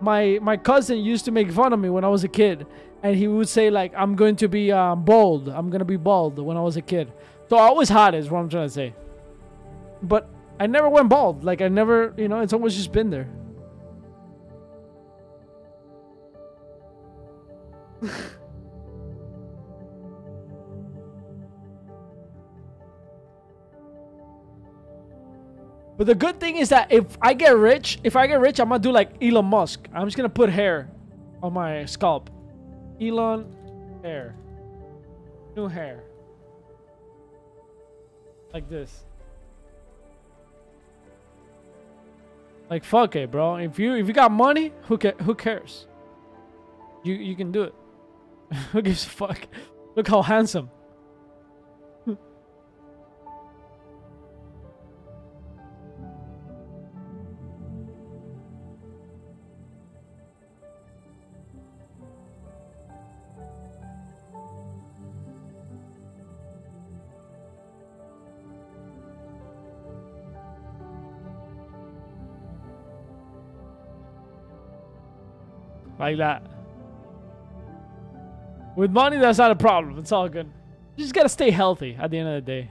my my cousin used to make fun of me when I was a kid, and he would say like, "I'm going to be um, bald. I'm gonna be bald." When I was a kid, so I always had it. Is what I'm trying to say. But I never went bald. Like I never, you know, it's always just been there. But the good thing is that if I get rich, if I get rich, I'm gonna do like Elon Musk. I'm just gonna put hair on my scalp. Elon hair. New hair. Like this. Like fuck it, bro. If you if you got money, who ca- who cares? You you can do it. who gives a fuck? Look how handsome. Like that. With money, that's not a problem. It's all good. You just gotta stay healthy at the end of the day.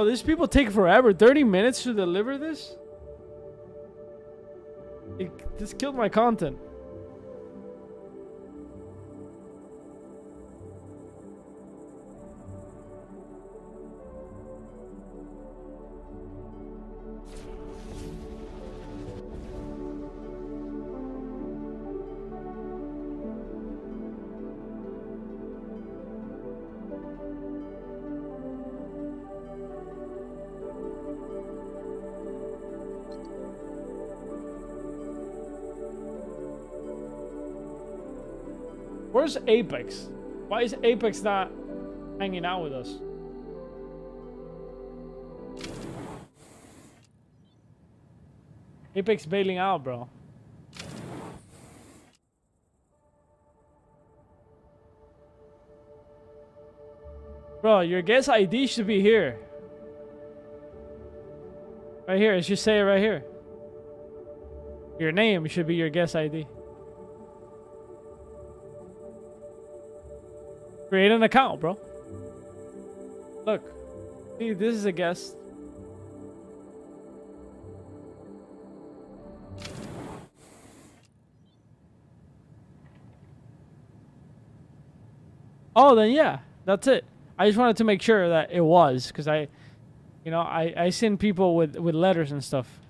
Bro, these people take forever. 30 minutes to deliver this? It, this killed my content. Where's Apex? Why is Apex not hanging out with us? Apex bailing out, bro. Bro, your guest ID should be here. Right here. It should say it right here. Your name should be your guest ID. Create an account, bro. Look. See, this is a guest. Oh, then yeah, that's it. I just wanted to make sure that it was, because I, you know, I I send people with with letters and stuff.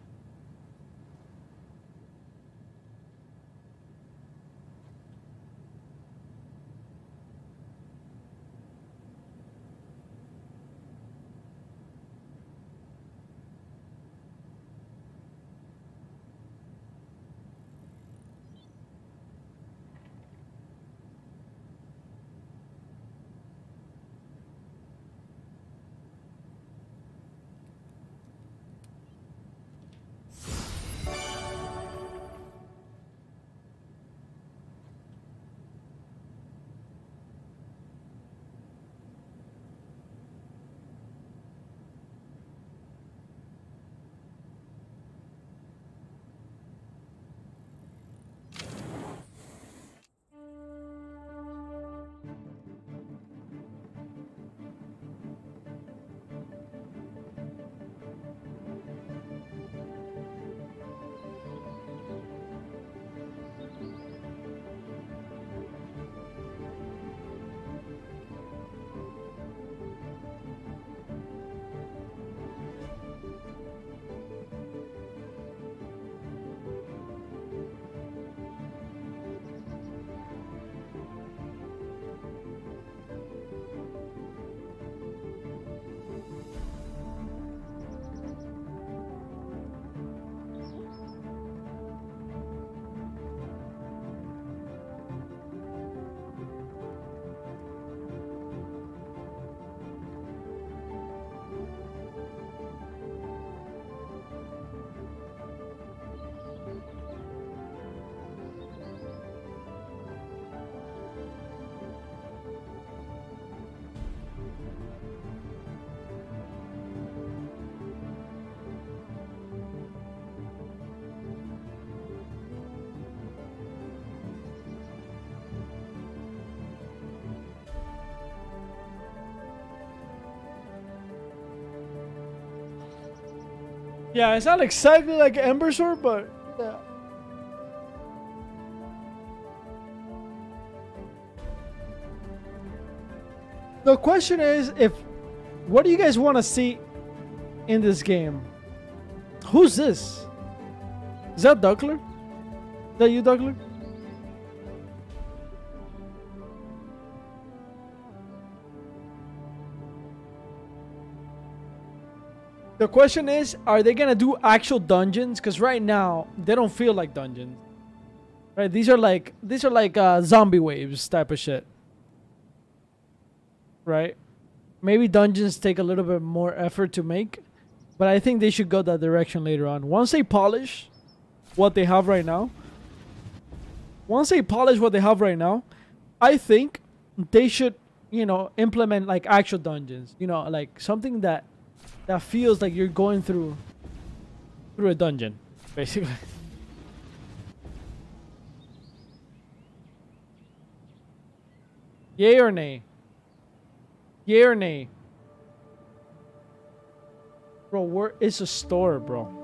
Yeah, it's not exactly like Ember Sword, but yeah. The question is if what do you guys want to see in this game? Who's this? Is that Duckler? Is that you, Duckler? The question is, are they gonna do actual dungeons? Because right now they don't feel like dungeons. Right? These are like these are like uh, zombie waves type of shit. Right? Maybe dungeons take a little bit more effort to make, but I think they should go that direction later on. Once they polish what they have right now, once they polish what they have right now, I think they should, you know, implement like actual dungeons. You know, like something that that feels like you're going through through a dungeon, basically. Yay or nay? Yay or nay? Bro, where is a store, bro?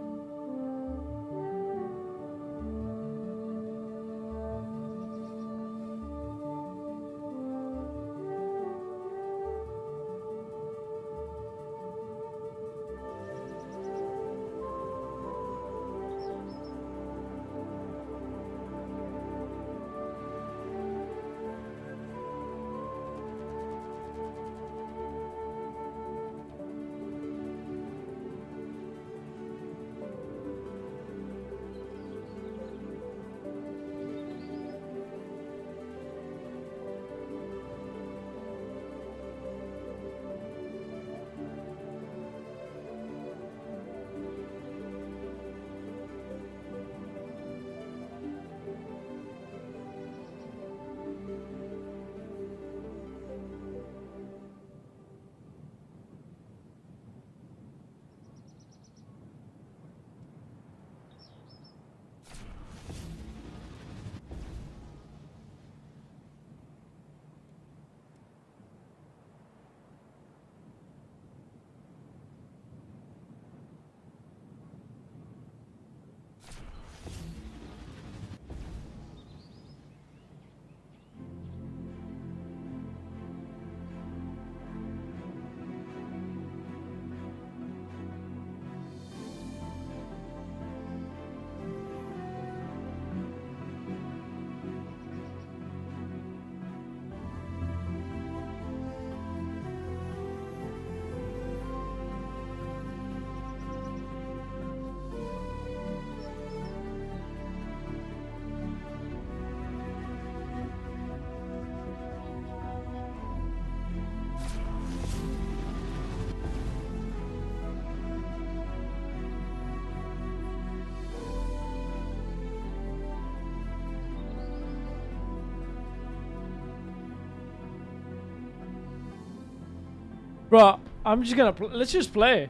Bro, I'm just gonna let's just play.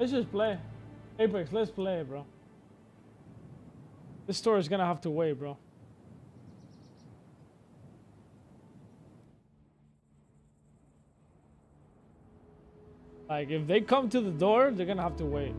Let's just play. Apex, let's play, bro. This store is gonna have to wait, bro. Like, if they come to the door, they're gonna have to. Wait,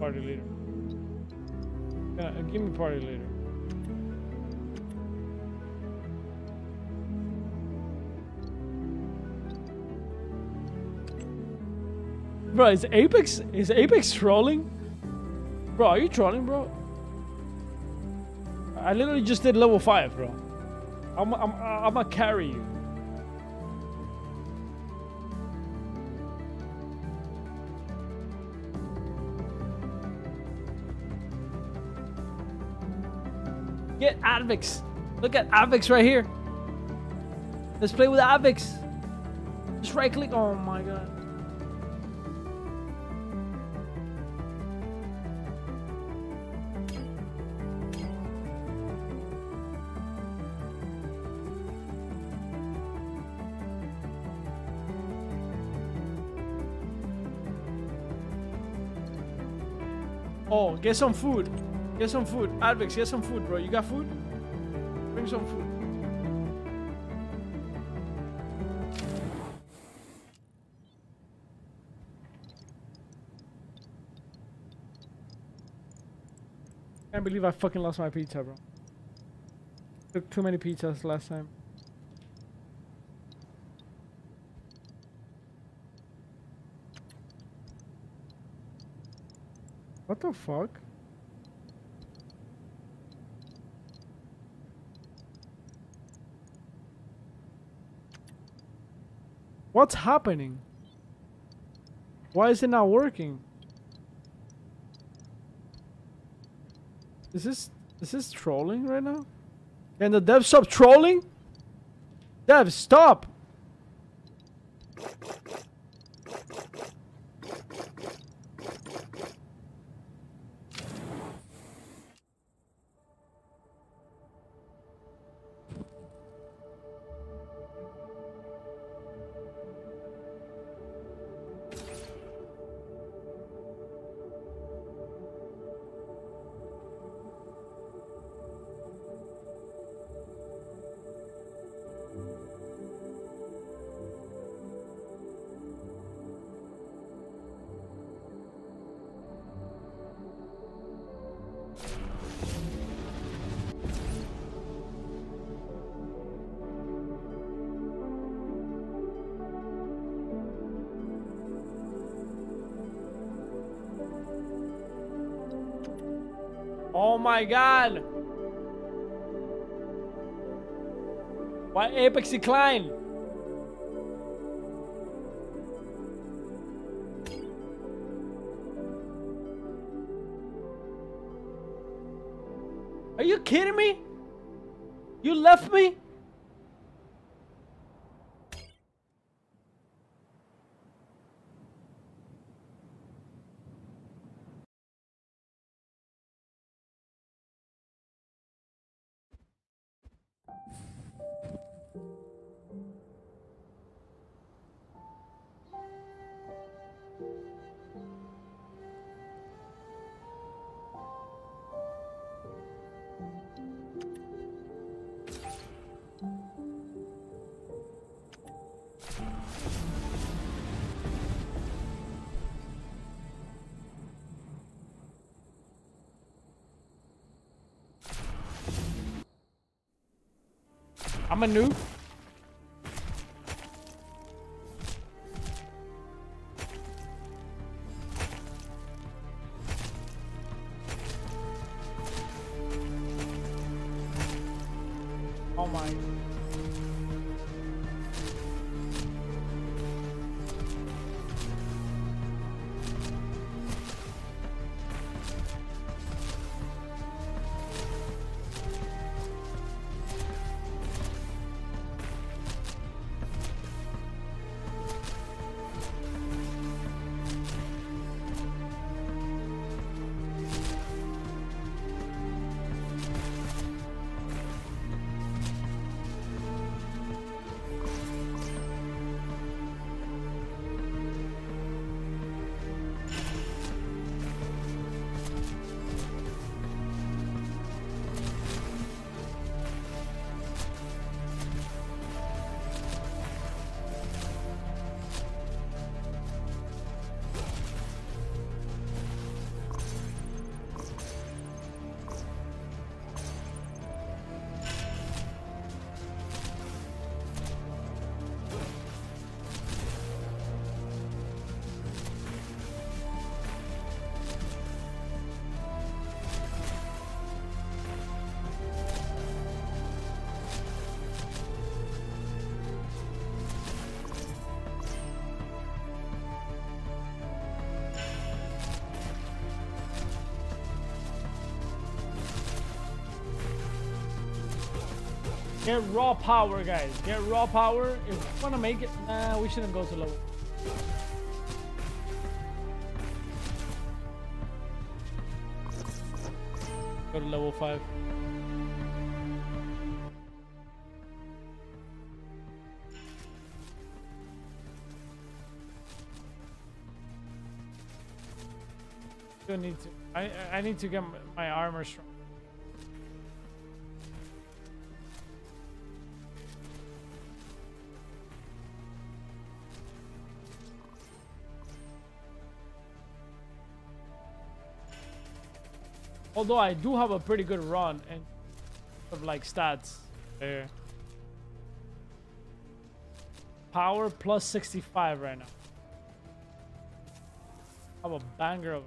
party leader. Uh, give me party leader. Bro, is Apex is Apex trolling? Bro, are you trolling, bro? I literally just did level five, bro. I'm I'm I'm gonna carry you. Get Advix. Look at Advix right here. Let's play with Advix. Just right click. Oh my god. Oh, get some food. Get some food. Advix, get some food, bro. You got food? Bring some food. Can't believe I fucking lost my pizza, bro. Took too many pizzas last time. What the fuck? What's happening? Why is it not working? Is this is this trolling right now? Can the dev stop trolling? Dev, stop! My god! Why Apex decline? Are you kidding me? You left me? I'm a noob. Get raw power, guys. Get raw power. If we want to make it, nah, we shouldn't go to level. Go to level five. Still need to. I- I need to get my armor strong. Although I do have a pretty good run and of like stats there. Power plus 65 right now. I have a banger of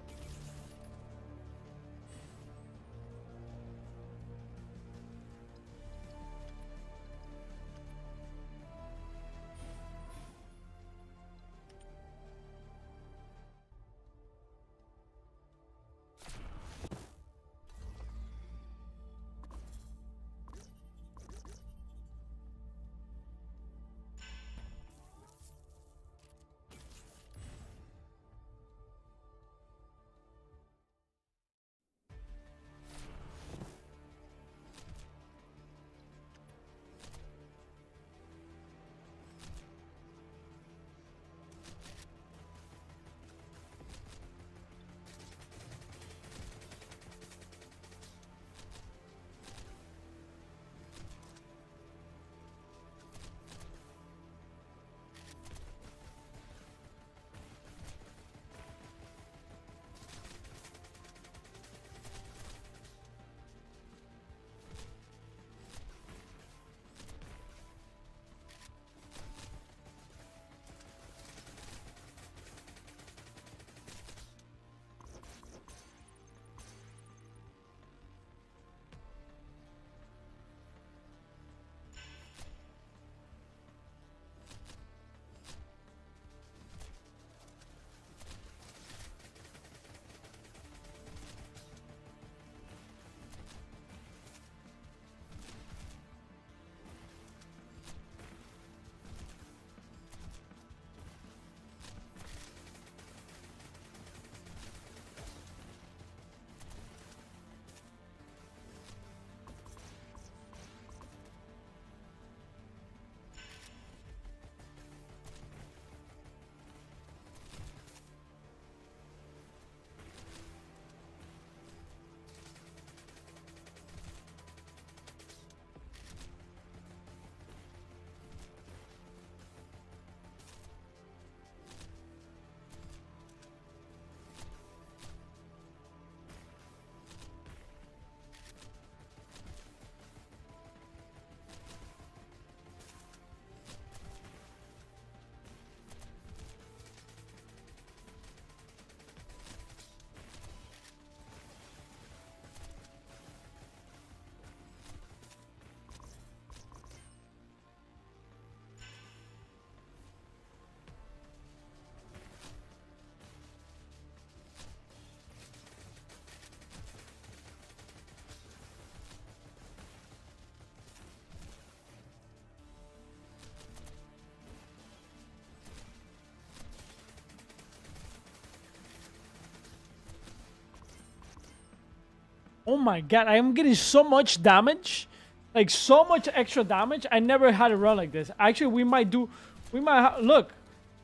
Oh my god, I am getting so much damage. Like so much extra damage. I never had a run like this. Actually, we might do we might look.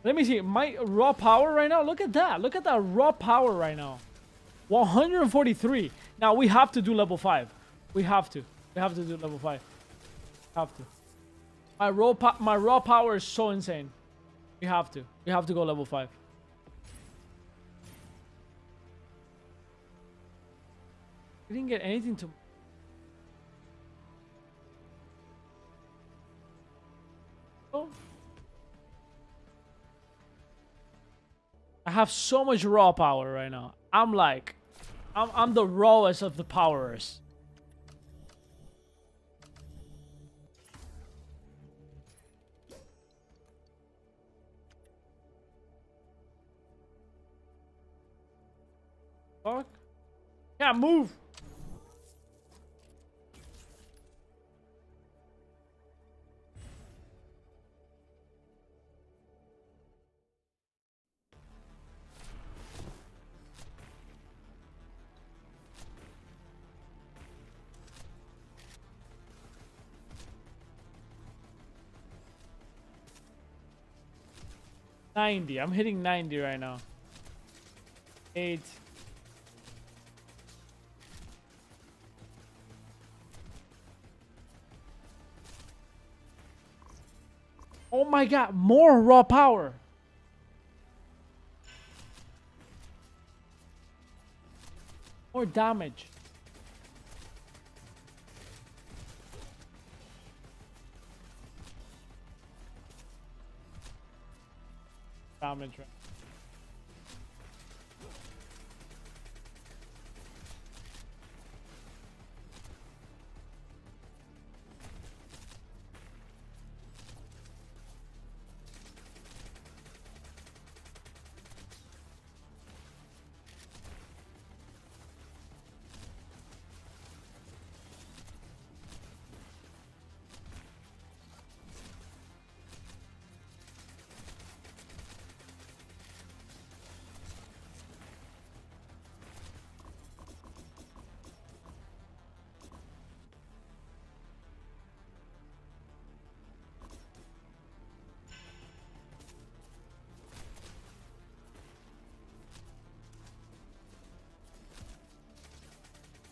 Let me see. My raw power right now. Look at that. Look at that raw power right now. 143. Now we have to do level 5. We have to. We have to do level 5. Have to. My raw my raw power is so insane. We have to. We have to go level 5. Didn't get anything to. Oh. I have so much raw power right now. I'm like, I'm, I'm the rawest of the powers. Fuck. Yeah, move. 90. I'm hitting 90 right now. Eight. Oh my god, more raw power. More damage. Damage.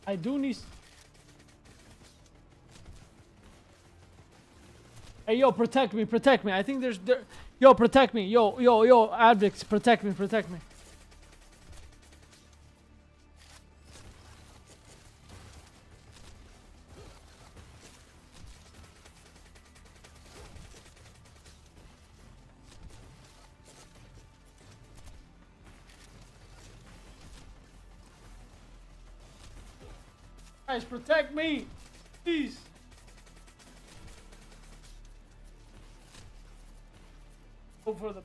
I do need. Hey, yo, protect me, protect me. I think there's there. Yo, protect me. Yo, yo, yo, Advix, protect me, protect me. Guys, protect me, please. Go for the.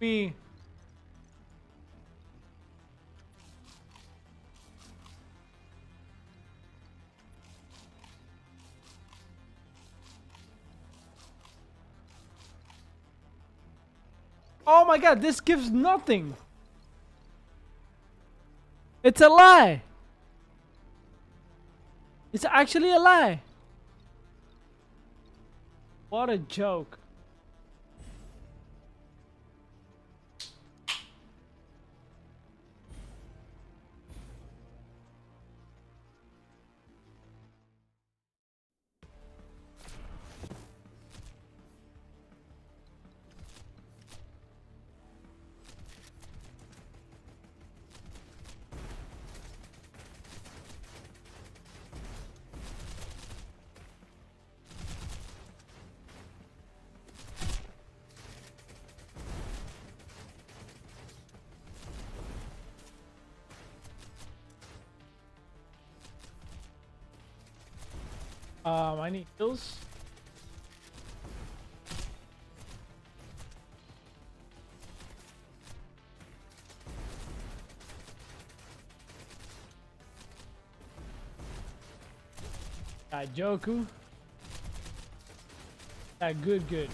me. Oh my god, this gives nothing. It's a lie. It's actually a lie. What a joke. I need kills. Got Joku. Got good, good.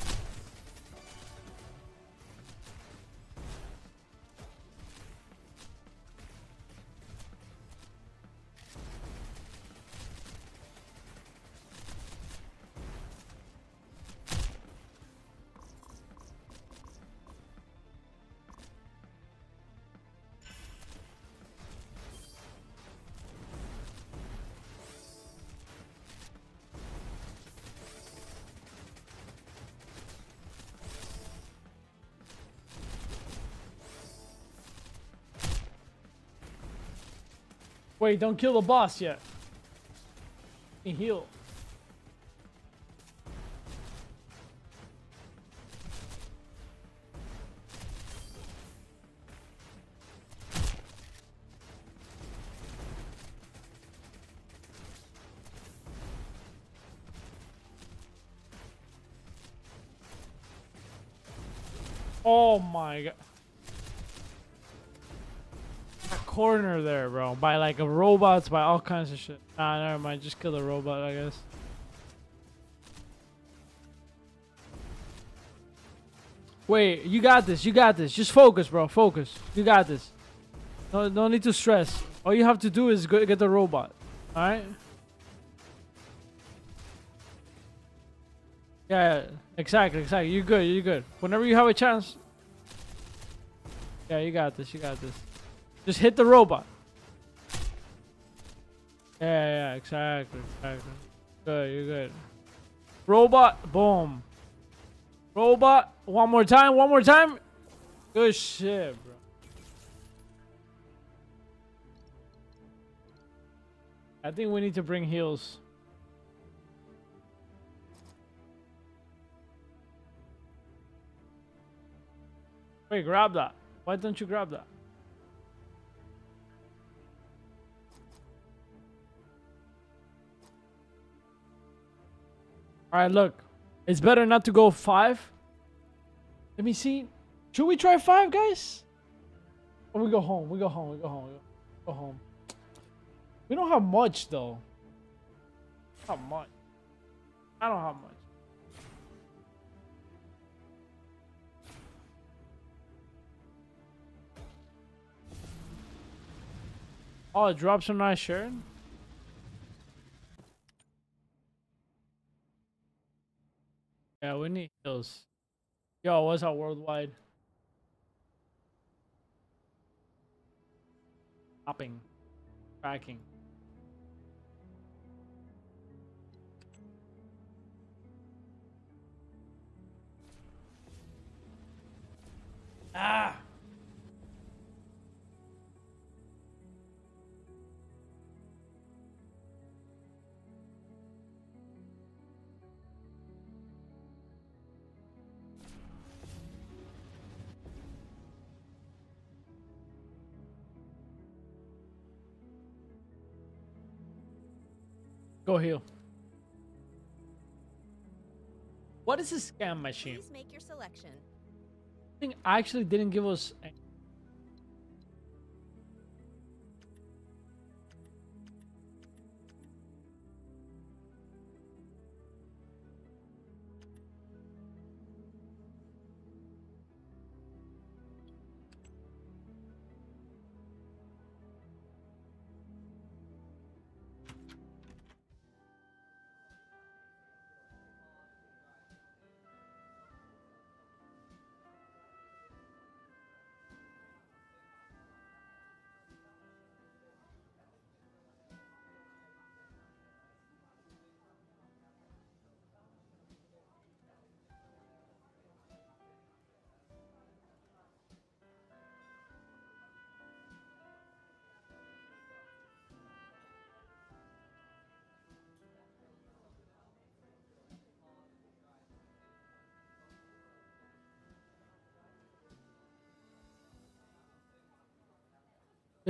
Wait, don't kill the boss yet. He heal. Like robots, by all kinds of shit. Nah, never mind. Just kill the robot, I guess. Wait, you got this. You got this. Just focus, bro. Focus. You got this. No, no need to stress. All you have to do is go get the robot. All right. Yeah, exactly, exactly. You're good. You're good. Whenever you have a chance. Yeah, you got this. You got this. Just hit the robot. Yeah, yeah, exactly, exactly. Good, you're good. Robot, boom. Robot, one more time, one more time. Good shit, bro. I think we need to bring heals. Wait, grab that. Why don't you grab that? Alright, look. It's better not to go five. Let me see. Should we try five, guys? Or we go home. We go home. We go home. We go home. We don't have much, though. Not much. I don't have much. Oh, it drops some nice shirt. Yeah, we need those. Yo, what's our worldwide? Hopping. Tracking. Ah! Go heal. What is a scam machine? Please make your selection. thing actually didn't give us.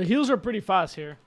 The heals are pretty fast here.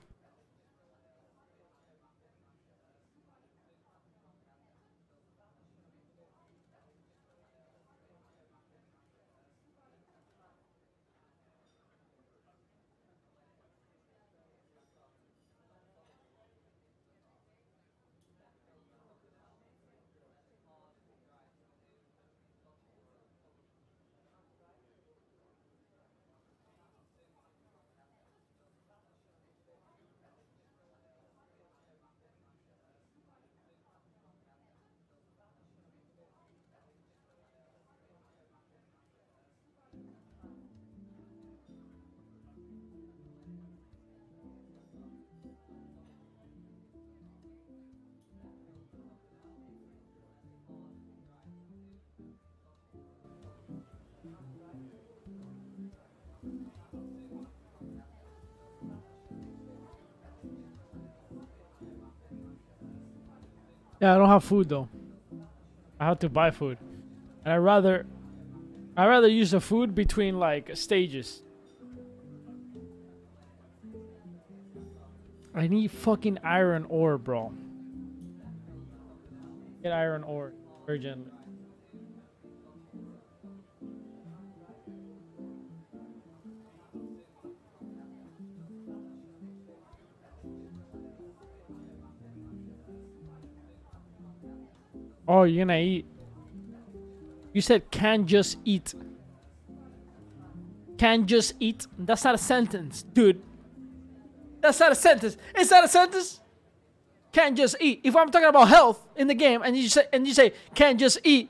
Yeah, I don't have food though. I have to buy food. And I rather I rather use the food between like stages. I need fucking iron ore, bro. Get iron ore urgently. Oh, you're gonna eat. You said can just eat. Can just eat. That's not a sentence, dude. That's not a sentence. It's not a sentence. Can just eat. If I'm talking about health in the game and you say and you say can just eat,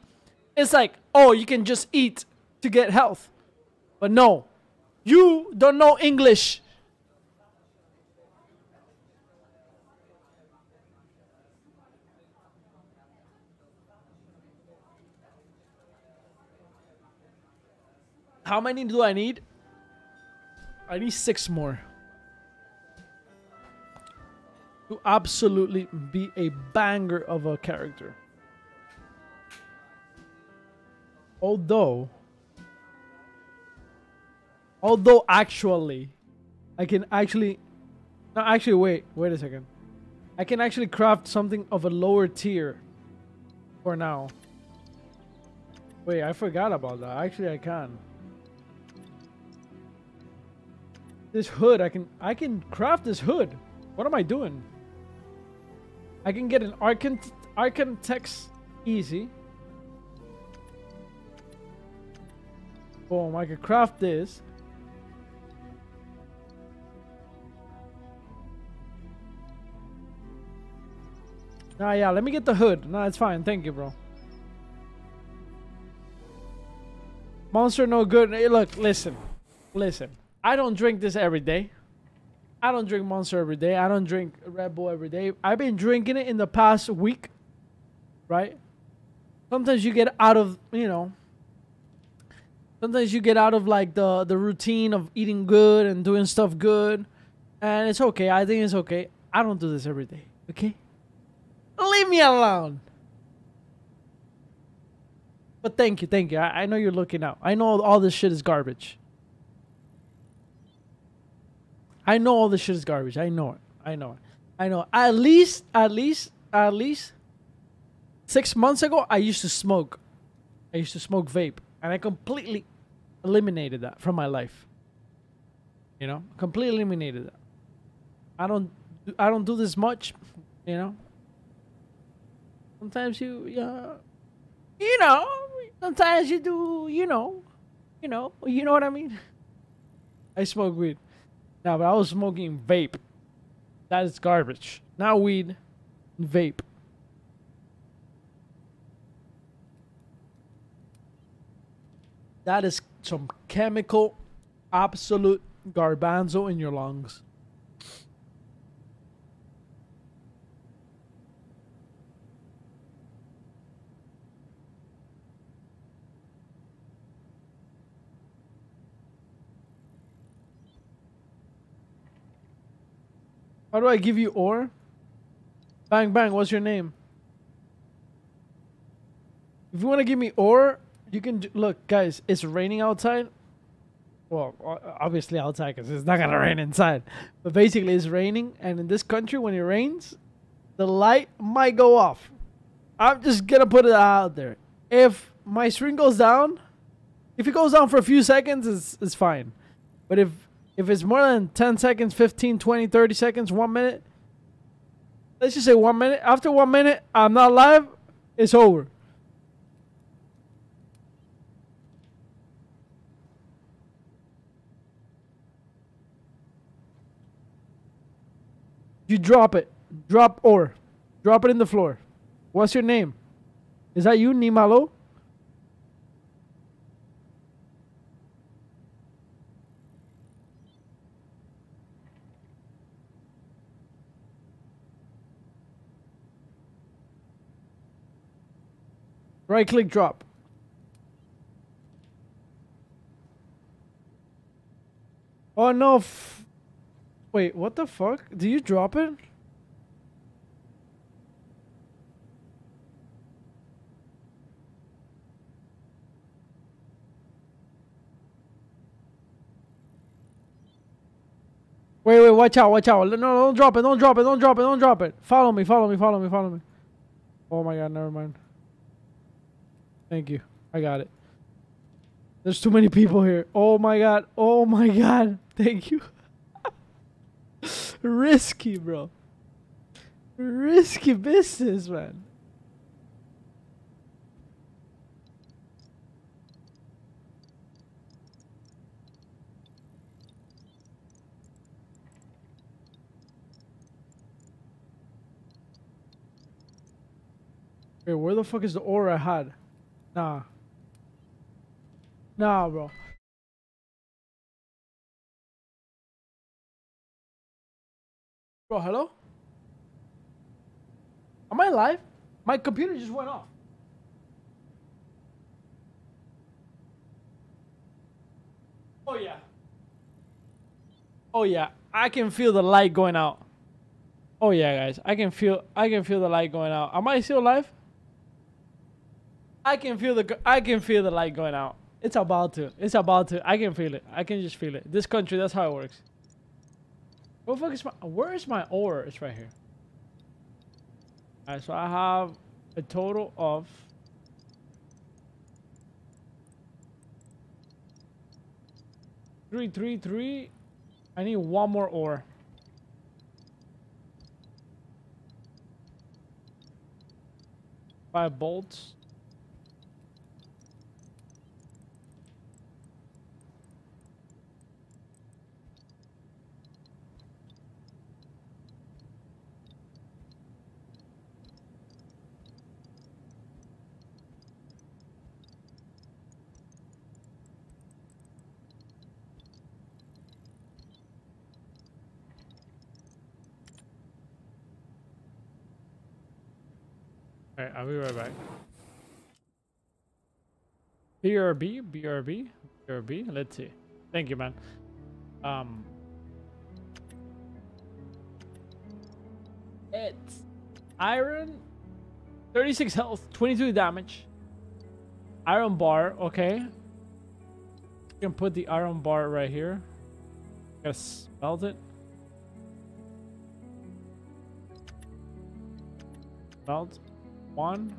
it's like, oh, you can just eat to get health. But no. You don't know English. How many do I need? I need six more. To absolutely be a banger of a character. Although, although actually, I can actually, no, actually, wait, wait a second. I can actually craft something of a lower tier for now. Wait, I forgot about that. Actually, I can. This hood, I can I can craft this hood. What am I doing? I can get an Archon Architects easy. Boom, I can craft this. Nah, yeah, let me get the hood. No, it's fine. Thank you, bro. Monster no good. Hey, look, listen. Listen. I don't drink this every day. I don't drink Monster every day. I don't drink Red Bull every day. I've been drinking it in the past week, right? Sometimes you get out of, you know, sometimes you get out of like the the routine of eating good and doing stuff good, and it's okay. I think it's okay. I don't do this every day. Okay, leave me alone. But thank you, thank you. I, I know you're looking out. I know all this shit is garbage. I know all this shit is garbage. I know it. I know it. I know. At least, at least, at least six months ago, I used to smoke. I used to smoke vape, and I completely eliminated that from my life. You know, completely eliminated that. I don't, I don't do this much. You know. Sometimes you, yeah, you know. Sometimes you do, you know, you know, you know what I mean. I smoke weed. No, but I was smoking vape. That is garbage. Not weed, vape. That is some chemical, absolute garbanzo in your lungs. How do I give you ore? Bang bang, what's your name? If you want to give me ore, you can look, guys. It's raining outside. well, obviously outside because it's not gonna rain inside. But basically, it's raining, and in this country, when it rains, the light might go off. I'm just gonna put it out there. If my screen goes down, if it goes down for a few seconds, it's, it's fine. But if if it's more than 10 seconds, 15, 20, 30 seconds, one minute, let's just say one minute. After one minute, I'm not live, it's over. You drop it. Drop ore. Drop it in the floor. What's your name? Is that you, Nimalo? Right click drop. Oh no. Wait, what the fuck? Do you drop it? Wait, wait, watch out, watch out. No, don't drop it, don't drop it, don't drop it, don't drop it. Follow me, follow me, follow me, follow me. Oh my god, never mind. Thank you. I got it. There's too many people here. Oh my god. Oh my god. Thank you. Risky, bro. Risky business, man. Wait, where the fuck is the aura I had? Nah. Nah, bro. Bro, hello? Am I live? My computer just went off. Oh yeah. Oh yeah. I can feel the light going out. Oh yeah, guys. I can feel I can feel the light going out. Am I still live? I can feel the I can feel the light going out. It's about to. It's about to. I can feel it. I can just feel it. This country, that's how it works. Where fuck is my where is my ore? It's right here. Alright, so I have a total of three, three, three. I need one more ore. Five bolts. I'll be right back. BRB, BRB, BRB. Let's see. Thank you, man. Um, it's iron, 36 health, 22 damage. Iron bar, okay. You can put the iron bar right here. Gotta smelt it. Smelt. One.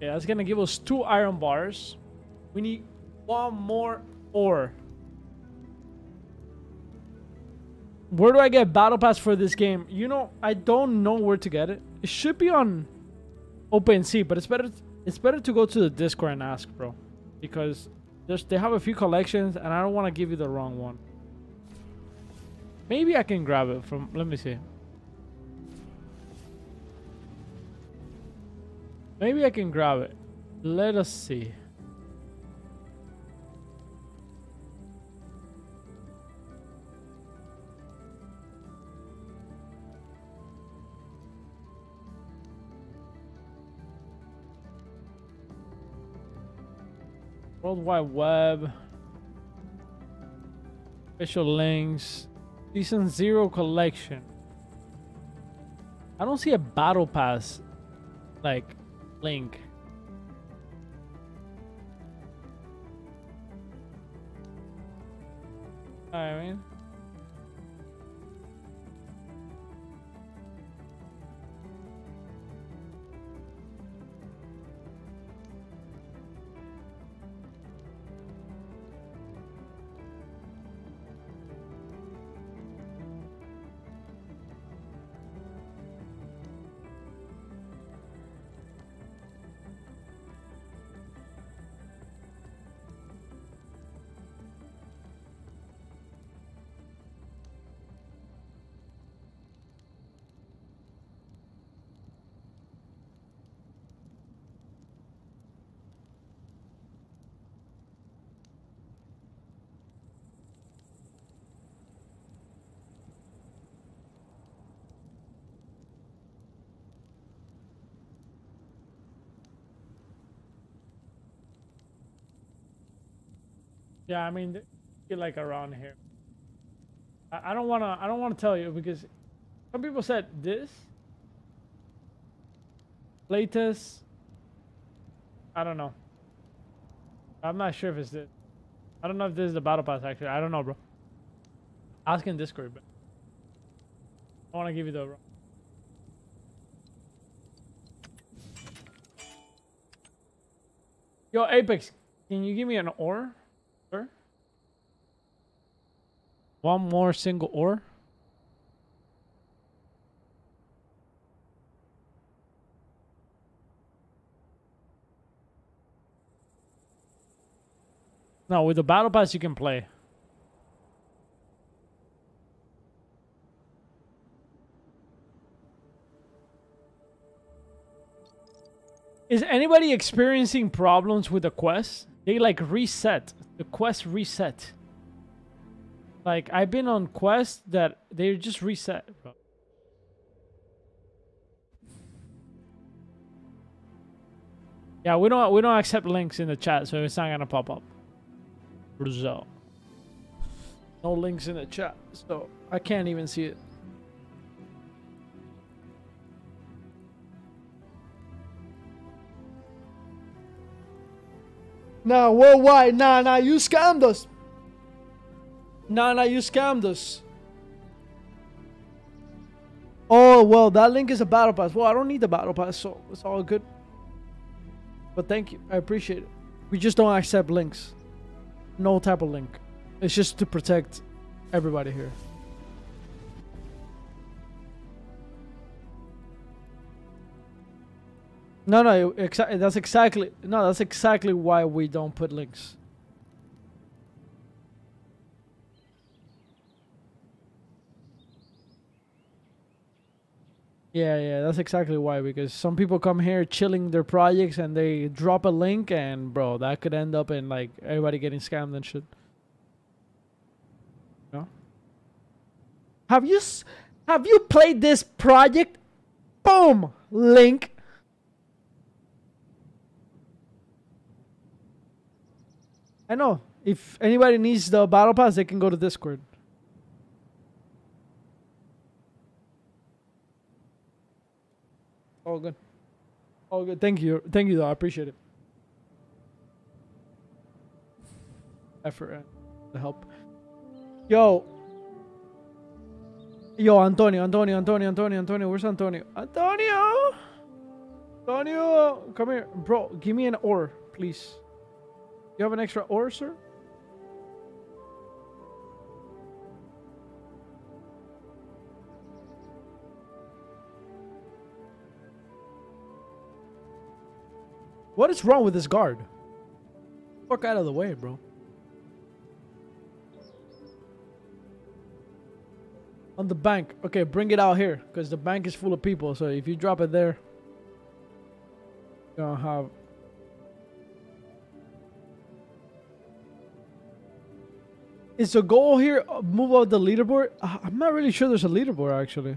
Yeah, that's gonna give us two iron bars. We need one more ore. Where do I get battle pass for this game? You know, I don't know where to get it. It should be on OpenSea, but it's better it's better to go to the Discord and ask, bro, because there's they have a few collections, and I don't want to give you the wrong one. Maybe I can grab it from. Let me see. Maybe I can grab it. Let us see. World Wide Webb. Official links. Season zero collection. I don't see a battle pass like link. I mean. Yeah, I mean, get like around here. I, I don't wanna, I don't wanna tell you because some people said this latest. I don't know. I'm not sure if it's this. I don't know if this is the battle pass actually. I don't know, bro. Ask in Discord, but I want to give you the. Yo, Apex, can you give me an ore? Sir? One more single ore? No, with the battle pass you can play. Is anybody experiencing problems with the quest? They like reset. The quest reset. Like I've been on quests that they just reset. Yeah, we don't we don't accept links in the chat, so it's not gonna pop up. Brazil. No links in the chat, so I can't even see it. Nah, worldwide. Nah, nah, you scammed us. Nah, you scammed us. Oh, well, that link is a battle pass. Well, I don't need the battle pass, so it's all good. But thank you. I appreciate it. We just don't accept links. No type of link. It's just to protect everybody here. No, no, exa- that's exactly no, that's exactly why we don't put links. Yeah, yeah, that's exactly why. Because some people come here chilling their projects and they drop a link, and bro, that could end up in like everybody getting scammed and shit. No. Have you have you played this project? Boom, link. I know. If anybody needs the battle pass, they can go to Discord. All good. All good. Thank you. Thank you, though. I appreciate it. Effort and the help. Yo. Yo, Antonio, Antonio, Antonio, Antonio, Antonio. Where's Antonio? Antonio! Antonio! Come here. Bro, give me an ore, please. You have an extra ore, sir? What is wrong with this guard? Fuck out of the way, bro. On the bank. Okay, bring it out here. Because the bank is full of people. So if you drop it there, you're gonna have Is the goal here uh, move out the leaderboard? Uh, I'm not really sure there's a leaderboard actually.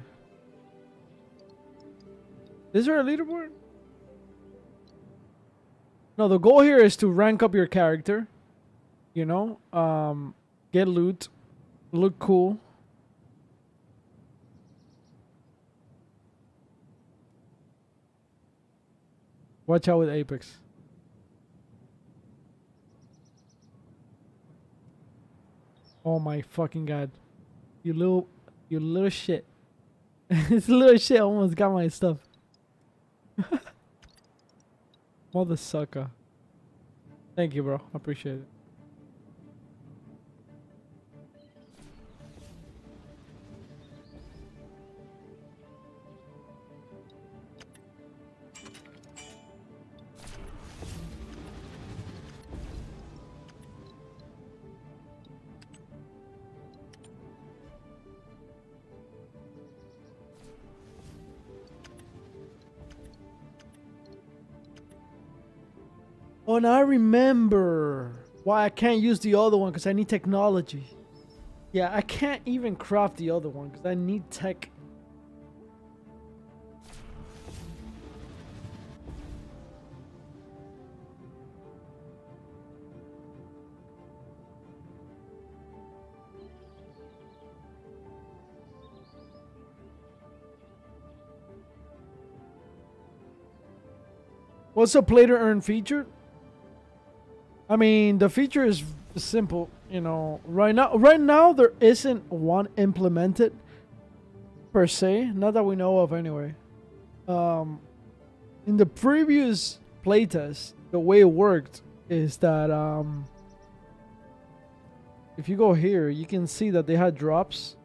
Is there a leaderboard? No, the goal here is to rank up your character. You know, um, get loot, look cool. Watch out with Apex. Oh my fucking god. You little you little shit. this little shit almost got my stuff. Mother sucker. Thank you, bro. I appreciate it. Oh, I remember why I can't use the other one because I need technology. Yeah, I can't even craft the other one because I need tech. What's a play to earn feature? I mean, the feature is simple. You know, right now, right now there isn't one implemented per se. Not that we know of, anyway. Um, in the previous playtest, the way it worked is that um, if you go here, you can see that they had drops.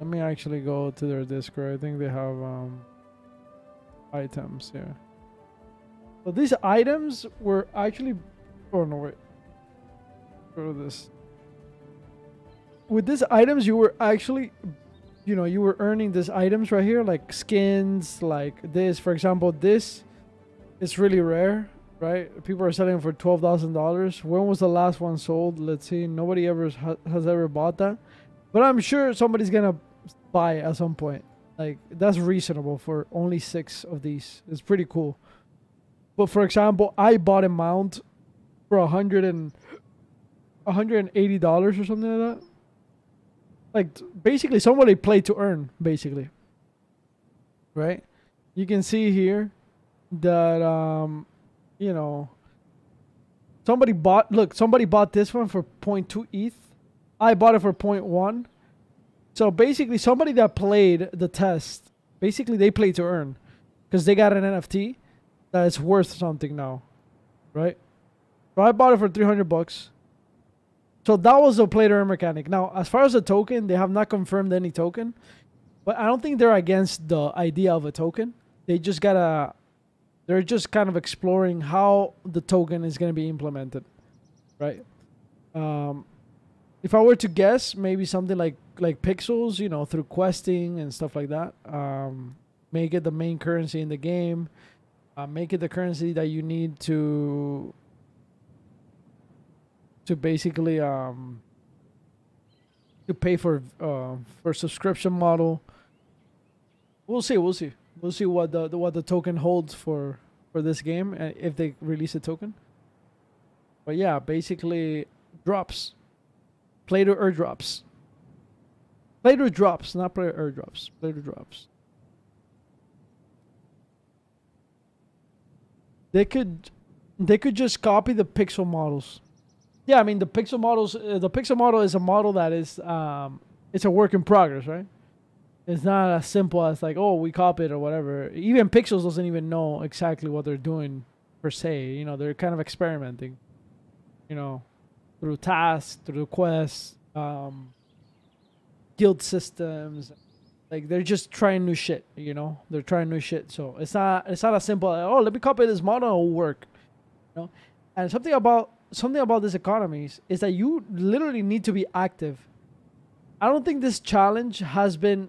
Let me actually go to their Discord. I think they have um, items here. So these items were actually Oh no wait. Go to this. With these items you were actually you know, you were earning these items right here, like skins, like this. For example, this is really rare, right? People are selling for twelve thousand dollars. When was the last one sold? Let's see. Nobody ever ha has ever bought that, but I'm sure somebody's gonna buy at some point. Like that's reasonable for only six of these. It's pretty cool. But for example, I bought a mount for a hundred and a hundred and eighty dollars or something like that. Like basically, somebody played to earn, basically. Right? You can see here that um, you know, somebody bought. Look, somebody bought this one for 0.2 ETH. I bought it for 0.1. So basically, somebody that played the test, basically they played to earn, because they got an NFT that is worth something now, right? So I bought it for 300 bucks. So that was a earn mechanic. Now, as far as the token, they have not confirmed any token, but I don't think they're against the idea of a token. They just gotta, they're just kind of exploring how the token is gonna be implemented, right? Um, if I were to guess, maybe something like like pixels, you know, through questing and stuff like that. Um, make it the main currency in the game. Uh, make it the currency that you need to to basically um to pay for uh for subscription model. We'll see. We'll see. We'll see what the, the what the token holds for for this game uh, if they release a token. But yeah, basically drops. Play to airdrops. Play to drops, not play to airdrops. Play to drops. They could they could just copy the pixel models. Yeah, I mean the pixel models. Uh, the pixel model is a model that is um, it's a work in progress, right? It's not as simple as like, oh, we copy it or whatever. Even Pixels doesn't even know exactly what they're doing per se. You know, they're kind of experimenting. You know, through tasks, through quests, um, guild systems. Like they're just trying new shit. You know, they're trying new shit. So it's not it's not as simple. Oh, let me copy this model, it'll work. You know, and something about something about these economies is that you literally need to be active. I don't think this challenge has been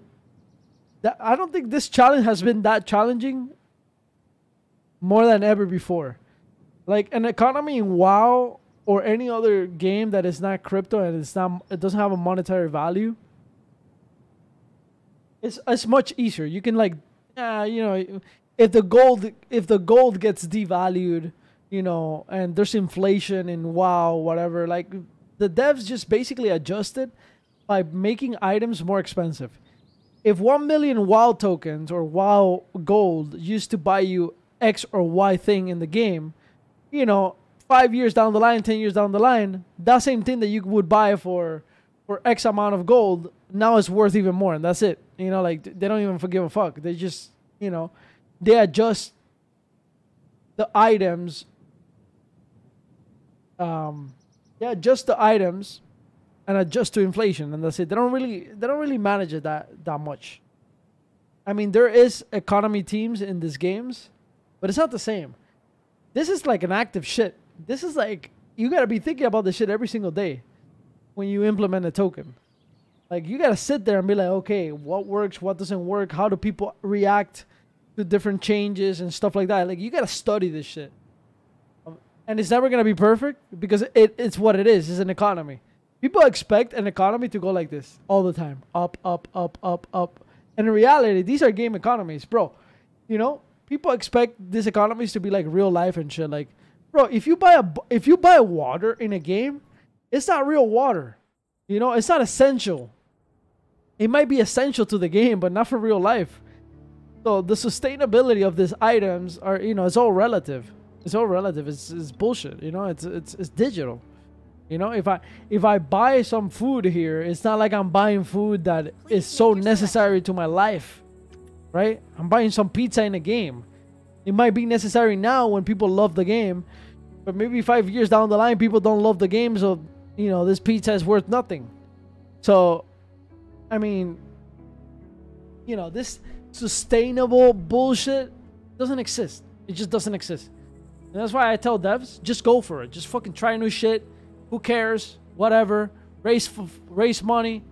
that I don't think this challenge has been that challenging more than ever before. Like an economy in WoW or any other game that is not crypto and it's not it doesn't have a monetary value. It's it's much easier. You can like uh, you know if the gold if the gold gets devalued, you know, and there's inflation in WoW, whatever, like the devs just basically adjusted by making items more expensive if 1 million WoW tokens or WoW gold used to buy you X or Y thing in the game, you know, five years down the line, ten years down the line, that same thing that you would buy for for X amount of gold now it's worth even more, and that's it. You know, like they don't even forgive a fuck. They just, you know, they adjust the items. Um, yeah, just the items, and adjust to inflation, and that's it. They don't really, they don't really manage it that that much. I mean, there is economy teams in these games, but it's not the same. This is like an active shit. This is like you gotta be thinking about this shit every single day when you implement a token. Like you gotta sit there and be like, okay, what works, what doesn't work, how do people react to different changes and stuff like that. Like you gotta study this shit. And it's never gonna be perfect because it, it's what it is. It's an economy. People expect an economy to go like this all the time, up, up, up, up, up. And in reality, these are game economies, bro. You know, people expect these economies to be like real life and shit. Like, bro, if you buy a if you buy water in a game, it's not real water. You know, it's not essential. It might be essential to the game, but not for real life. So the sustainability of these items are, you know, it's all relative. It's all relative. It's, it's bullshit. You know, it's it's it's digital. You know, if I if I buy some food here, it's not like I'm buying food that is so necessary to my life, right? I'm buying some pizza in a game. It might be necessary now when people love the game, but maybe five years down the line, people don't love the game, so you know this pizza is worth nothing. So, I mean, you know, this sustainable bullshit doesn't exist. It just doesn't exist. And that's why I tell devs, just go for it. Just fucking try new shit. Who cares? Whatever. Raise raise money.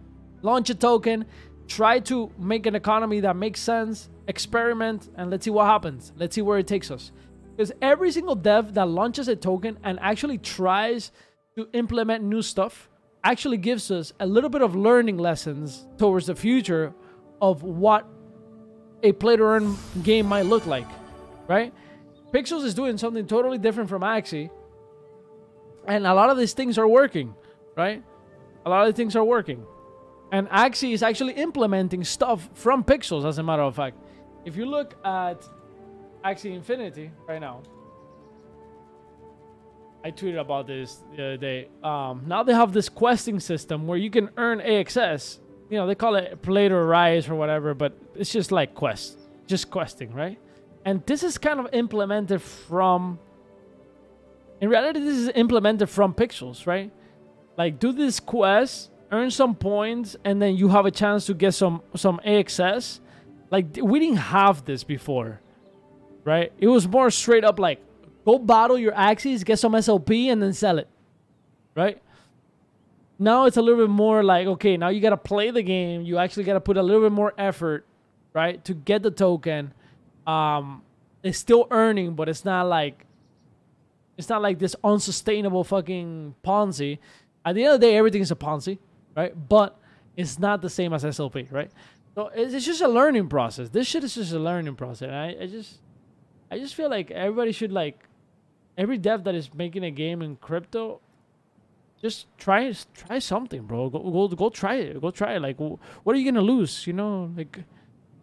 Launch a token. Try to make an economy that makes sense. Experiment and let's see what happens. Let's see where it takes us. Because every single dev that launches a token and actually tries to implement new stuff actually gives us a little bit of learning lessons towards the future of what a play to earn game might look like, right? Pixels is doing something totally different from Axie, and a lot of these things are working, right? A lot of things are working, and Axie is actually implementing stuff from Pixels. As a matter of fact, if you look at Axie Infinity right now, I tweeted about this the other day. Um, now they have this questing system where you can earn AXS. You know, they call it play to rise or whatever, but it's just like quest, just questing, right? And this is kind of implemented from. In reality, this is implemented from Pixels, right? Like, do this quest, earn some points, and then you have a chance to get some some AXS. Like, we didn't have this before, right? It was more straight up like, go battle your Axies, get some SLP, and then sell it, right? Now it's a little bit more like, okay, now you got to play the game. You actually got to put a little bit more effort, right, to get the token. Um, it's still earning, but it's not like it's not like this unsustainable fucking Ponzi. At the end of the day, everything is a Ponzi, right? But it's not the same as SLP, right? So it's, it's just a learning process. This shit is just a learning process. I, I just I just feel like everybody should like every dev that is making a game in crypto just try try something, bro. Go go go try it. Go try it. Like, what are you gonna lose? You know, like,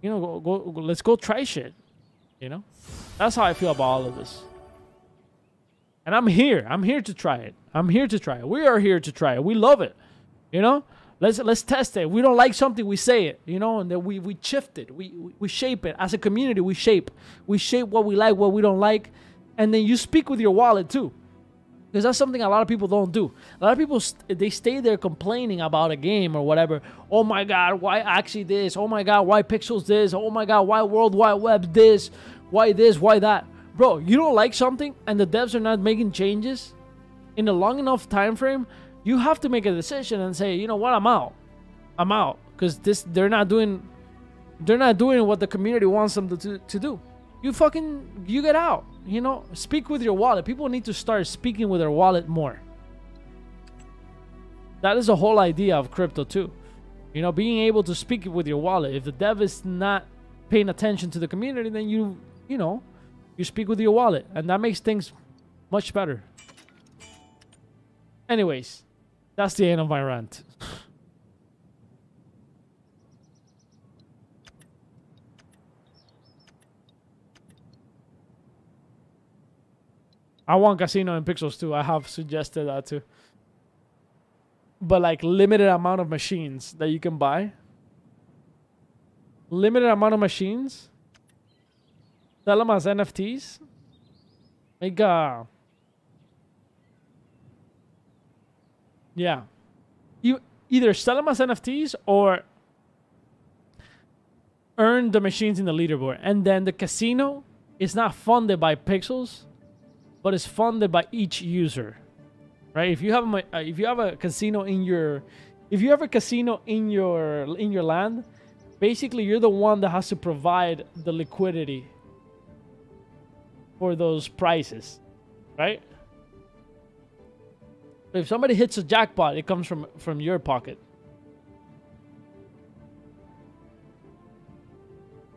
you know, go, go, go let's go try shit. You know, that's how I feel about all of this. And I'm here. I'm here to try it. I'm here to try it. We are here to try it. We love it. You know, let's let's test it. We don't like something, we say it. You know, and then we we shift it. We we, we shape it as a community. We shape. We shape what we like, what we don't like, and then you speak with your wallet too because that's something a lot of people don't do. A lot of people they stay there complaining about a game or whatever. Oh my god, why Axie this? Oh my god, why Pixels this? Oh my god, why World Wide Webb this? Why this? Why that? Bro, you don't like something and the devs are not making changes in a long enough time frame. You have to make a decision and say, you know what, I'm out. I'm out because this they're not doing they're not doing what the community wants them to, to, to do. You fucking you get out. You know, speak with your wallet. People need to start speaking with their wallet more. That is the whole idea of crypto too. You know, being able to speak with your wallet. If the dev is not paying attention to the community, then you you know, you speak with your wallet and that makes things much better. Anyways, that's the end of my rant. I want casino in Pixels too. I have suggested that too. But like limited amount of machines that you can buy. Limited amount of machines. Sell them as NFTs. Make uh Yeah. You either sell them as NFTs or earn the machines in the leaderboard. And then the casino is not funded by Pixels, but it's funded by each user. Right? If you have a uh, if you have a casino in your if you have a casino in your in your land, basically you're the one that has to provide the liquidity for those prices, right? If somebody hits a jackpot, it comes from from your pocket.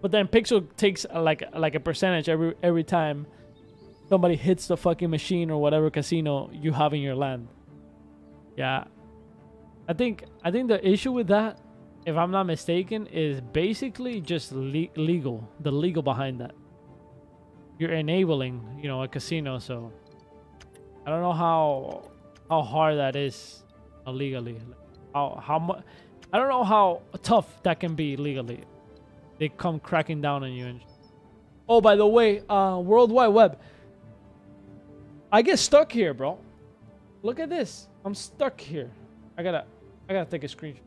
But then Pixel takes uh, like like a percentage every every time somebody hits the fucking machine or whatever casino you have in your land. Yeah. I think I think the issue with that, if I'm not mistaken, is basically just le- legal. The legal behind that. You're enabling, you know, a casino, so I don't know how how hard that is legally. How how much I don't know how tough that can be legally. They come cracking down on you. And oh, by the way, uh, World Wide Webb. I get stuck here, bro. Look at this. I'm stuck here. I gotta, I gotta take a screenshot.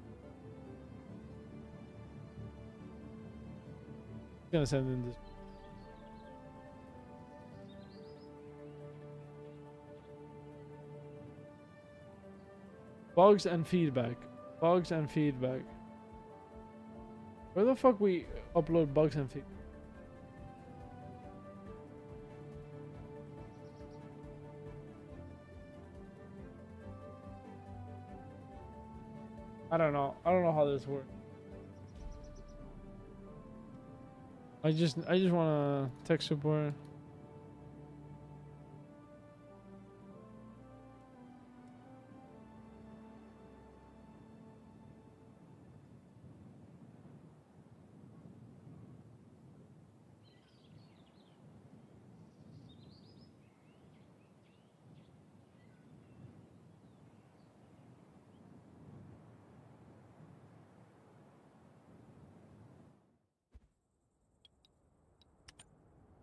Gonna send in this. Bugs and feedback. Bugs and feedback. Where the fuck we upload bugs and feedback? I don't know. I don't know how this works. I just I just want to tech support.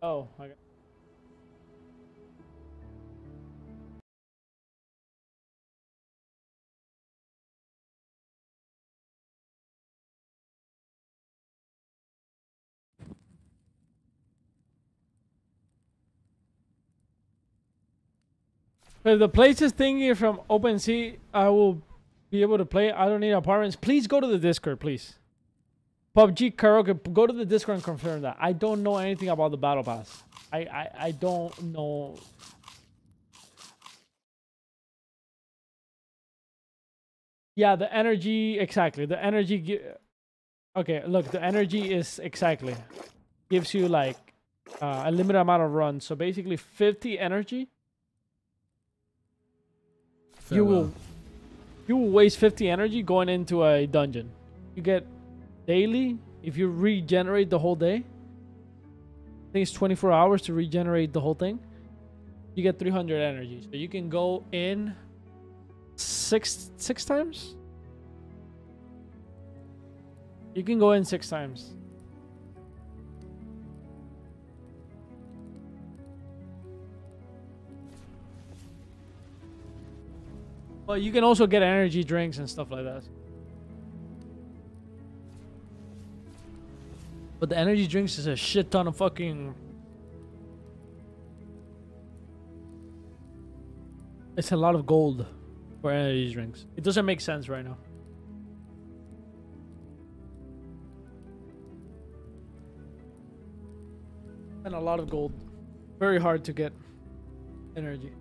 Oh, got. If the places thingy from OpenSea, I will be able to play. I don't need apartments. Please go to the Discord, please. PUBG karaoke. Go to the Discord and confirm that. I don't know anything about the battle pass. I I, I don't know. Yeah, the energy exactly. The energy. Okay, look, the energy is exactly gives you like uh, a limited amount of runs. So basically, 50 energy. You will you will waste 50 energy going into a dungeon. You get daily if you regenerate the whole day. I think it's 24 hours to regenerate the whole thing. You get 300 energy. So you can go in six six times. You can go in six times. But you can also get energy drinks and stuff like that. But the energy drinks is a shit ton of fucking. It's a lot of gold for energy drinks. It doesn't make sense right now. And a lot of gold. Very hard to get energy.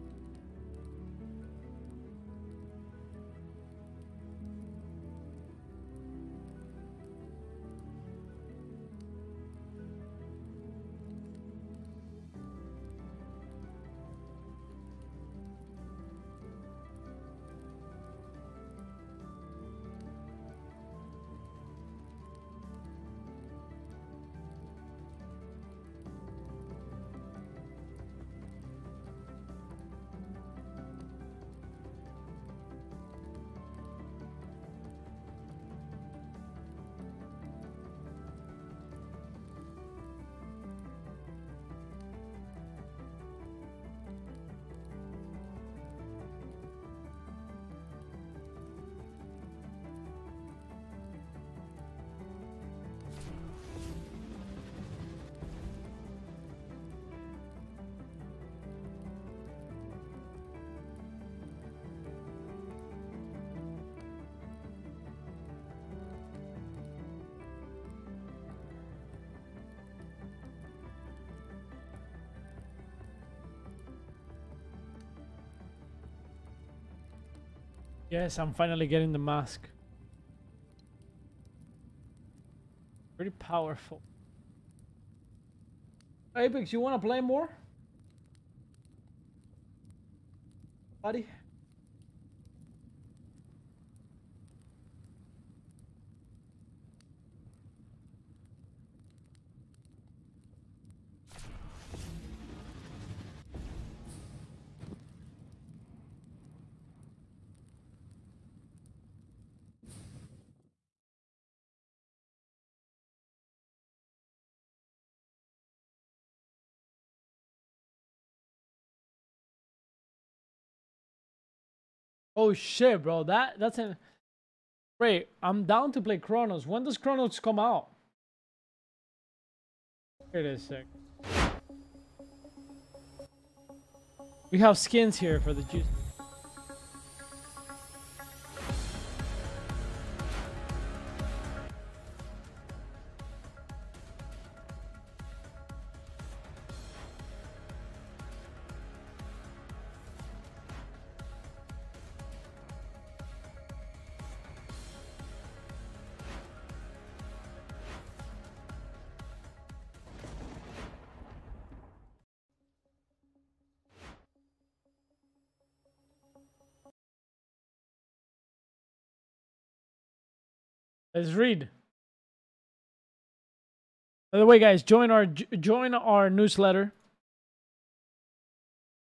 Yes, I'm finally getting the mask. Pretty powerful. Apex, you want to play more? Buddy? Oh shit, bro. That that's an Wait, I'm down to play Chronos. When does Chronos come out? Here it is, sick. We have skins here for the juice. Let's read. By the way, guys, join our join our newsletter.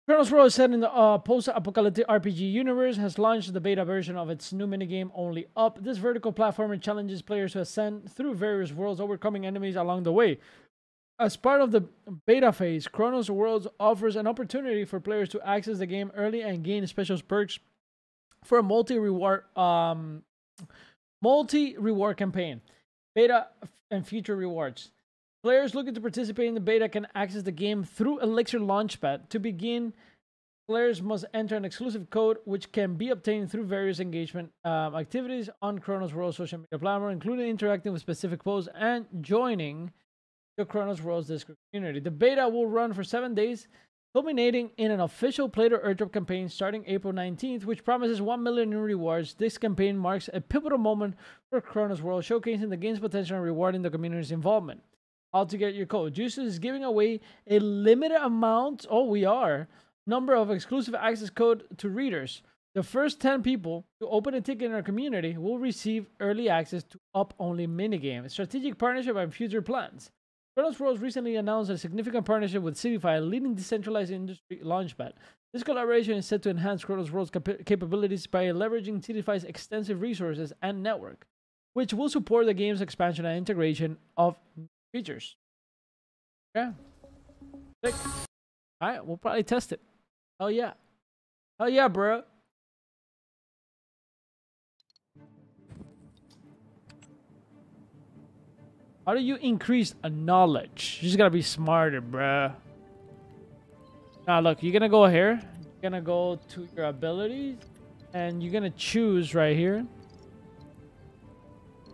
Chronos World, set in the uh, post-apocalyptic RPG universe, has launched the beta version of its new minigame Only Up. This vertical platformer challenges players to ascend through various worlds, overcoming enemies along the way. As part of the beta phase, Chronos Worlds offers an opportunity for players to access the game early and gain special perks for a multi-reward um, multi reward campaign, beta and future rewards. Players looking to participate in the beta can access the game through Elixir Launchpad. To begin, players must enter an exclusive code which can be obtained through various engagement um, activities on Chronos World social media platform, including interacting with specific posts and joining the Chronos World's Discord community. The beta will run for seven days, culminating in an official Play to Airdrop campaign starting April 19th, which promises 1 million in rewards. This campaign marks a pivotal moment for Chronos World, showcasing the game's potential and rewarding the community's involvement. How to get your code. Juices is giving away a limited amount, oh, we are, number of exclusive access code to readers. The first 10 people to open a ticket in our community will receive early access to up-only minigame, strategic partnership, and future plans. Chronos Worlds recently announced a significant partnership with Seedify, a leading decentralized industry launchpad. This collaboration is set to enhance Chronos World's cap- capabilities by leveraging Seedify's extensive resources and network, which will support the game's expansion and integration of features. Yeah. Sick. Alright, we'll probably test it. Oh yeah. Oh yeah, bro. How do you increase a knowledge? You just gotta be smarter, bruh. Now look, you're gonna go here. You're gonna go to your abilities, and you're gonna choose right here.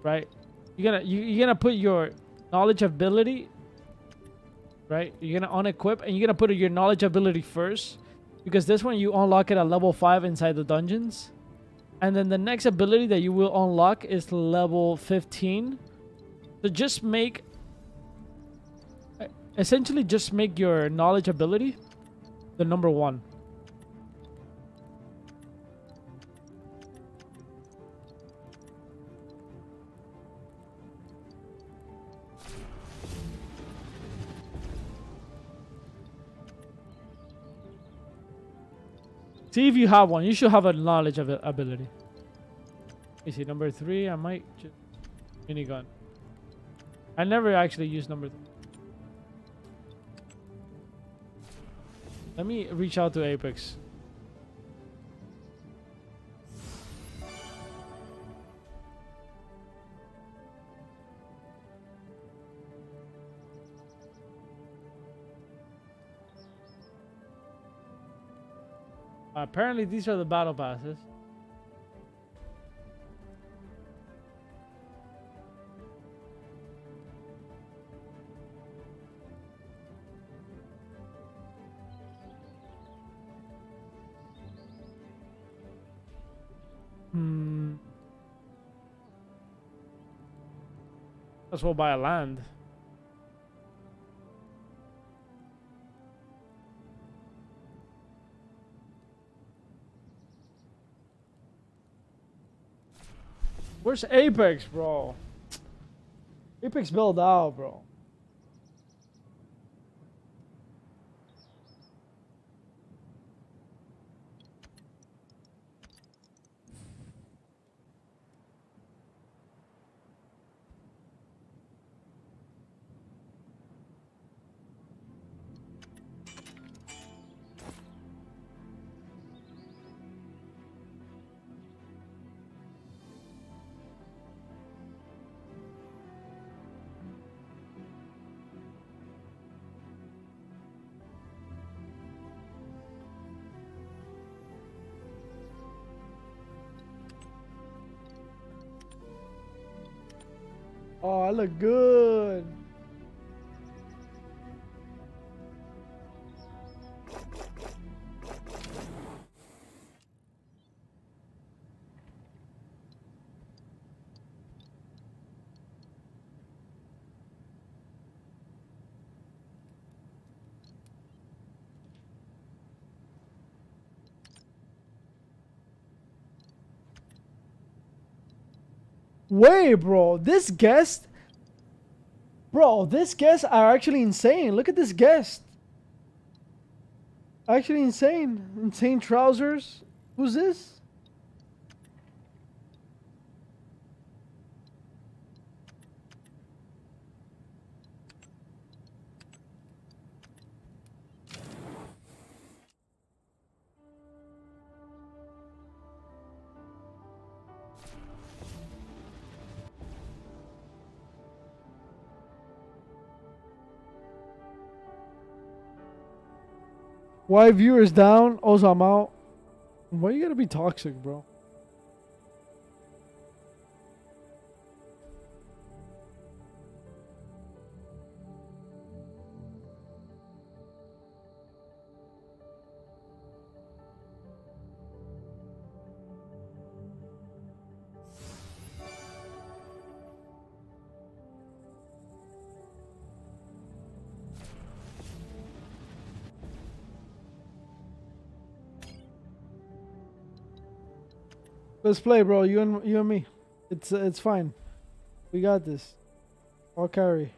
Right? You're gonna you, you're gonna put your knowledge ability. Right? You're gonna unequip, and you're gonna put your knowledge ability first, because this one you unlock it at level five inside the dungeons, and then the next ability that you will unlock is level 15. So just make essentially just make your knowledge ability the number one. See if you have one. You should have a knowledge of ability. You see, number three, I might just minigun. I never actually used number three. Let me reach out to Apex. apparently these are the battle passes. Hmm. as well buy a land. Where's Apex, bro? Apex build out, bro. Look good. Wait, bro. This guest. Bro, this guests are actually insane. Look at this guest. Actually insane. Insane trousers. Who's this? Why viewers down? I'm out. Why you gotta be toxic, bro? Let's play, bro. You and you and me. It's uh, it's fine. We got this. I'll carry.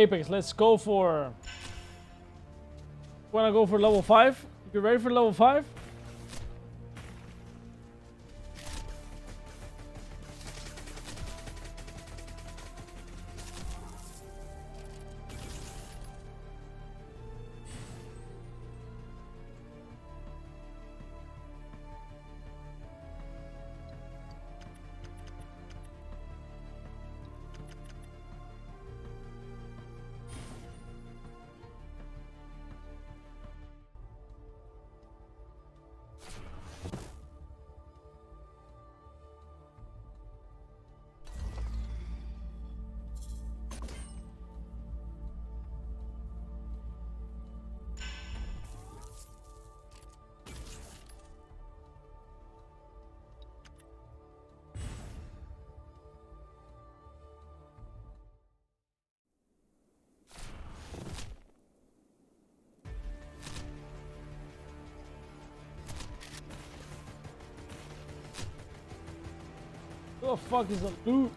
Apex, let's go for... Wanna go for level 5? You ready for level 5? motherfuckers are looting.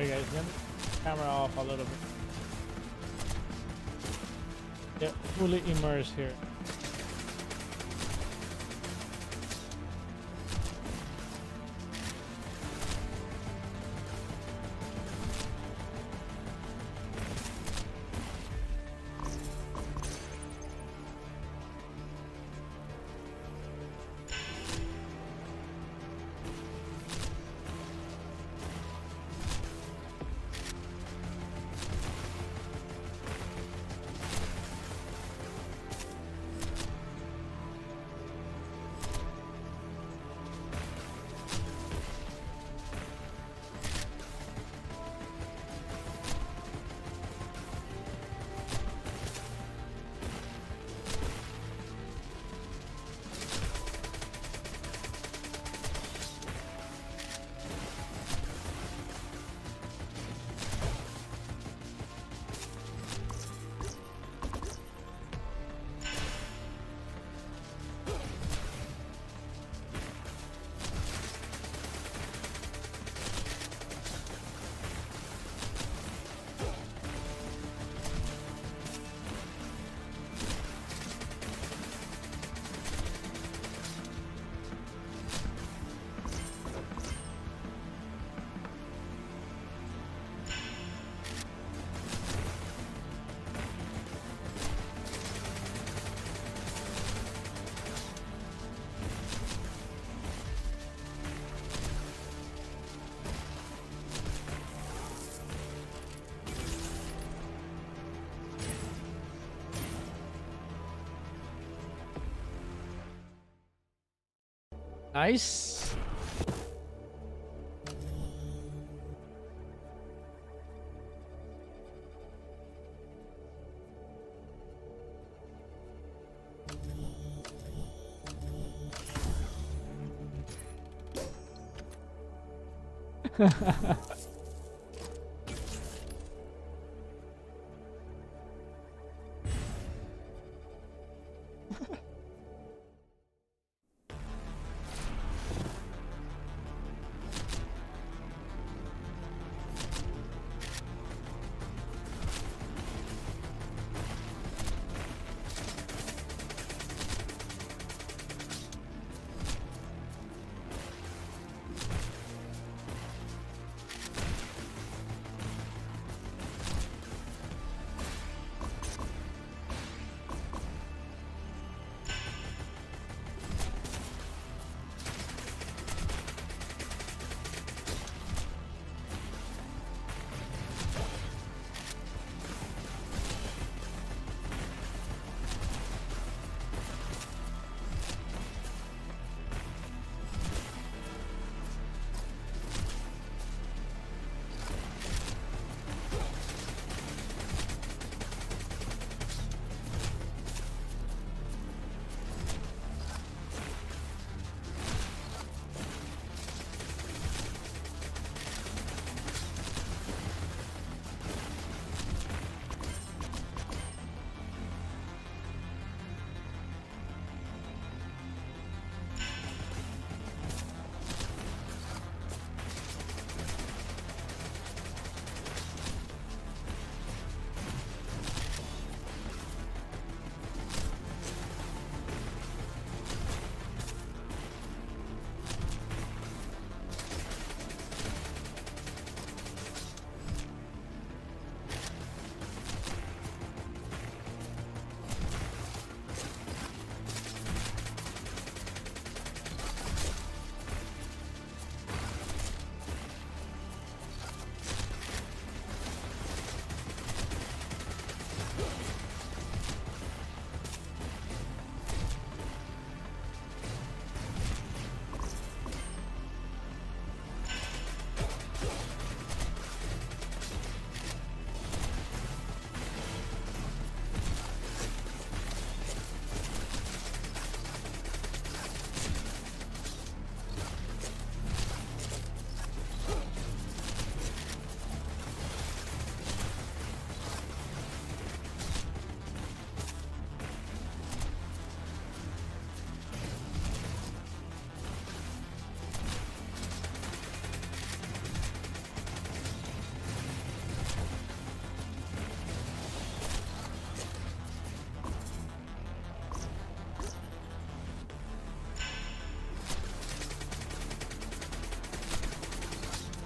Hey guys, let me camera off a little bit. Get fully immersed here. Nice.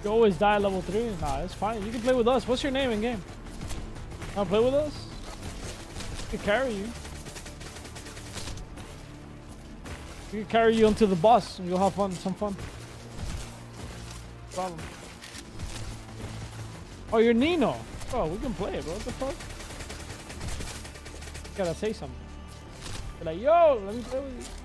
You always die level 3? Nah, it's fine. You can play with us. What's your name in game? Wanna play with us? We can carry you. We can carry you onto the boss and you'll have fun, some fun. Problem. Oh, you're Nino. Oh, we can play, bro. What the fuck? gotta say something. Be like, yo, let me play with you.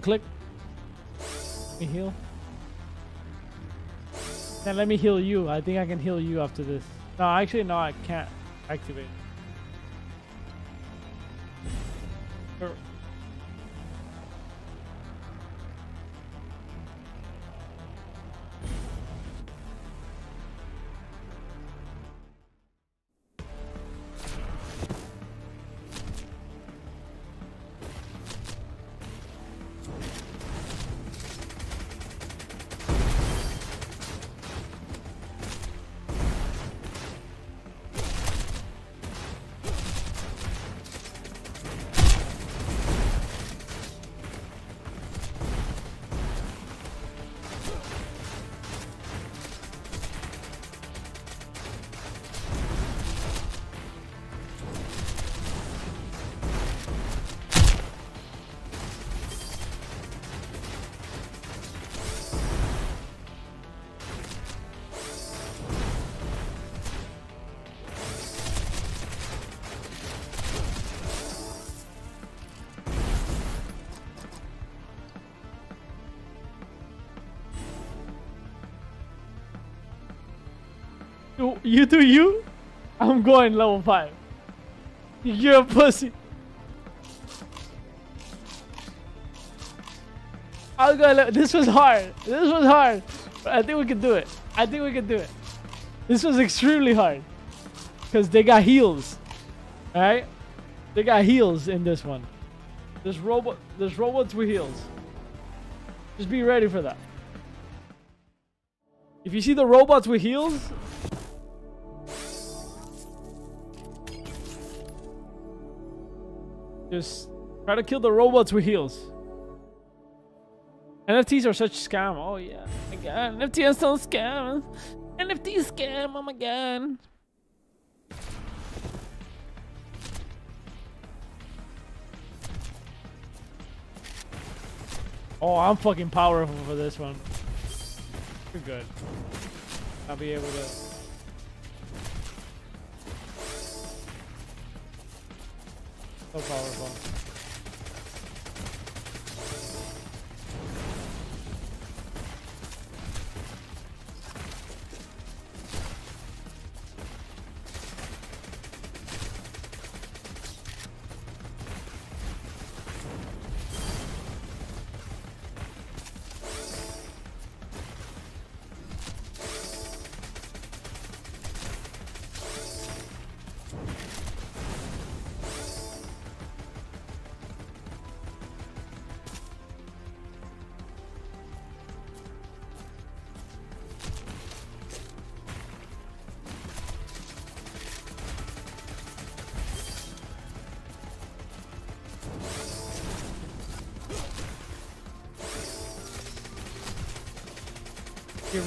Click. Let me heal. Then let me heal you. I think I can heal you after this. No, actually, no, I can't activate. You, do you? I'm going level 5. You're a pussy. I'll go level. This was hard. This was hard. But I think we can do it. I think we can do it. This was extremely hard. Because they got heals. Alright? They got heals in this one. There's robot there's robots with heals. Just be ready for that. If you see the robots with heals, just try to kill the robots with heals. NFTs are such scam. Oh yeah. Oh my god. NFT is so scam. NFT scam. Oh my god. Oh, I'm fucking powerful for this one. You're good. I'll be able to. So powerful.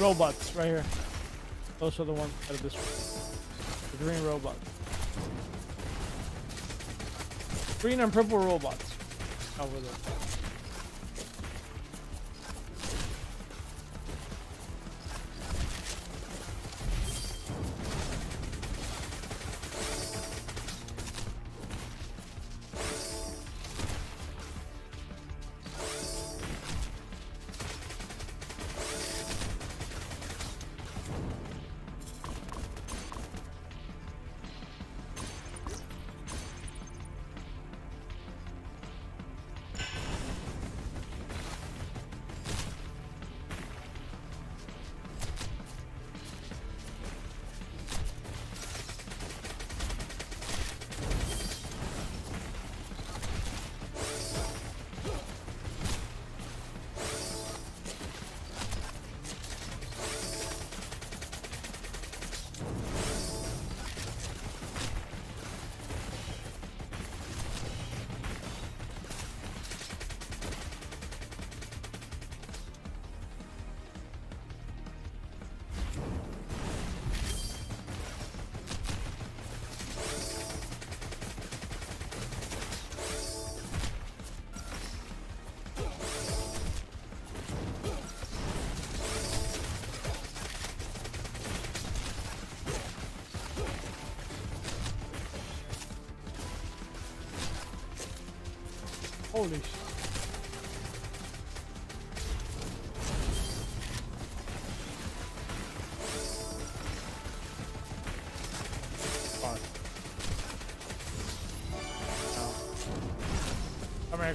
Robots right here. Those are the ones out of this. The green robots. Green and purple robots. Over there.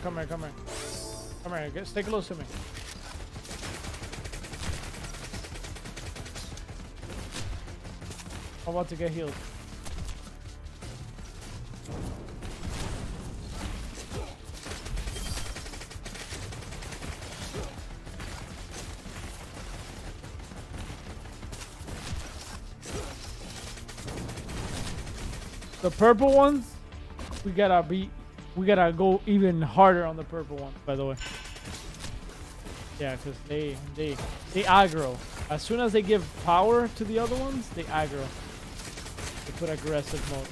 Come here, come here, come here. Get, stay close to me. I'm about to get healed. The purple ones, we got our be, we gotta go even harder on the purple one. By the way, yeah, because they they they aggro. As soon as they give power to the other ones, they aggro. They put aggressive mode.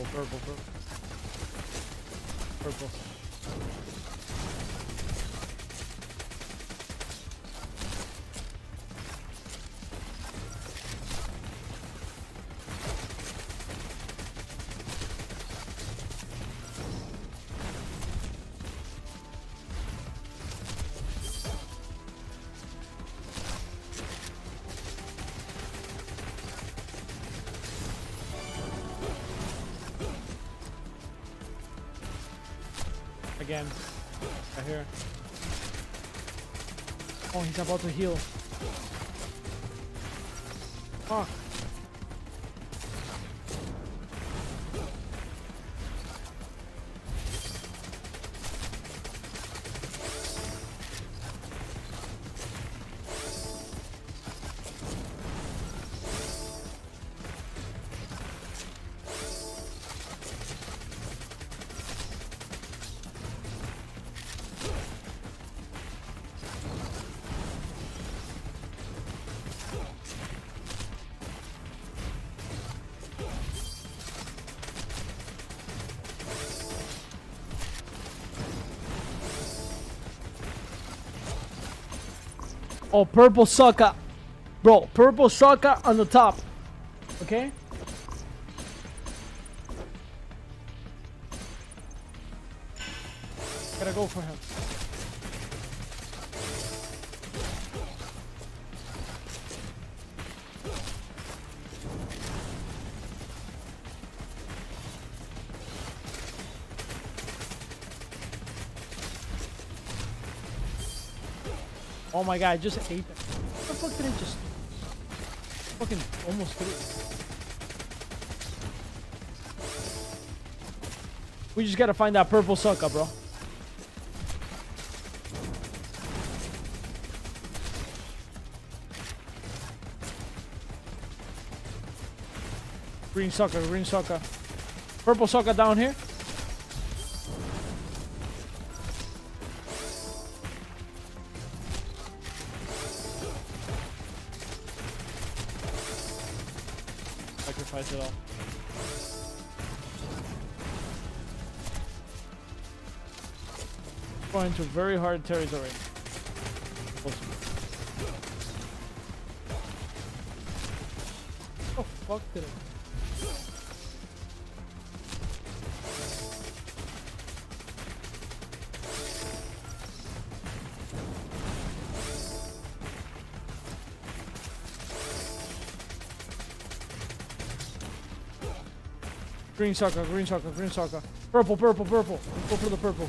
Purple, purple, purple. Purple. Again. Right here. Oh, he's about to heal. Oh, purple sucker. Bro, purple sucker on the top. Okay? Gotta go for him. Oh my god, I just ate that. What the fuck did I just... Fucking almost threw it. We just gotta find that purple sucker, bro. Green sucker, green sucker. Purple sucker down here. Going to very hard territory. Oh fuck did it? Green sucker, green sucker, green sucker. Purple, purple, purple. Go for the purple.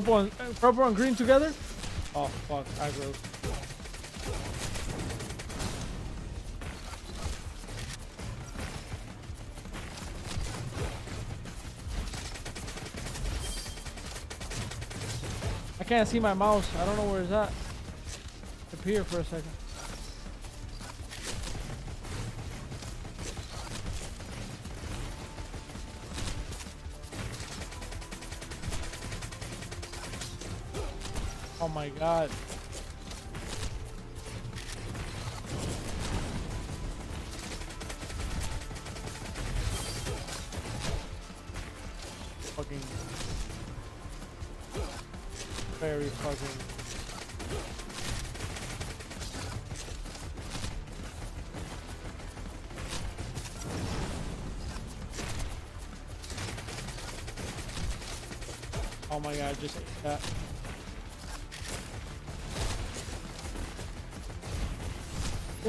Purple and uh, purple and green together? Oh fuck, aggro. I can't see my mouse. I don't know where it's at. Appear for a second. My god. Fucking very fucking Oh my god, just that.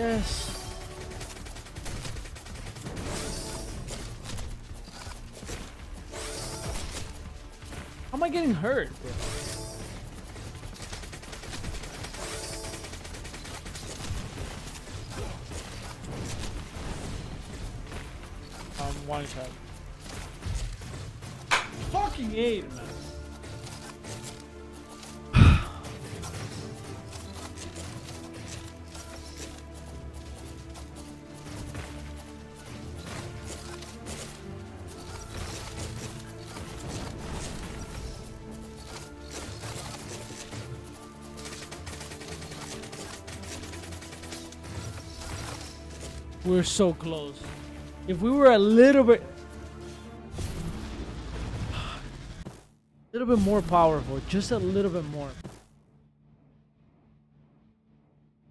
Yes. How am I getting hurt? We're so close. If we were a little bit, a little bit more powerful, just a little bit more.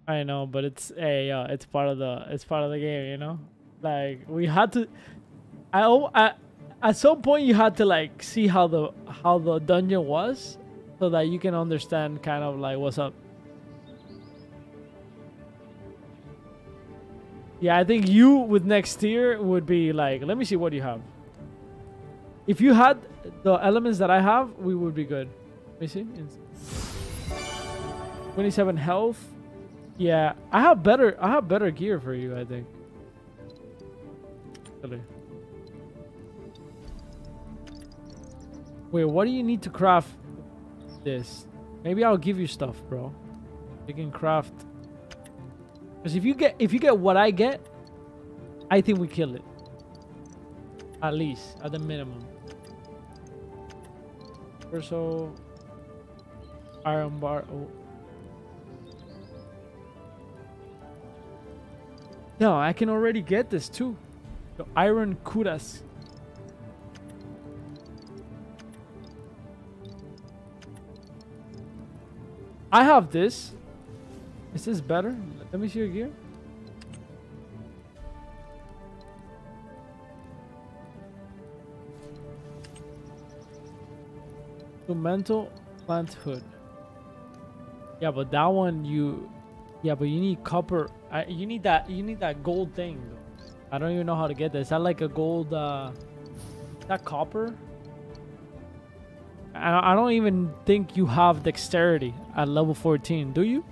I know, but it's a uh, it's part of the it's part of the game, you know. Like we had to. I, I at some point you had to like see how the how the dungeon was, so that you can understand kind of like what's up. Yeah, I think you with next tier would be like, let me see what you have. If you had the elements that I have, we would be good. Let me see. 27 health. Yeah, I have better. I have better gear for you. I think. Really. Wait, what do you need to craft this? Maybe I'll give you stuff, bro. You can craft. Because if you get if you get what I get, I think we kill it. At least, at the minimum. Torso, iron bar. Oh. No, I can already get this too. The iron kudas. I have this. Is this better? Let me see your gear. mental plant hood. Yeah, but that one you, yeah, but you need copper. I, you need that. You need that gold thing. I don't even know how to get that. Is that like a gold? uh That copper? I, I don't even think you have dexterity at level 14. Do you?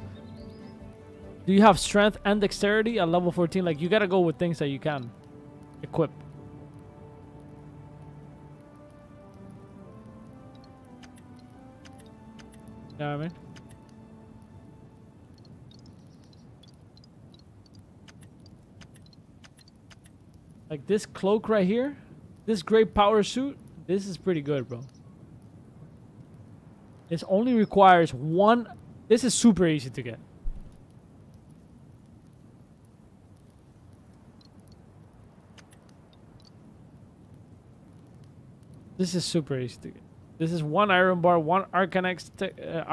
Do you have strength and dexterity at level 14? Like, you gotta go with things that you can equip. You know what I mean? Like this cloak right here, this great power suit, this is pretty good, bro. This only requires one. This is super easy to get. This is super easy to get. This is one iron bar, one Arcanex, te- uh.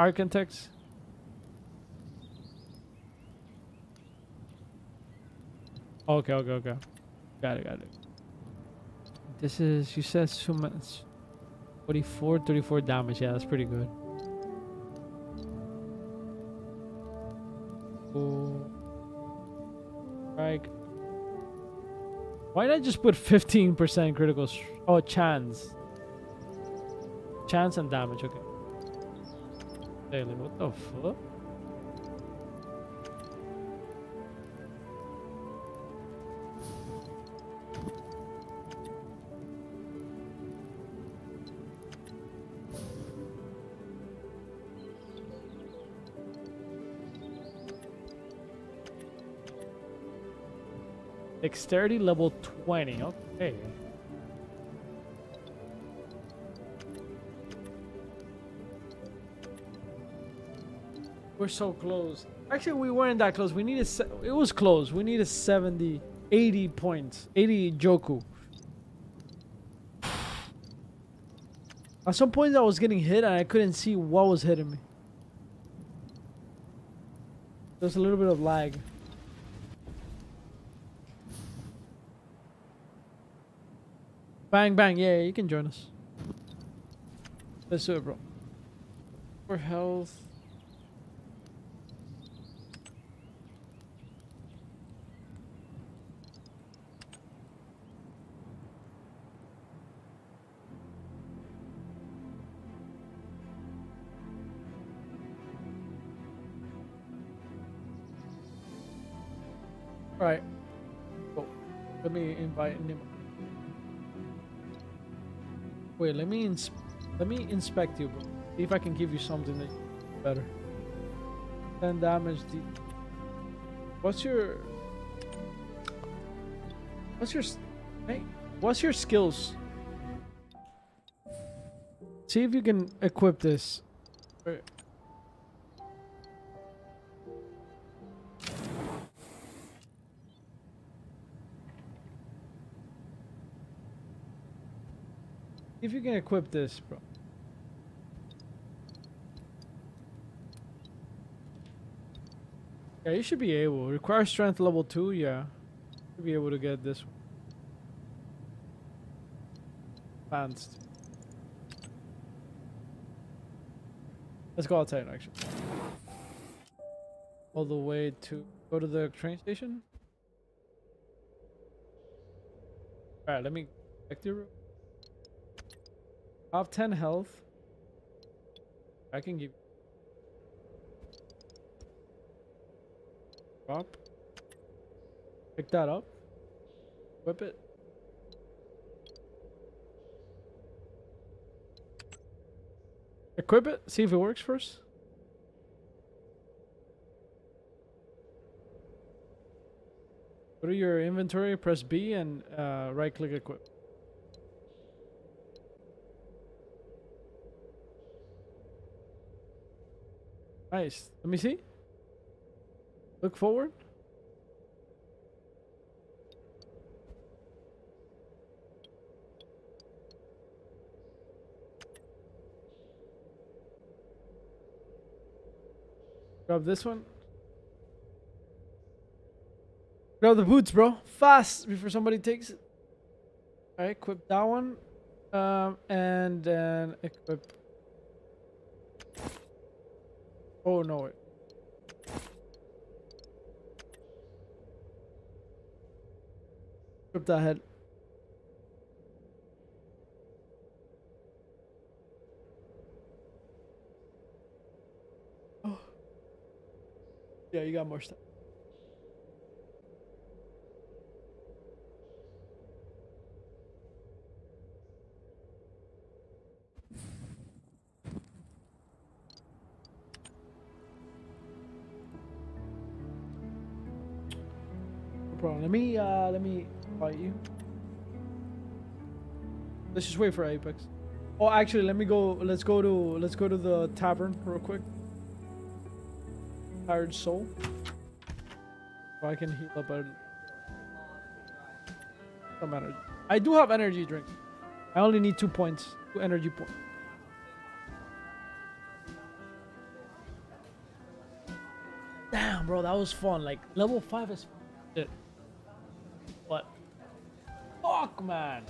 Okay, okay, okay. Got it, got it. This is, you said so much. 44, 34 damage. Yeah, that's pretty good. Cool. Right. Why not just put 15% critical? Oh, chance. Chance and damage. Okay. Daily, what the fuck? Dexterity level 20. Okay. We're so close. Actually, we weren't that close. We needed. It was close. We needed 70, 80 points. 80 Joku. At some points, I was getting hit and I couldn't see what was hitting me. There's a little bit of lag. Bang, bang. Yeah, you can join us. Let's do it, bro. For health. Let me invite him. Wait, let me ins let me inspect you. See if I can give you something that better. 10 damage. What's your What's your hey? What's your skills? See if you can equip this. If you can equip this, bro. Yeah, you should be able. Require strength level 2, yeah. Should be able to get this one. Advanced. Let's go outside, actually. All the way to go to the train station. Alright, let me check the room. Have 10 health. I can give. Drop. Pick that up. Whip it. Equip it. See if it works first. Go to your inventory, press B, and uh, right click equip. Nice. Let me see. Look forward. Grab this one. Grab the boots, bro. Fast before somebody takes it. Alright, equip that one. Um, and then equip. Oh no. Wait. That head. Oh. Yeah, you got more stuff. Let me uh let me fight you. Let's just wait for Apex. Oh actually let me go let's go to let's go to the tavern real quick. Tired soul. So I can heal up some energy. I do have energy drink. I only need two points. Two energy points. Damn, bro, that was fun. Like level five is. Fuck, man.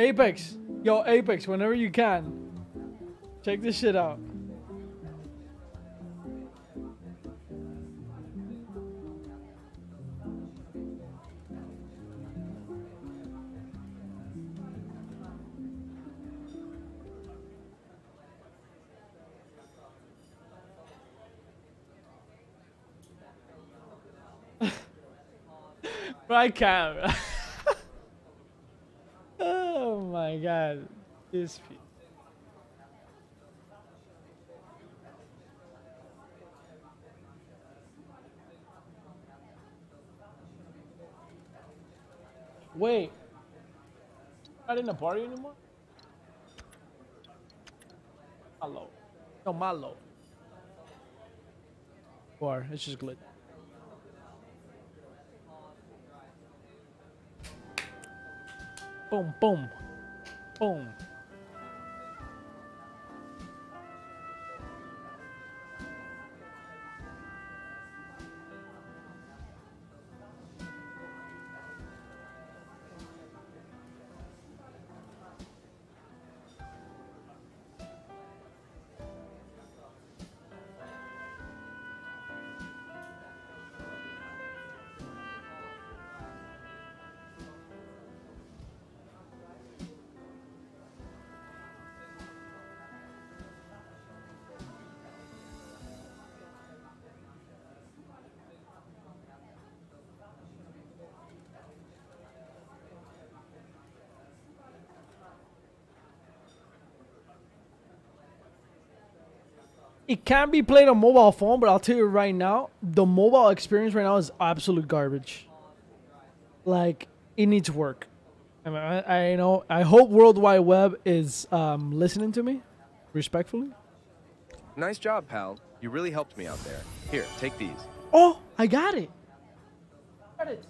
Apex. Yo, Apex, whenever you can. Check this shit out. I can't. oh my This pe- Wait. Not in the party anymore? Malo. No, Malo. Or it's just glitch. Boom, boom, boom. It can be played on mobile phone, but I'll tell you right now, the mobile experience right now is absolute garbage. Like it needs work. I, mean, I, I know. I hope World Wide Webb is um, listening to me, respectfully. Nice job, pal. You really helped me out there. Here, take these. Oh, I got it. Got it.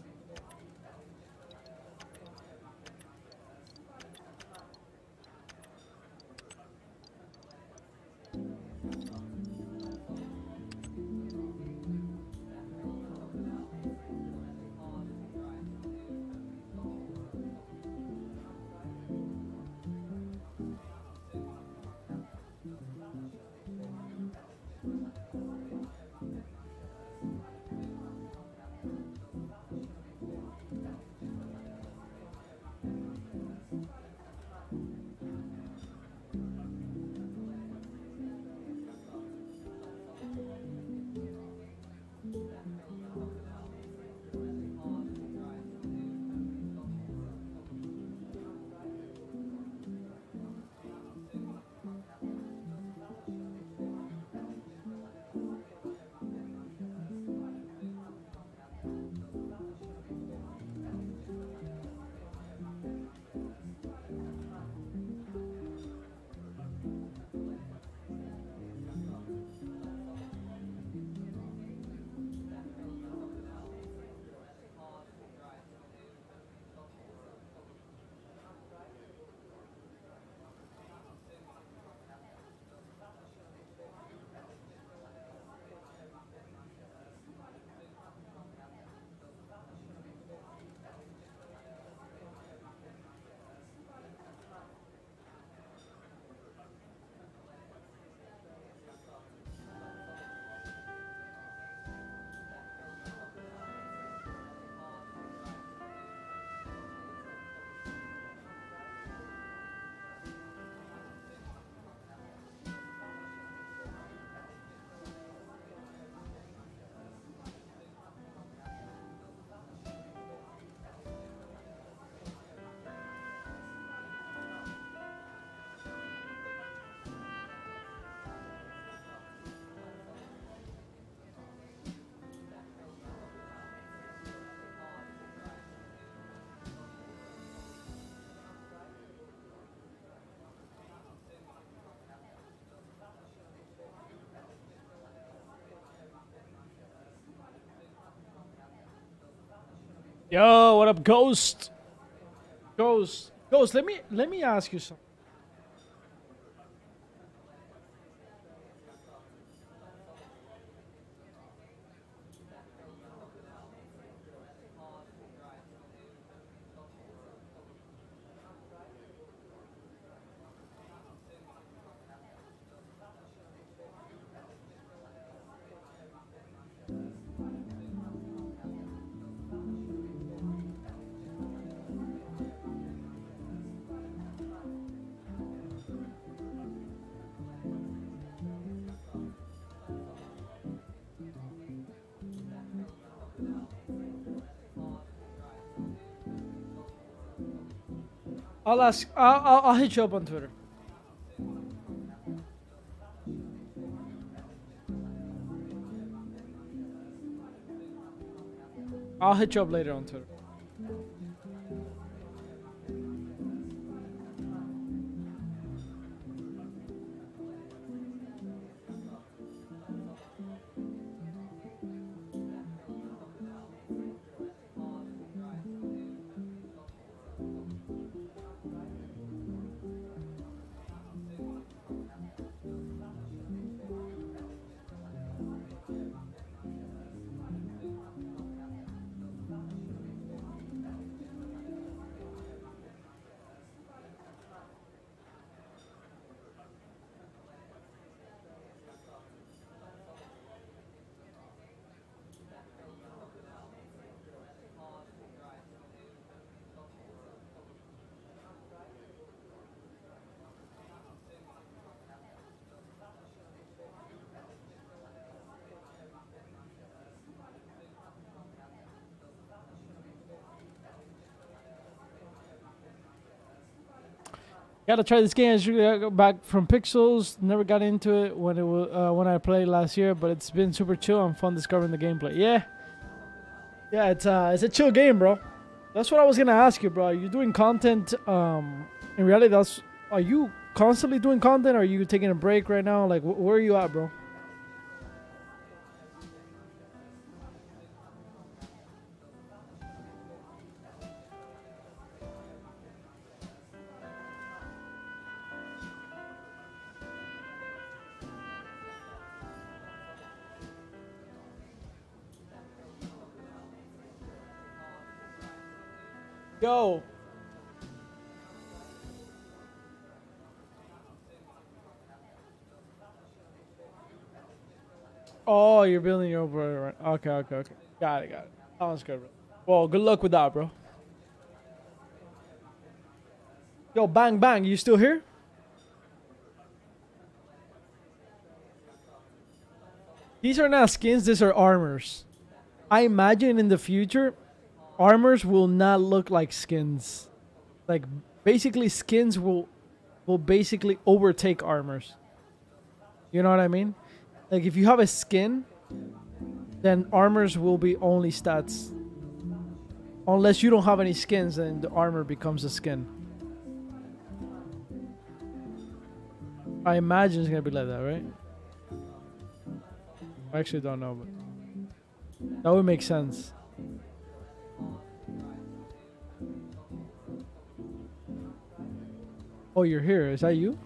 Yo, what up, Ghost? Ghost, Ghost. Let me let me ask you something. I'll ask. I'll, I'll, I'll hit you up on Twitter. I'll hit you up later on Twitter. Gotta try this game. I just got back from Pixels. Never got into it when it was uh, when I played last year, but it's been super chill and fun discovering the gameplay. Yeah, yeah, it's uh, it's a chill game, bro. That's what I was gonna ask you, bro. Are you doing content? Um, in reality, that's are you constantly doing content? Or are you taking a break right now? Like, wh- where are you at, bro? Oh, you're building your right. Okay, okay, okay. Got it, got it. Sounds good, bro. Well, good luck with that, bro. Yo, bang, bang. You still here? These are not skins, these are armors. I imagine in the future, armors will not look like skins. Like basically skins will will basically overtake armors. You know what I mean? Like if you have a skin, then armors will be only stats. Unless you don't have any skins, then the armor becomes a skin. I imagine it's gonna be like that, right? I actually don't know, but that would make sense. Oh, you're here. Is that you?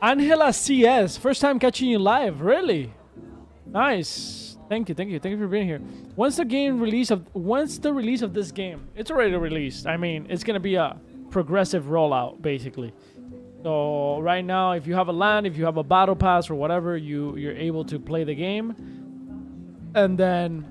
Angela CS, first time catching you live. Really? Nice. Thank you, thank you, thank you for being here. Once the game release of once the release of this game, it's already released. I mean, it's gonna be a progressive rollout, basically. So right now, if you have a land, if you have a battle pass or whatever, you you're able to play the game, and then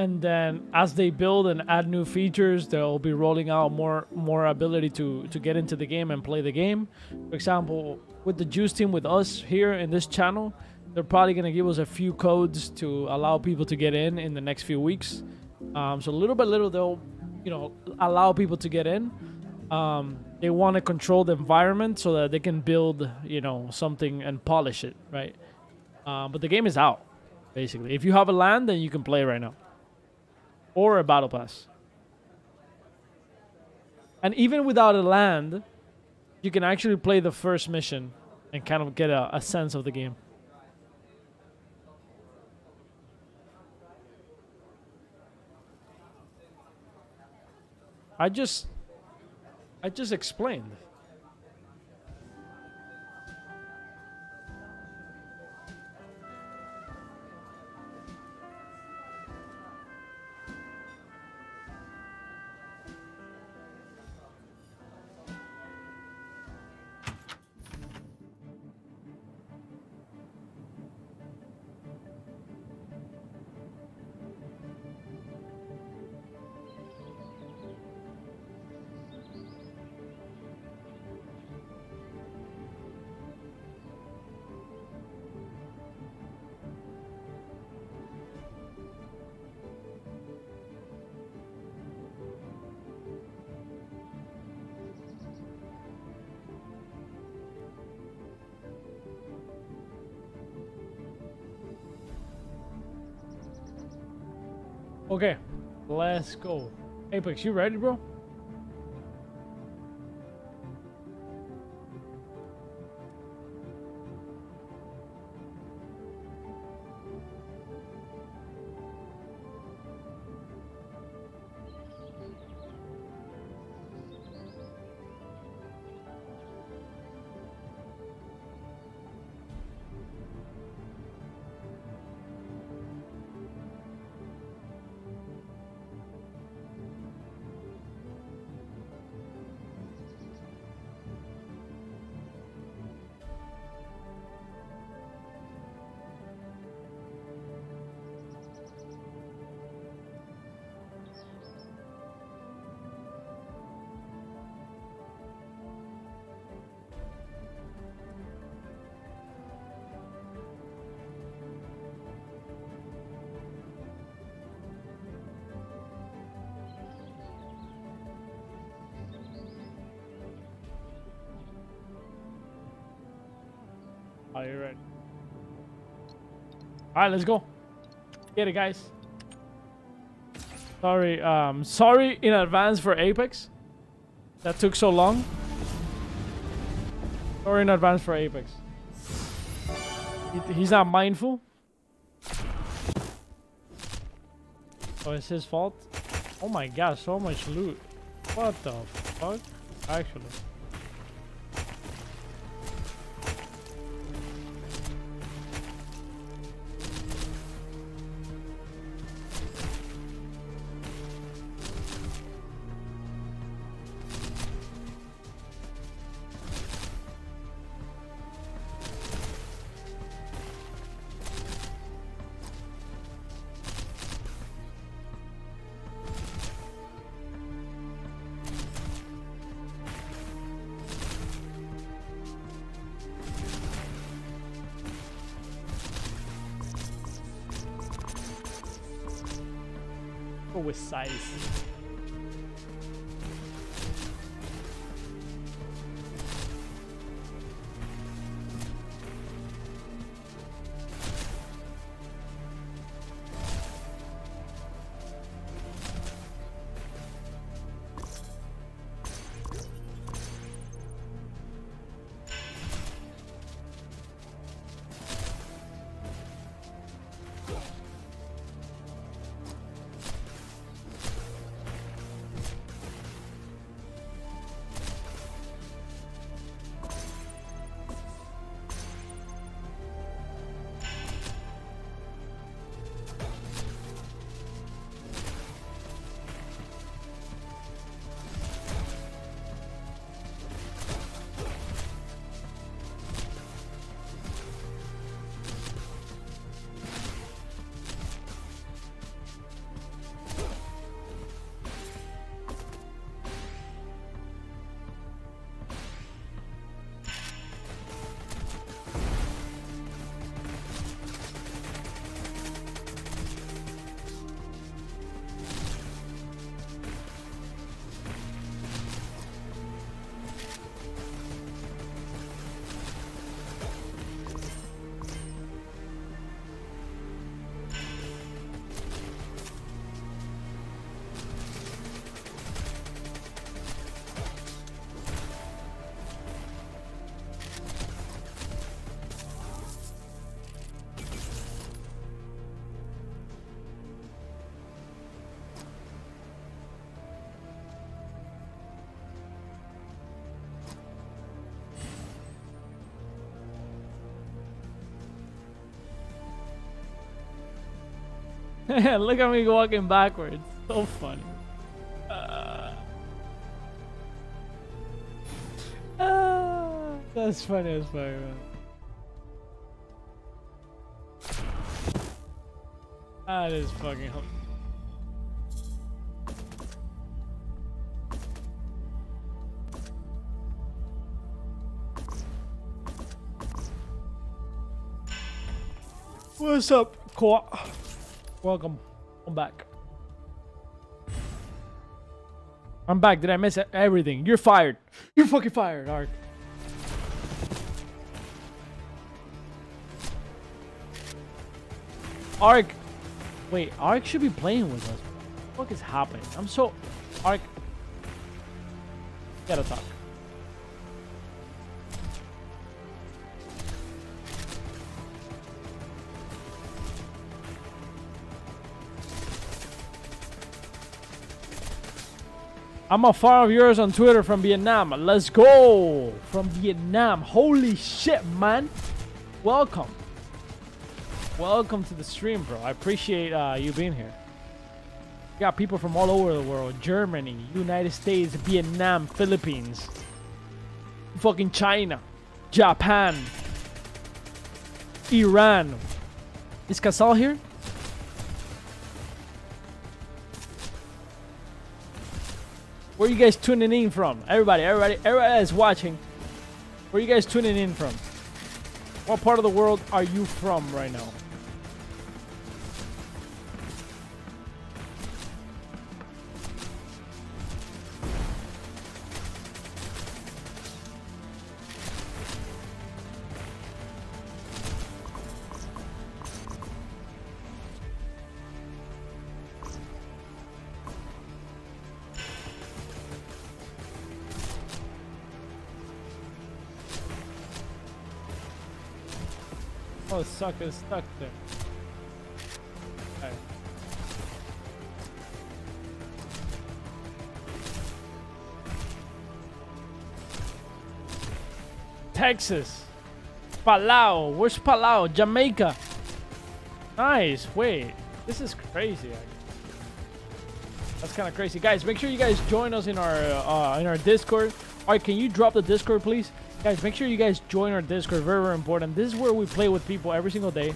and then as they build and add new features they'll be rolling out more more ability to to get into the game and play the game. For example with the juice team with us here in this channel they're probably going to give us a few codes to allow people to get in in the next few weeks. Um, so little by little they'll you know allow people to get in. Um, they want to control the environment so that they can build you know something and polish it right? Uh, but the game is out basically. If you have a land then you can play right now or a battle pass. And even without a land, you can actually play the first mission and kind of get a, a sense of the game. I just I just explained. Let's go. Apex, you ready, bro? Are you ready? All right, let's go. Get it, guys. Sorry, um, sorry in advance for Apex. That took so long. Sorry in advance for Apex. He- he's not mindful. Oh, it's his fault. Oh my god, so much loot. What the fuck? Actually. Look at me walking backwards. So funny. Uh, ah, that's funny as fuck, man. That is fucking. What's up, Kwa? Welcome. I'm back. I'm back. Did I miss everything? You're fired. You're fucking fired, Ark. Ark. Wait, Ark should be playing with us. What is happening? I'm so. Ark. Gotta talk. I'm a fan of yours on Twitter from Vietnam. Let's go from Vietnam. Holy shit, man! Welcome, welcome to the stream, bro. I appreciate uh, you being here. We got people from all over the world: Germany, United States, Vietnam, Philippines, fucking China, Japan, Iran. Is Casal here? Where you guys tuning in from? Everybody, everybody, everybody that's watching. Where you guys tuning in from? What part of the world are you from right now? Sucker's stuck there. Texas. Palau. Where's Palau? Jamaica. Nice. Wait. This is crazy. That's kind of crazy, guys. Make sure you guys join us in our uh, in our Discord. All right, can you drop the Discord, please, guys? Make sure you guys join our Discord. Very, very important. This is where we play with people every single day.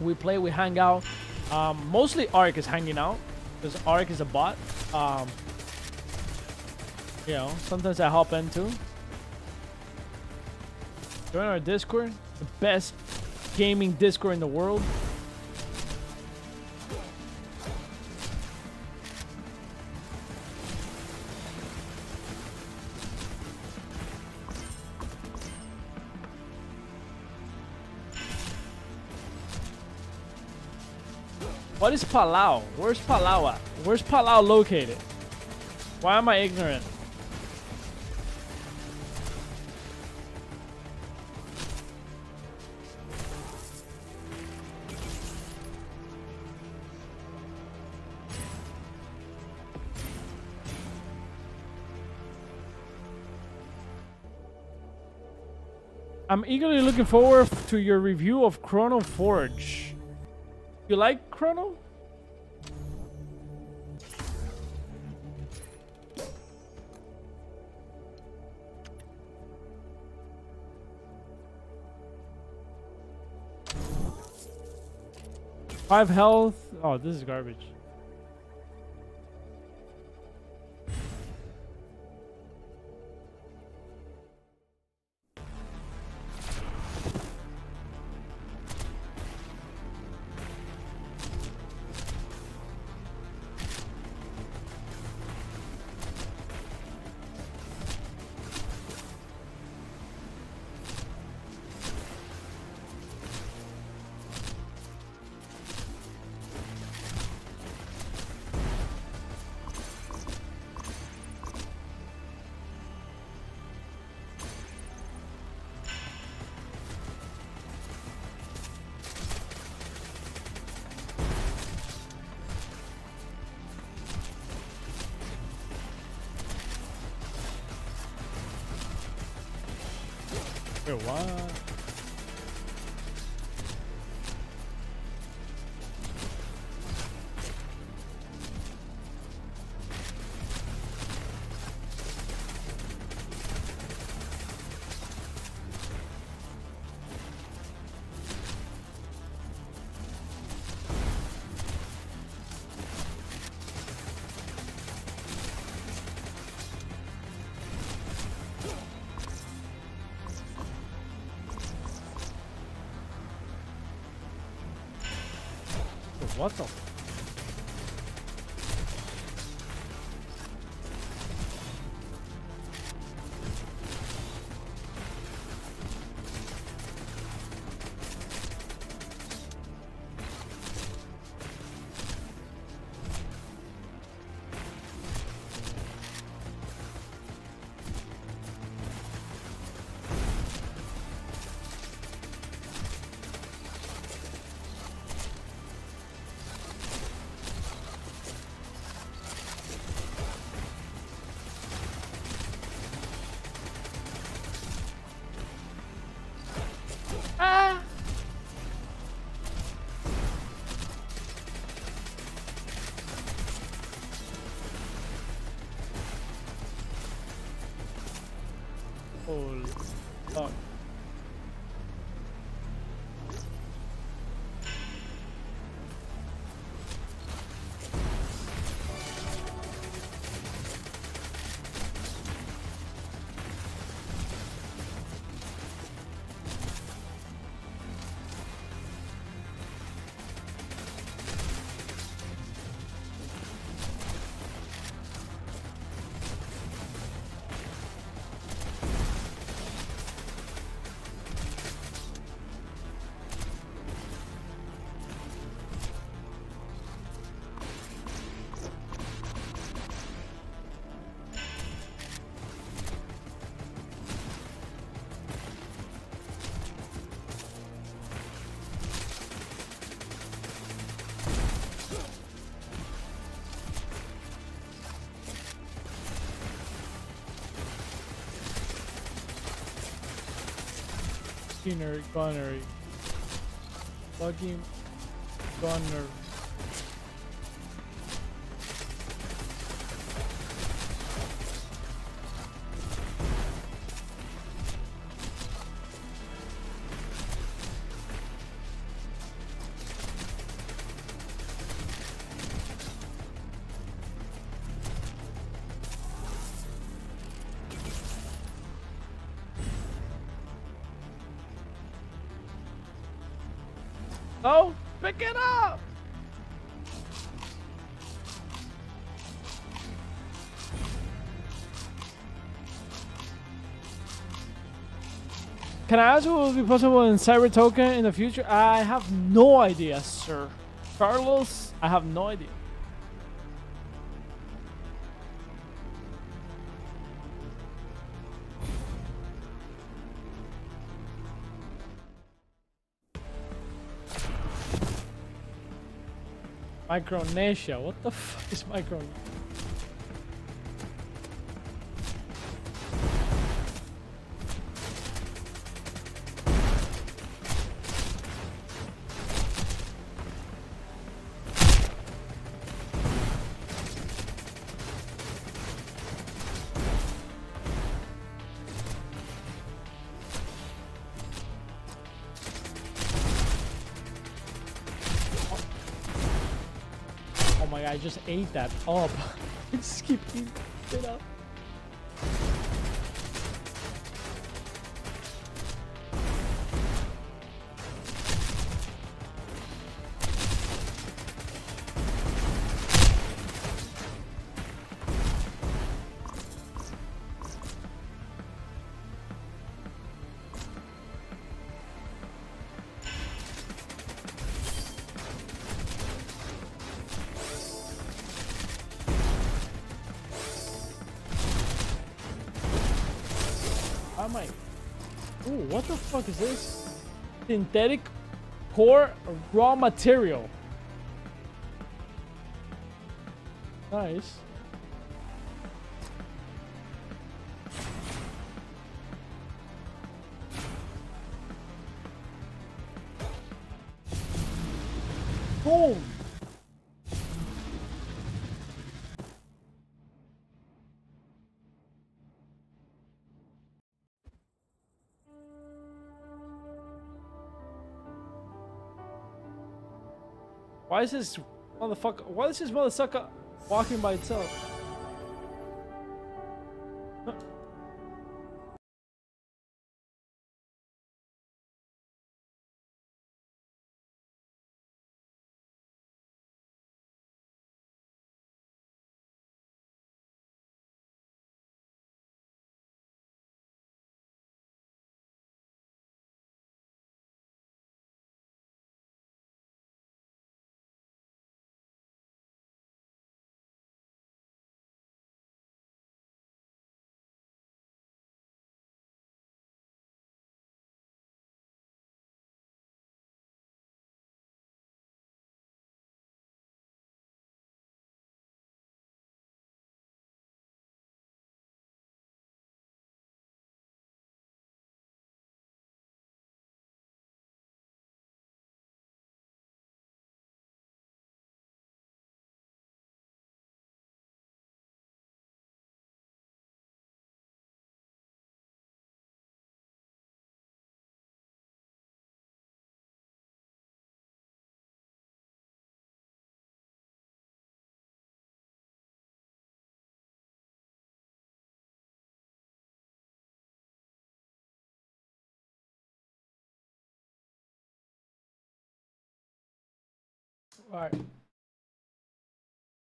We play, we hang out. Um, mostly Ark is hanging out because Ark is a bot. Um, you know, sometimes I hop into. Join our Discord, the best gaming Discord in the world. What is Palau? Where's Palau at? Where's Palau located? Why am I ignorant? I'm eagerly looking forward to your review of Chrono Forge. You like Chrono? Five health. Oh, this is garbage. Wait, what? What the? Gunner, Gunner. Fucking. Can I ask what will be possible in Cyber Token in the future? I have no idea, sir. Carlos, I have no idea. Micronesia. What the fuck is Micronesia? Just ate that oh, up. I just keep eating it up. Fuck is this? Synthetic core raw material. Nice. Why is this motherfucker? Why is this motherfucker walking by itself? All right.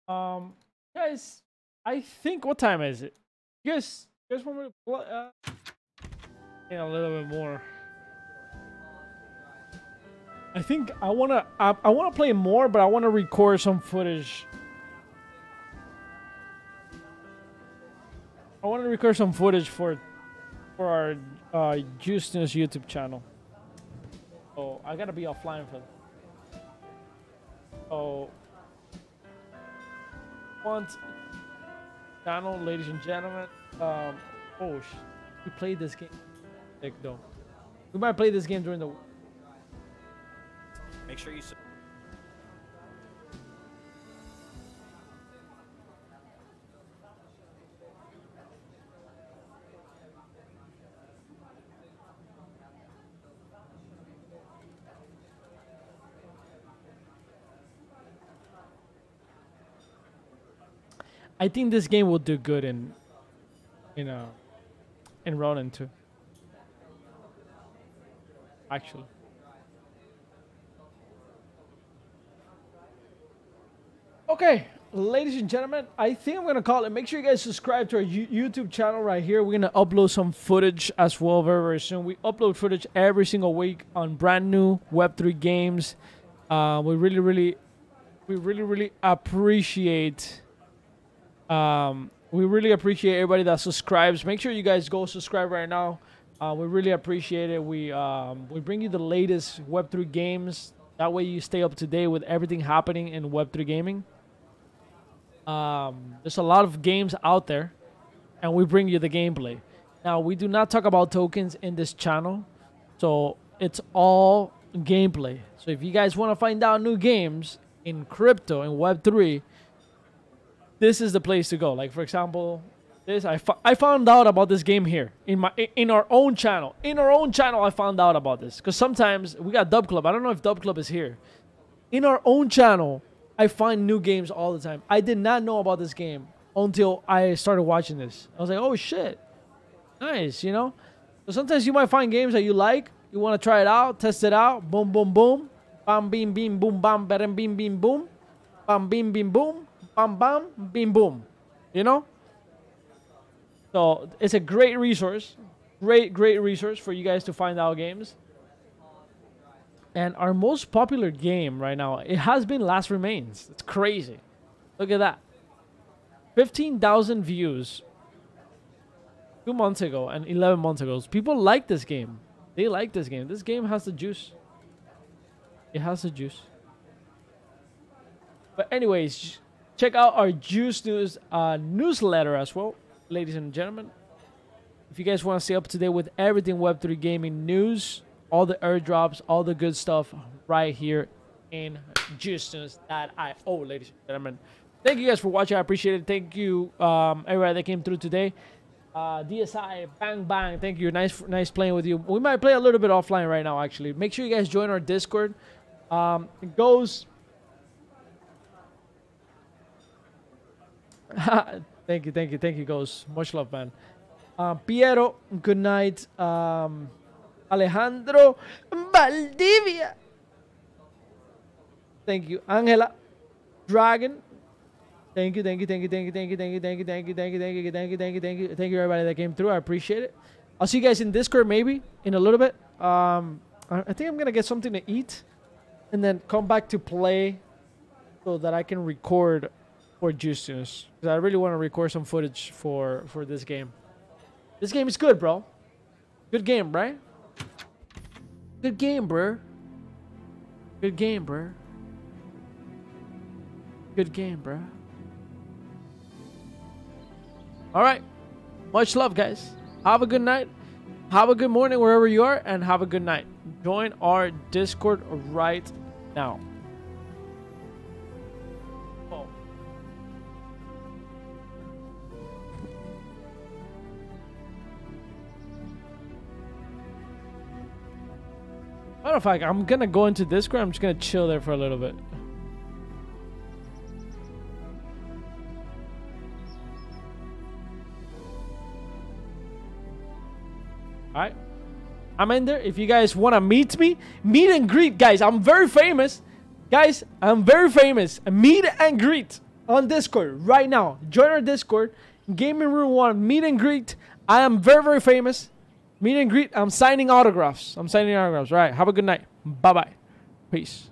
Um, guys, I think what time is it? You guys, you guys want me to play? Uh, a little bit more. I think I wanna I, I wanna play more, but I wanna record some footage. I want to record some footage for for our uh, Justin's YouTube channel. Oh, I gotta be offline for that. So once channel, ladies and gentlemen. Um, oh, we played this game. Sick though. We might play this game during the. Make sure you. I think this game will do good in, in uh, in Ronin too. Actually. Okay, ladies and gentlemen, I think I'm gonna call it. Make sure you guys subscribe to our YouTube channel right here. We're gonna upload some footage as well very very soon. We upload footage every single week on brand new Web3 games. Uh, we really really, we really really appreciate. Um, we really appreciate everybody that subscribes. Make sure you guys go subscribe right now. Uh, we really appreciate it. We um, we bring you the latest Web3 games. That way you stay up to date with everything happening in Web3 gaming. Um, there's a lot of games out there, and we bring you the gameplay. Now we do not talk about tokens in this channel, so it's all gameplay. So if you guys want to find out new games in crypto and Web3, this is the place to go. Like for example, this I, I found out about this game here in my in our own channel. In our own channel, I found out about this because sometimes we got Dub Club. I don't know if Dub Club is here. In our own channel, I find new games all the time. I did not know about this game until I started watching this. I was like, oh shit, nice, you know. So sometimes you might find games that you like. You want to try it out, test it out. Boom, boom, boom. Bam, beam, beam, boom, bam, bam, beam, beam, boom. Bam, beam, beam, boom. Bam, bam, beam, boom. You know? So it's a great resource. Great, great resource for you guys to find out games. And our most popular game right now, it has been Last Remains. It's crazy. Look at that. 15,000 views two months ago and 11 months ago. People like this game. They like this game. This game has the juice. It has the juice. But anyways, check out our Juice News uh, newsletter as well, ladies and gentlemen. If you guys want to stay up to date with everything Web3 gaming news, all the airdrops, all the good stuff right here in juicenews.io, ladies and gentlemen. Thank you guys for watching. I appreciate it. Thank you, um, everybody that came through today. Uh, DSI, bang bang. Thank you. Nice, nice playing with you. We might play a little bit offline right now. Actually, make sure you guys join our Discord. Um, it goes. Thank you, thank you, thank you, goes. Much love, man. Uh, Piero, good night. Um, Alejandro Valdivia. Thank you, Angela. Dragon. Thank you, thank you, thank you, thank you, thank you, thank you, thank you, thank you, thank you, thank you, thank you, thank you, thank you, thank you, everybody that came through. I appreciate it. I'll see you guys in Discord maybe in a little bit. Um, I I think I'm gonna get something to eat, and then come back to play, so that I can record for. Because I really want to record some footage for for this game. This game is good, bro. Good game, right? Good game, bro. Good game, bro. Good game, bro. All right. Much love, guys. Have a good night. Have a good morning wherever you are, and have a good night. Join our Discord right now. Matter of fact, I'm gonna go into this Discord. I'm just gonna chill there for a little bit. Alright. I'm in there. If you guys want to meet me, meet and greet, guys. I'm very famous. Guys, I'm very famous. Meet and greet on Discord right now. Join our Discord. Gaming Room 1, meet and greet. I am very, very famous. Meet and greet. I'm signing autographs. I'm signing autographs. All right. Have a good night. Bye bye. Peace.